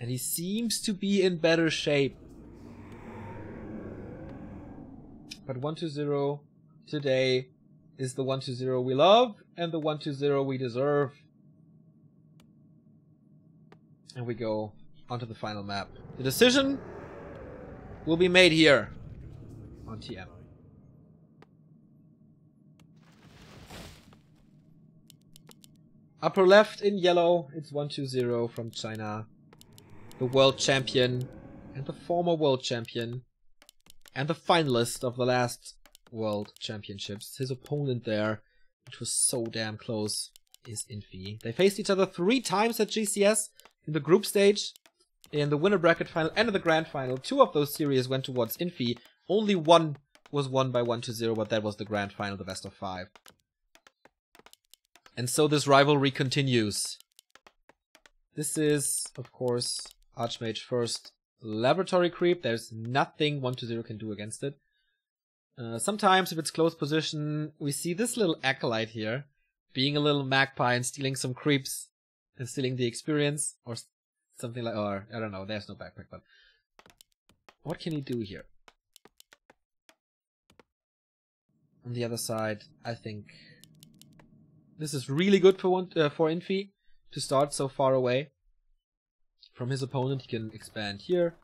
And he seems to be in better shape. But 120 today is the 120 we love and the 120 we deserve. And we go onto the final map. The decision will be made here on TM. Upper left in yellow, it's 120 from China. The world champion and the former world champion and the finalist of the last world championships. His opponent there, which was so damn close, is Infi. They faced each other three times at GCS in the group stage, in the winner bracket final, and in the grand final. Two of those series went towards Infi. Only one was won by 120, but that was the grand final, the best of five. And so this rivalry continues. This is, of course, Archmage first laboratory creep. There's nothing 120 can do against it. Uh, sometimes if it's close position, we see this little acolyte here being a little magpie and stealing some creeps and stealing the experience or something like, or I don't know, there's no backpack, but what can he do here? On the other side, I think this is really good for one uh, for Infi to start so far away from his opponent. He can expand here.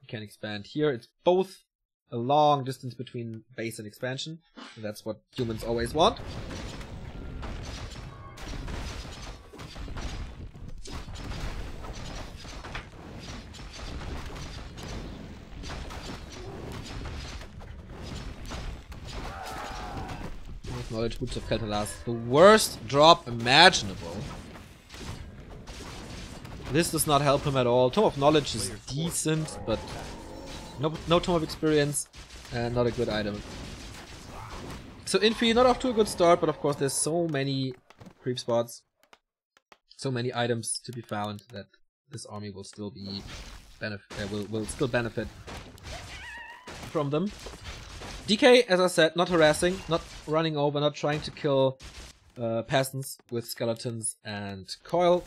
He can expand here. It's both a long distance between base and expansion. And that's what humans always want. Knowledge Boots of Quel'Thalas. The worst drop imaginable. This does not help him at all. Tome of Knowledge is decent, but no, no Tome of Experience and not a good item. So Infi not off to a good start, but of course there's so many creep spots, so many items to be found that this army will still be benefit uh, will will still benefit from them. DK, as I said, not harassing, not running over, not trying to kill uh, peasants with skeletons and coil.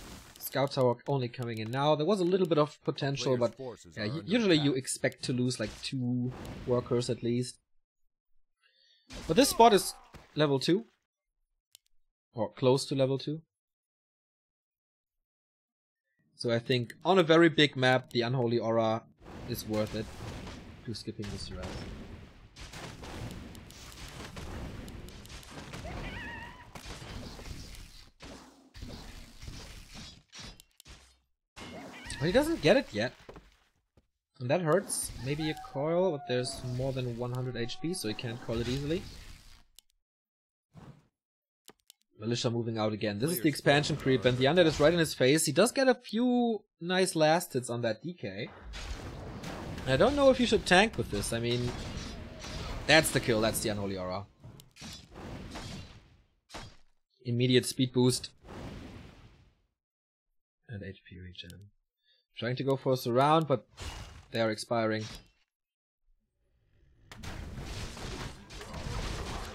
Scout tower only coming in now. There was a little bit of potential, but yeah, usually you expect to lose like two workers at least. But this spot is level 2. Or close to level 2. So I think on a very big map, the Unholy Aura is worth it to skipping this route. But he doesn't get it yet. And that hurts. Maybe a coil, but there's more than 100 HP, so he can't coil it easily. Militia moving out again. This is the expansion creep, and the undead is right in his face. He does get a few nice last hits on that DK. I don't know if you should tank with this. I mean, that's the kill. That's the Unholy Aura. Immediate speed boost. And HP regen. Trying to go for a surround, but they are expiring.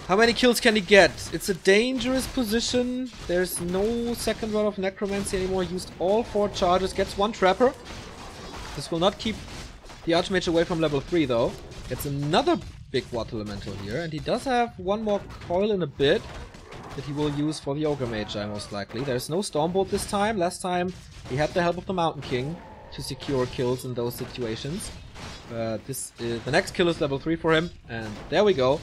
How many kills can he get? It's a dangerous position. There's no second run of Necromancy anymore. Used all four charges. Gets one Trapper. This will not keep the Archmage away from level 3 though. Gets another big Water Elemental here. And he does have one more Coil in a bit that he will use for the Ogre Magi most likely. There's no Stormbolt this time. Last time he had the help of the Mountain King to secure kills in those situations. Uh, this is, the next kill is level 3 for him. And there we go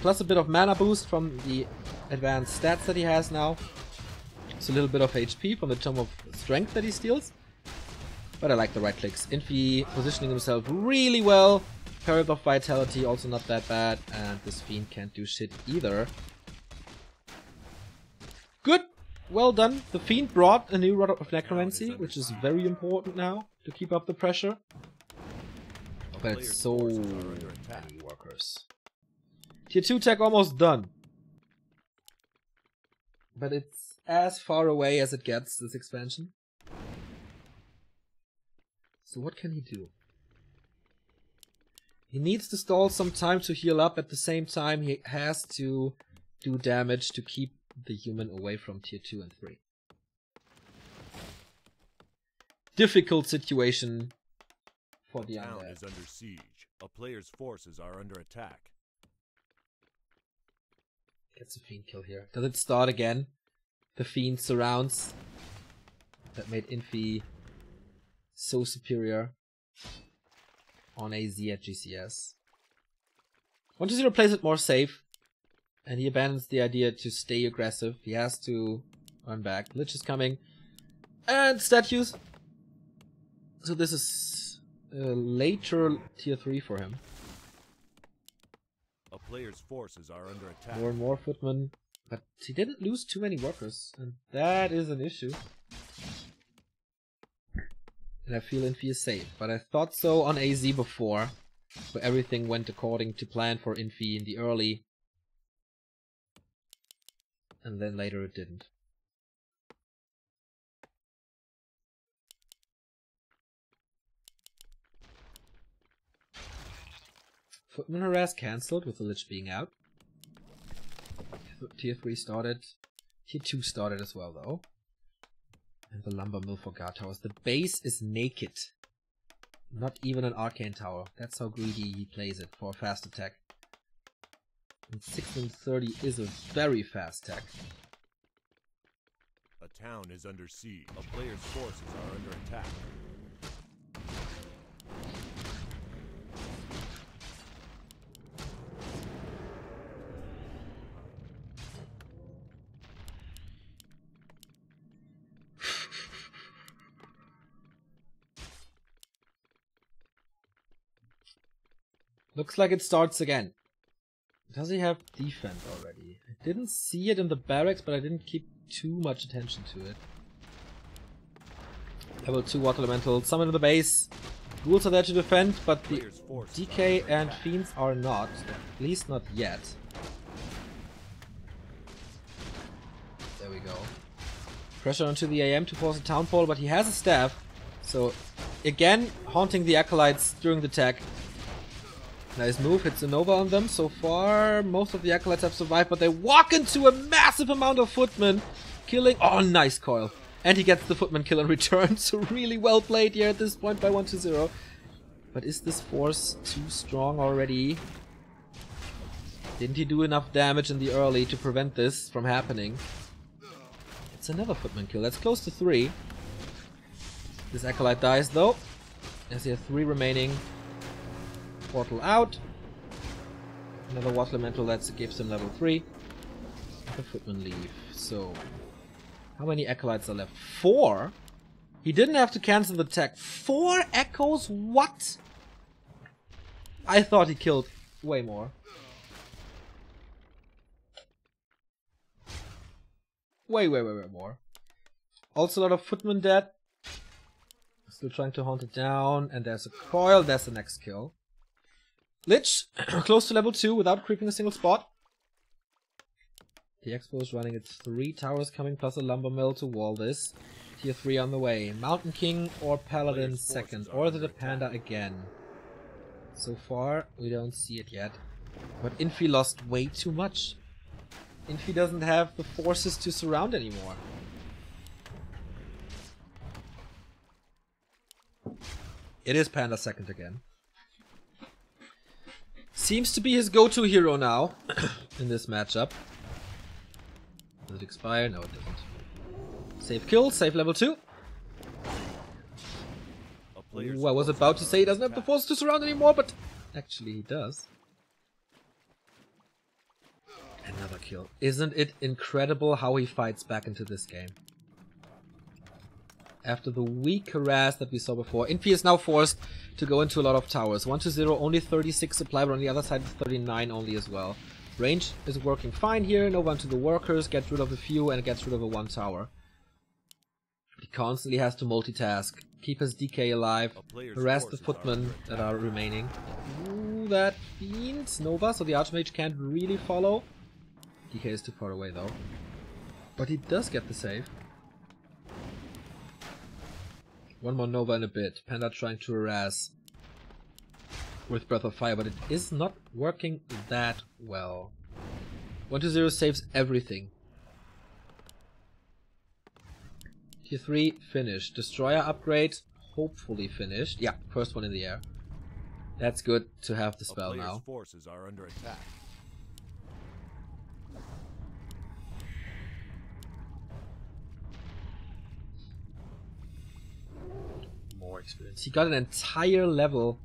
plus a bit of mana boost from the advanced stats that he has now. So a little bit of HP from the Tome of Strength that he steals. But I like the right clicks. Infi positioning himself really well. Herald of Vitality also not that bad. And this Fiend can't do shit either. Good! Well done. The Fiend brought a new Rod of Necromancy, which is very important now to keep up the pressure. But it's so many workers. Tier 2 tech almost done. But it's as far away as it gets, this expansion. So what can he do? He needs to stall some time to heal up, at the same time he has to do damage to keep the human away from tier 2 and 3. Difficult situation for the Town undead. is under siege. A player's forces are under attack. Gets a fiend kill here. Does it start again? The fiend surrounds. That made Infi so superior on AZ at GCS. 120 plays it more safe. And he abandons the idea to stay aggressive. He has to run back. Lich is coming. And statues. So this is a later tier 3 for him. A player's forces are under attack. More and more footmen. But he didn't lose too many workers, and that is an issue. And I feel Infi is safe, but I thought so on AZ before, where everything went according to plan for Infi in the early. And then later it didn't. Footman harass cancelled with the Lich being out. Tier 3 started. Tier 2 started as well though. And the lumber mill for guard towers. The base is naked. Not even an arcane tower. That's how greedy he plays it for a fast attack. And 6 and 30 is a very fast attack. A town is under siege. A player's forces are under attack. Looks like it starts again. Does he have defense already? I didn't see it in the barracks, but I didn't keep too much attention to it. Level 2 Water Elemental, summon to the base. Ghouls are there to defend, but the Player's forces are DK and. Fiends are not. At least not yet. There we go. Pressure onto the AM to force a Townfall, but he has a staff. So, again, haunting the Acolytes during the attack. Nice move, hits a Nova on them. So far, most of the Acolytes have survived, but they walk into a massive amount of Footmen, killing... Oh, nice coil. And he gets the Footman kill in return, so really well played here at this point by 120. But is this force too strong already? Didn't he do enough damage in the early to prevent this from happening? It's another Footman kill, that's close to 3. This Acolyte dies though, as he has 3 remaining. Portal out. Another Water Elemental that gives him level 3. The Footman leave, so... How many Acolytes are left? Four? He didn't have to cancel the attack. Four Acos? What? I thought he killed way more. way, way, way, way more. Also a lot of footmen dead. Still trying to hunt it down, and there's a coil, there's the next kill. Lich, close to level 2 without creeping a single spot. The Expo is running its three towers coming plus a lumber mill to wall this. Tier 3 on the way. Mountain King or Paladin second, or is it a Panda again? So far, we don't see it yet. But Infi lost way too much. Infi doesn't have the forces to surround anymore. It is Panda second again. Seems to be his go-to hero now in this matchup. Does it expire? No, it doesn't. Save kill, save level 2. Ooh, I was about to say he doesn't have the force to surround anymore, but actually he does. Another kill. Isn't it incredible how he fights back into this game? After the weak harass that we saw before, Infi is now forced to go into a lot of towers. 120, only 36 supply, but on the other side 39 only as well. Range is working fine here, no one to the workers, gets rid of a few and gets rid of a one tower. He constantly has to multitask, keep his DK alive, harass the footmen that are remaining. Ooh, that fiend Nova, so the Archmage can't really follow. DK is too far away though. But he does get the save. One more Nova in a bit. Panda trying to harass with Breath of Fire, but it is not working that well. 120 saves everything. Tier 3 finished. Destroyer upgrade hopefully finished. Yeah, first one in the air. That's good to have the spell now. forces are under attack. More experience. He got an entire level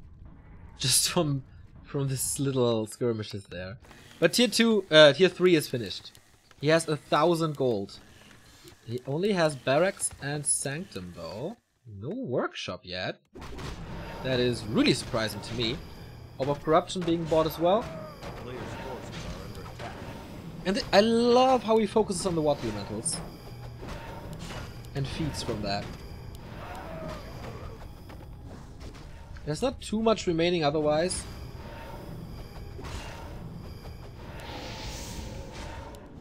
just from from this little skirmishes there. But tier two, uh, tier three is finished. He has a thousand gold. He only has barracks and sanctum though. No workshop yet. That is really surprising to me. Orb of corruption being bought as well. And I love how he focuses on the water elementals. And feeds from that. There's not too much remaining otherwise.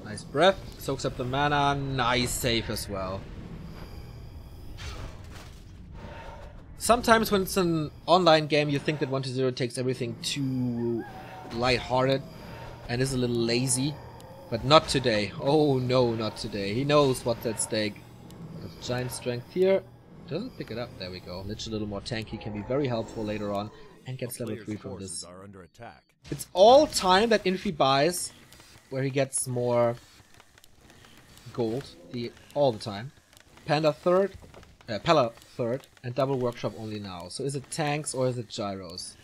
Nice breath, soaks up the mana, nice save as well. Sometimes when it's an online game you think that 120 takes everything too light-hearted and is a little lazy. But not today. Oh no, not today. He knows what's at stake. Giant strength here. Doesn't pick it up. There we go. Lich a little more tanky can be very helpful later on and gets level 3 from this. are under attack. It's all time that Infi buys where he gets more gold the all the time. Panda third, uh, Pala third, and double workshop only now. So is it tanks or is it gyros?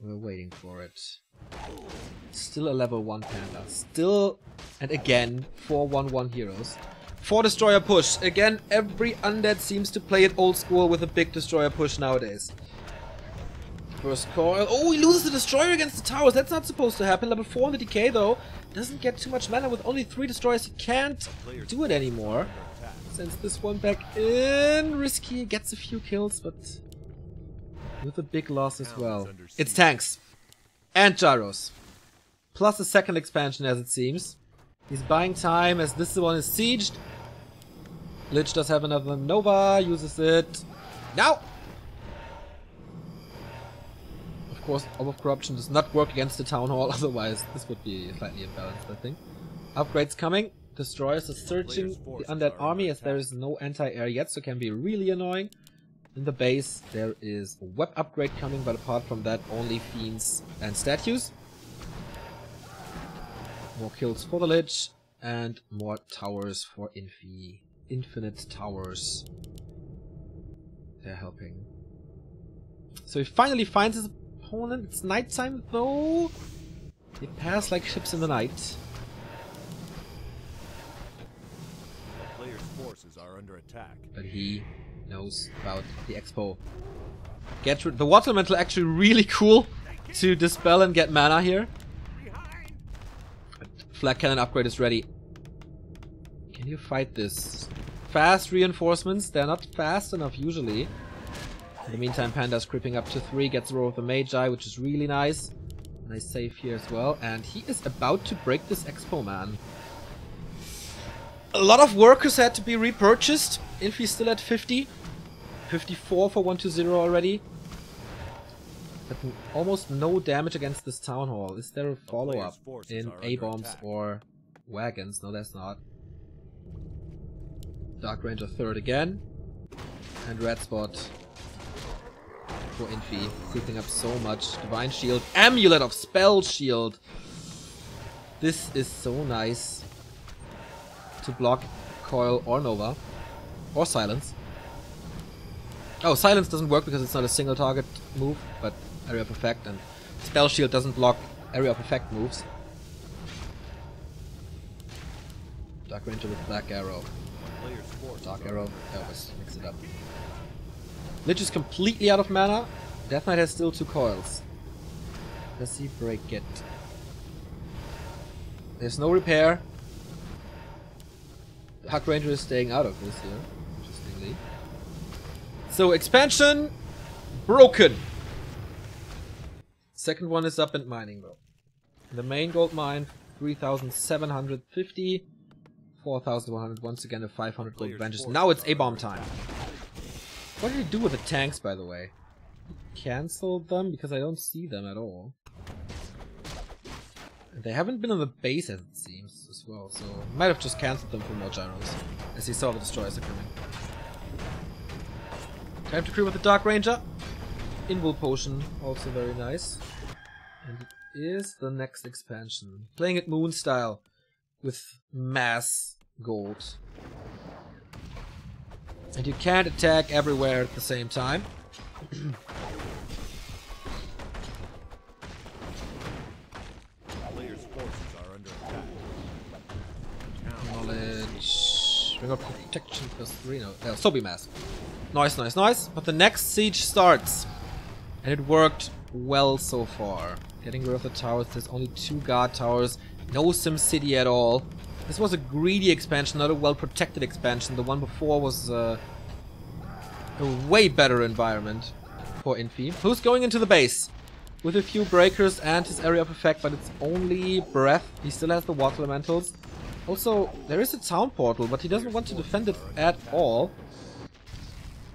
We're waiting for it. Still a level 1 panda. Still, and again, 4-1-1 heroes. 4 destroyer push. Again, every undead seems to play it old school with a big destroyer push nowadays. First coil. Oh, he loses the destroyer against the towers. That's not supposed to happen. Level 4 on the decay though. Doesn't get too much mana with only 3 destroyers. He can't do it anymore. Sends this one back in. Risky. Gets a few kills, but with a big loss as well. It's tanks. And gyros. Plus a second expansion as it seems. He's buying time as this one is sieged. Lich does have another Nova, uses it. Now! Of course, Orb of Corruption does not work against the Town Hall, otherwise this would be slightly imbalanced, I think. Upgrades coming. Destroyers are searching the undead army as there is no anti-air yet, so can be really annoying. In the base, there is a web upgrade coming, but apart from that, only fiends and statues. More kills for the Lich, and more towers for Infi. Infinite towers. They're helping. So he finally finds his opponent. It's nighttime though. They pass like ships in the night. The Player's forces are under attack. But he knows about the expo. Get rid- the water elemental actually really cool to dispel and get mana here. Flak cannon upgrade is ready. Can you fight this? Fast reinforcements, they're not fast enough usually. In the meantime, Panda's creeping up to 3, gets a row with the Magi, which is really nice. Nice save here as well. And he is about to break this Expo Man. A lot of workers had to be repurchased. Infi still at 50. 54 for 120 already. But almost no damage against this Town Hall. Is there a follow-up in A-bombs or wagons? No, that's not. Dark Ranger third again. And Red Spot for Infi. Creeping up so much. Divine Shield. Amulet of Spell Shield. This is so nice. To block Coil or Nova. Or Silence. Oh, Silence doesn't work because it's not a single target move, but Area of Effect and Spell Shield doesn't block Area of Effect moves. Dark Ranger with Black Arrow. Dark Arrow. I always mix it up. Lich is completely out of mana. Death Knight has still two coils. Does he break it? There's no repair. Hug Ranger is staying out of this here, interestingly. So expansion broken. Second one is up and mining though. The main gold mine 3750 4100 once again a 500 gold advantage. Now it's A-bomb time. What did he do with the tanks by the way? He canceled them because I don't see them at all. They haven't been on the base as it seems as well, so might have just cancelled them for more gyros, as he saw the destroyers are coming. Time to crew with the Dark Ranger. Invul Potion, also very nice. And it is the next expansion. Playing it Moon style, with mass gold. And you can't attack everywhere at the same time. Knowledge. We got protection plus three. No, yeah, Sobi mask. Nice, nice, nice. But the next siege starts. And it worked well so far. Getting rid of the towers. There's only two guard towers. No Sim City at all. This was a greedy expansion, not a well-protected expansion. The one before was uh, a way better environment for Infi. Who's going into the base? With a few breakers and his area of effect, but it's only breath. He still has the water elementals. Also, there is a town portal, but he doesn't want to defend it at all.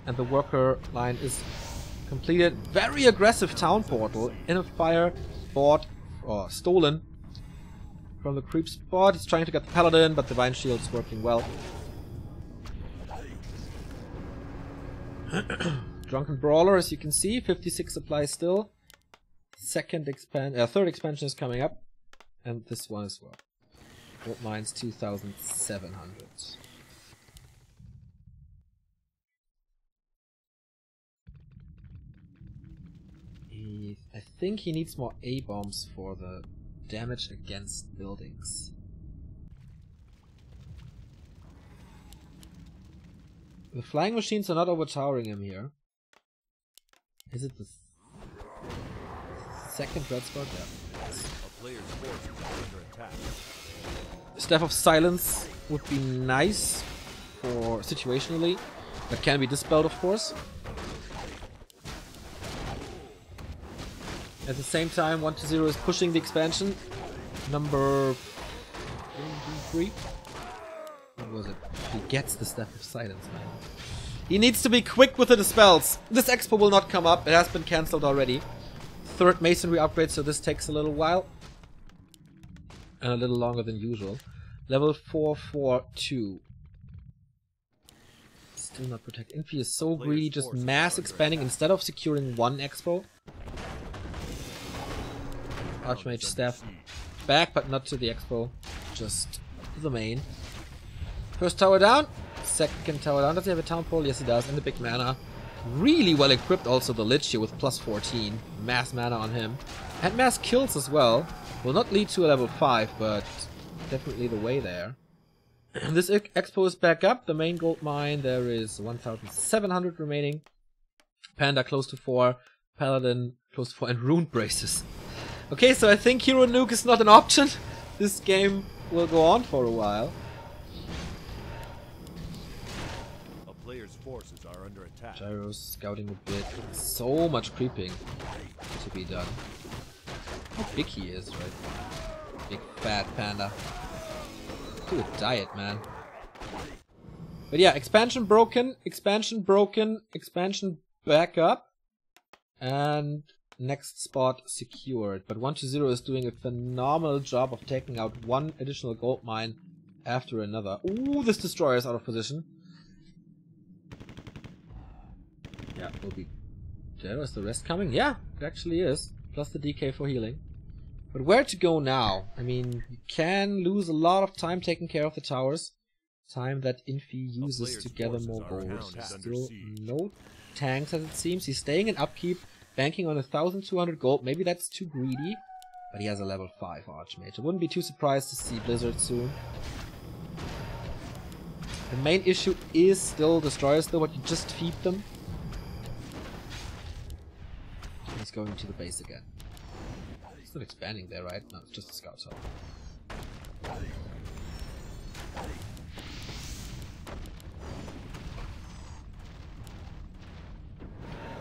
And the worker line is completed. Very aggressive town portal in a fire bought or stolen from the creep spot. He's trying to get the paladin, but the divine shield's working well. Drunken Brawler, as you can see, 56 supply still. Second expand, uh, third expansion is coming up, and this one as well. Gold mines 2,700. He, I think he needs more A bombs for the damage against buildings. The flying machines are not overtowering him here. Is it the second red spot? Yeah. Staff of Silence would be nice for situationally, but can be dispelled of course. At the same time, 120 is pushing the expansion. Number three. What was it? He gets the Staff of Silence, man. He needs to be quick with the dispels. This expo will not come up. It has been cancelled already. Third masonry upgrade, so this takes a little while. And a little longer than usual. Level 442. Still not protect. Infi is so greedy, just mass expanding instead of securing one expo. Archmage staff back, but not to the expo. Just the main. First tower down. Second tower down. Does he have a town pole? Yes, he does. And the big mana. Really well equipped also the Lich here with plus 14. Mass mana on him. And mass kills as well. Will not lead to a level 5, but definitely the way there. this expo is back up. The main gold mine, there is 1,700 remaining. Panda close to 4. Paladin close to 4. And Rune Bracers. Okay, so I think Hero Nuke is not an option. This game will go on for a while. A player's forces are under attack. Gyros scouting a bit. So much creeping to be done. How big he is, right? Big fat panda. Do a diet, man. But yeah, expansion broken, expansion broken, expansion back up, and next spot secured. But 120 is doing a phenomenal job of taking out one additional gold mine after another. Ooh, this destroyer is out of position. Yeah, will be there. Is the rest coming? Yeah, it actually is. Plus the DK for healing. But where to go now? I mean, you can lose a lot of time taking care of the towers. Time that Infi uses to gather more gold. Still no tanks as it seems. He's staying in upkeep, banking on 1200 gold. Maybe that's too greedy. But he has a level 5 Archmage. I wouldn't be too surprised to see Blizzard soon. The main issue is still destroyers though, but you just feed them. He's going to the base again. He's not expanding there, right? No, it's just a scout cell.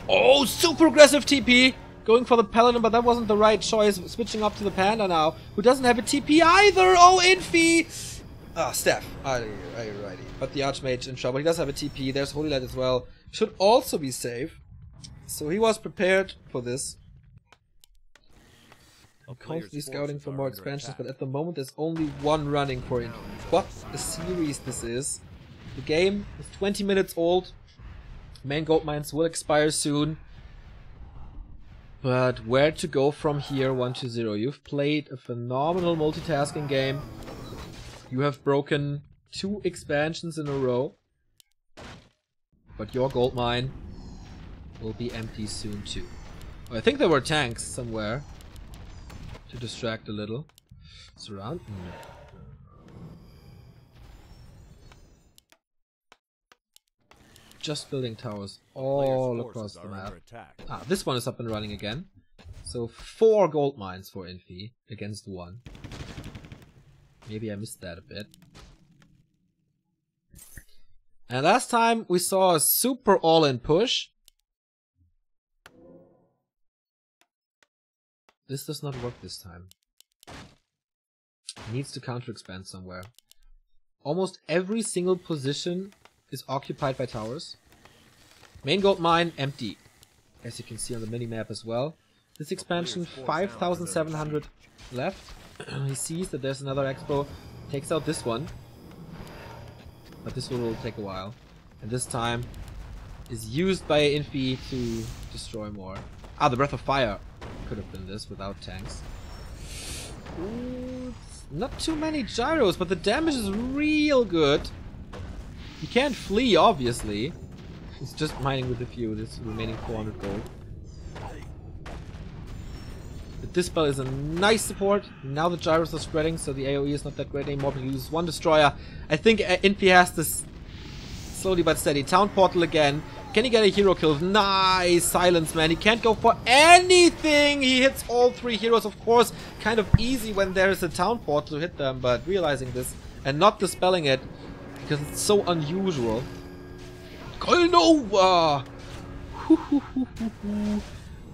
Oh, super aggressive TP! Going for the Paladin, but that wasn't the right choice. Switching up to the Panda now, who doesn't have a TP either! Oh, Infi! Ah, Steph. Ah, righty. But the Archmage in trouble. He does have a TP. There's Holy Light as well. Should also be safe. So he was prepared for this. Player's constantly scouting for more expansions, but at the moment there's only one running for it. What a series this is. The game is 20 minutes old. Main gold mines will expire soon. But where to go from here, 120? You've played a phenomenal multitasking game. You have broken two expansions in a row. But your gold mine will be empty soon too. I think there were tanks somewhere to distract a little. Surround? No. Just building towers all across the map. Ah, this one is up and running again. So four gold mines for Infi against one. Maybe I missed that a bit. And last time we saw a super all-in push. This does not work this time. Needs to counter expand somewhere. Almost every single position is occupied by towers. Main gold mine empty. As you can see on the minimap as well. This expansion, player's force now under 5,700 left. he sees that there's another expo, takes out this one. But this one will take a while. And this time is used by Infi to destroy more. Ah, the Breath of Fire could have been this without tanks. Ooh, not too many gyros, but the damage is real good. He can't flee, obviously. He's just mining with a few, this remaining 400 gold. The Dispel is a nice support. Now the gyros are spreading, so the AoE is not that great anymore, but he loses one destroyer. I think uh, Infi has this slowly but steady. Town portal again. Can he get a hero kill? Nice silence, man. He can't go for anything. He hits all three heroes, of course. Kind of easy when there is a town portal to hit them, but realizing this and not dispelling it because it's so unusual. Nova!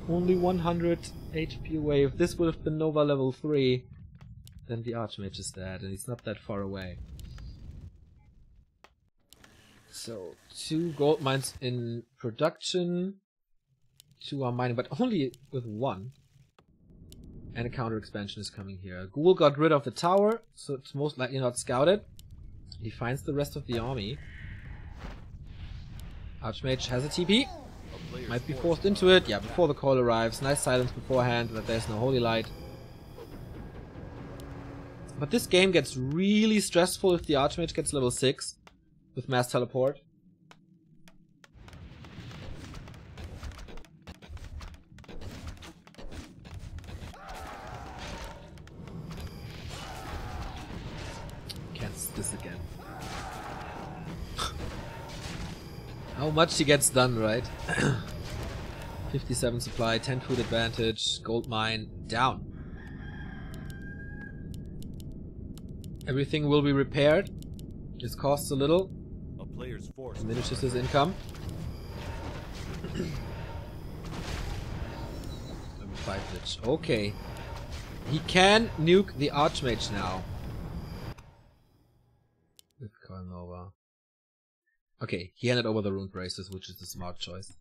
Only 100 HP away. If this would have been Nova level 3, then the Archmage is dead, and he's not that far away. So, two gold mines in production. Two are mining, but only with one. And a counter expansion is coming here. Ghoul got rid of the tower, so it's most likely not scouted. He finds the rest of the army. Archmage has a TP. Might be forced into it. Yeah, before the call arrives. Nice silence beforehand that there's no holy light. But this game gets really stressful if the Archmage gets level 6 with mass teleport. How much he gets done, right? 57 supply, 10 food advantage, gold mine, down. Everything will be repaired. This costs a little. A player's force Diminishes his income. Level 5 Lich. Okay. He can nuke the Archmage now. With Coil Nova. Okay, he handed over the Rune Bracers, which is a smart choice.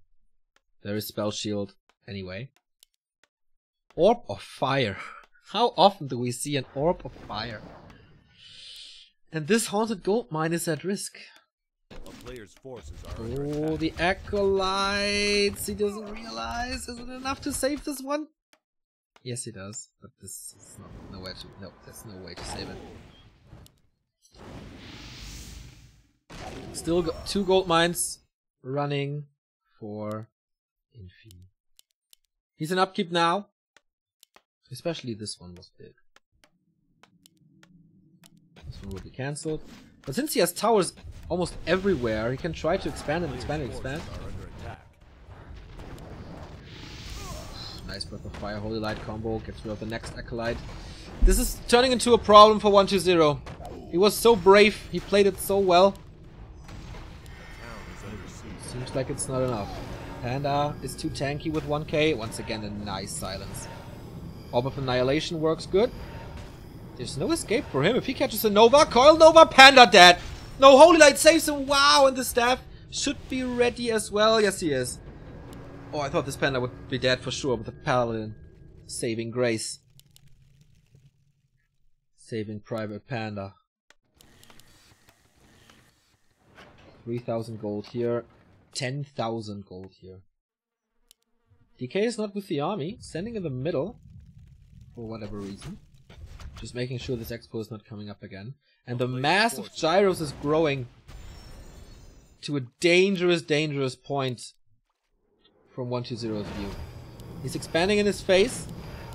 There is Spell Shield anyway. Orb of Fire. How often do we see an Orb of Fire? And this Haunted Gold Mine is at risk. A player's forces are Oh, the acolytes! He doesn't realize. Is it enough to save this one? Yes, he does. But this is not nowhere to. No, there's no way to save it. Still got two gold mines running for Infi. He's an upkeep now. Especially this one was big. This one will be cancelled. But since he has towers almost everywhere, he can try to expand and expand and expand. Forces are under attack. Nice Breath of Fire, Holy Light combo, gets rid of the next Acolyte. This is turning into a problem for 120. He was so brave, he played it so well. Seems like it's not enough. Panda uh, is too tanky with 1k. Once again, a nice silence. Orb of Annihilation works good. There's no escape for him. If he catches a Nova, Coil Nova, Panda dead. No, Holy Light saves him. Wow, and the staff should be ready as well. Yes, he is. Oh, I thought this Panda would be dead for sure, but the Paladin saving grace. Saving Private Panda. 3,000 gold here. 10,000 gold here. DK is not with the army, standing in the middle. For whatever reason. Just making sure this expo is not coming up again. And the mass of gyros is growing to a dangerous, dangerous point from 120's view. He's expanding in his face.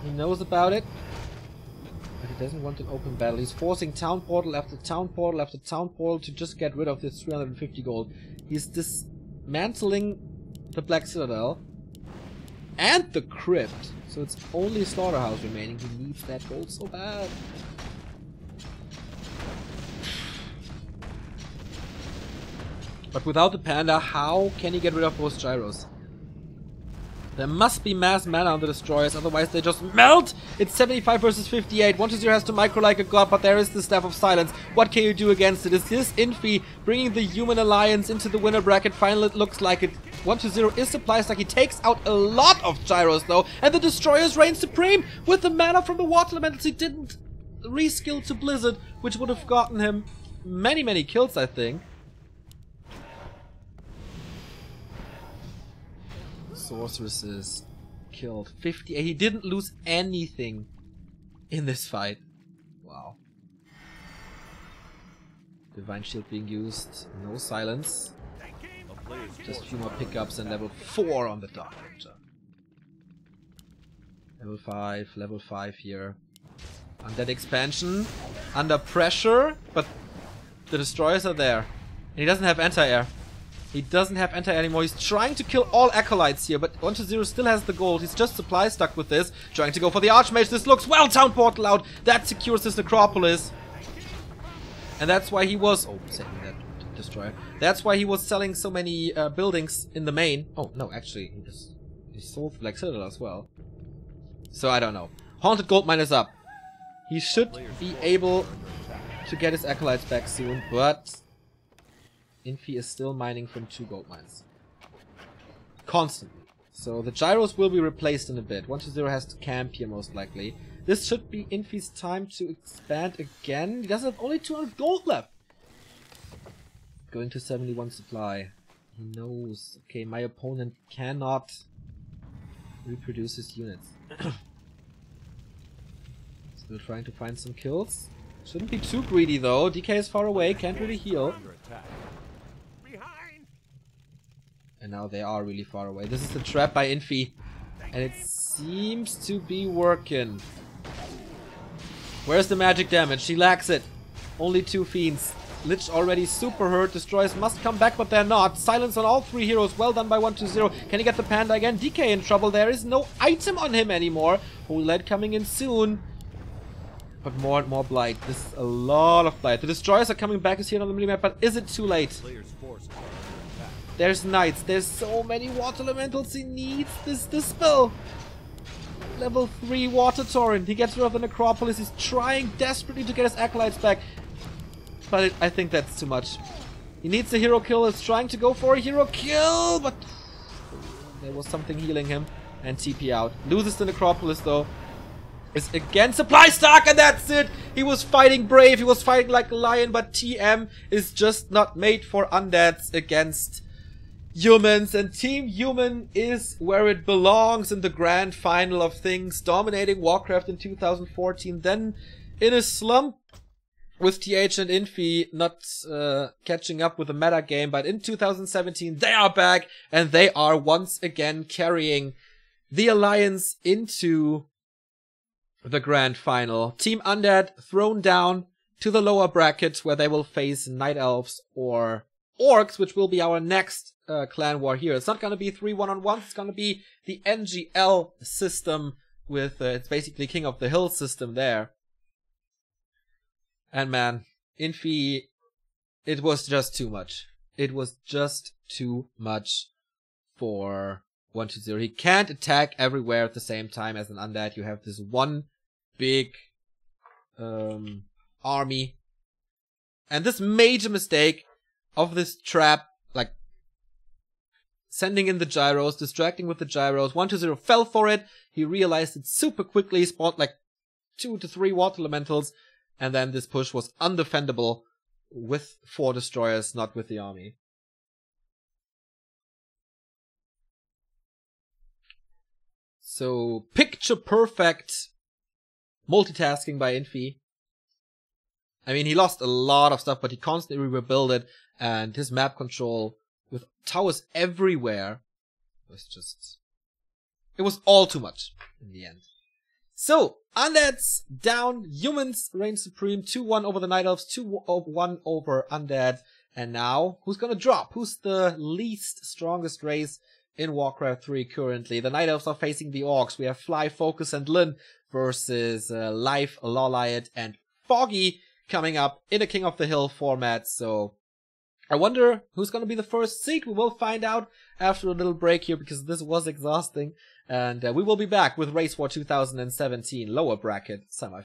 He knows about it. But he doesn't want an open battle. He's forcing town portal after town portal after town portal to just get rid of this 350 gold. He's dismantling the Black Citadel and the crypt. So it's only Slaughterhouse remaining. He needs that gold so bad. But without the panda, how can he get rid of those gyros? There must be mass mana on the destroyers, otherwise they just melt! It's 75 versus 58. 120 has to micro like a god, but there is the Staff of Silence. What can you do against it? Is this Infi bringing the Human Alliance into the winner bracket? Finally, it looks like it. 120 is supply stack. He takes out a lot of gyros though, and the destroyers reign supreme with the mana from the Water Elementals. He didn't reskill to Blizzard, which would have gotten him many, many kills, I think. Sorceresses killed 50 he didn't lose anything in this fight. Wow. Divine shield being used no silence. Just a few more pickups and level 4 on the dark ranger level 5 level 5 here. Undead expansion under pressure but the destroyers are there. And he doesn't have anti-air he doesn't have anti anymore. He's trying to kill all acolytes here, but 120 still has the gold. He's just supply stuck with this. Trying to go for the Archmage. This looks well. Town portal out. That secures this necropolis. And that's why he was. Oh, saving that destroyer. That's why he was selling so many uh, buildings in the main. Oh, no, actually, he just he sold Black Citadel as well. So I don't know. Haunted Gold Mine is up. He should be able to get his acolytes back soon, but Infi is still mining from two gold mines. Constantly. So the gyros will be replaced in a bit. 120 has to camp here most likely. This should be Infi's time to expand again. He does have only 200 gold left. Going to 71 supply. He knows. Okay, my opponent cannot reproduce his units. Still trying to find some kills. Shouldn't be too greedy though. DK is far away, can't really heal. under attack. And now they are really far away. This is the trap by Infi. And it seems to be working. Where's the magic damage? She lacks it. Only two fiends. Lich already super hurt. Destroyers must come back, but they're not. Silence on all three heroes. Well done by 120. Can he get the panda again? DK in trouble. There is no item on him anymore. Holy Light coming in soon. But more and more Blight. This is a lot of Blight. The Destroyers are coming back, as here on the minimap, but is it too late? There's Knights. There's so many Water Elementals. He needs this Dispel. Level 3 Water Torrent. He gets rid of the Necropolis. He's trying desperately to get his Acolytes back. But it, I think that's too much. He needs a hero kill. He's trying to go for a hero kill, but there was something healing him. And TP out. Loses the Necropolis though. Is again Supply Stock and that's it! He was fighting brave, he was fighting like a lion, but TM is just not made for undeads against humans and Team Human is where it belongs in the grand final of things, dominating Warcraft in 2014, then in a slump with TH and Infi not uh, catching up with the meta game, but in 2017 they are back and they are once again carrying the Alliance into the grand final. Team Undead thrown down to the lower bracket where they will face Night Elves or Orcs, which will be our next uh, clan war here. It's not going to be three one-on-ones. It's going to be the NGL system with, uh, it's basically King of the Hill system there. And man, Infi, it was just too much. It was just too much for 120. He can't attack everywhere at the same time as an undead. You have this one big um, army. And this major mistake of this trap, like sending in the gyros, distracting with the gyros, 120 fell for it. He realized it super quickly, spawned like two to three water elementals, and then this push was undefendable with four destroyers, not with the army. So, picture perfect multitasking by Infi. I mean, he lost a lot of stuff, but he constantly rebuilt it, and his map control with towers everywhere was just. It was all too much in the end. So, Undeads down, humans reign supreme, 2-1 over the Night Elves, 2-1 over Undead. And now, who's gonna drop? Who's the least strongest race in Warcraft 3 currently? The Night Elves are facing the Orcs. We have Fly, Focus, and Lyn versus uh, Life, Lawliet, and Foggy coming up in a King of the Hill format. So I wonder who's going to be the first seed. We will find out after a little break here because this was exhausting. And uh, we will be back with Race War 2017 lower bracket semi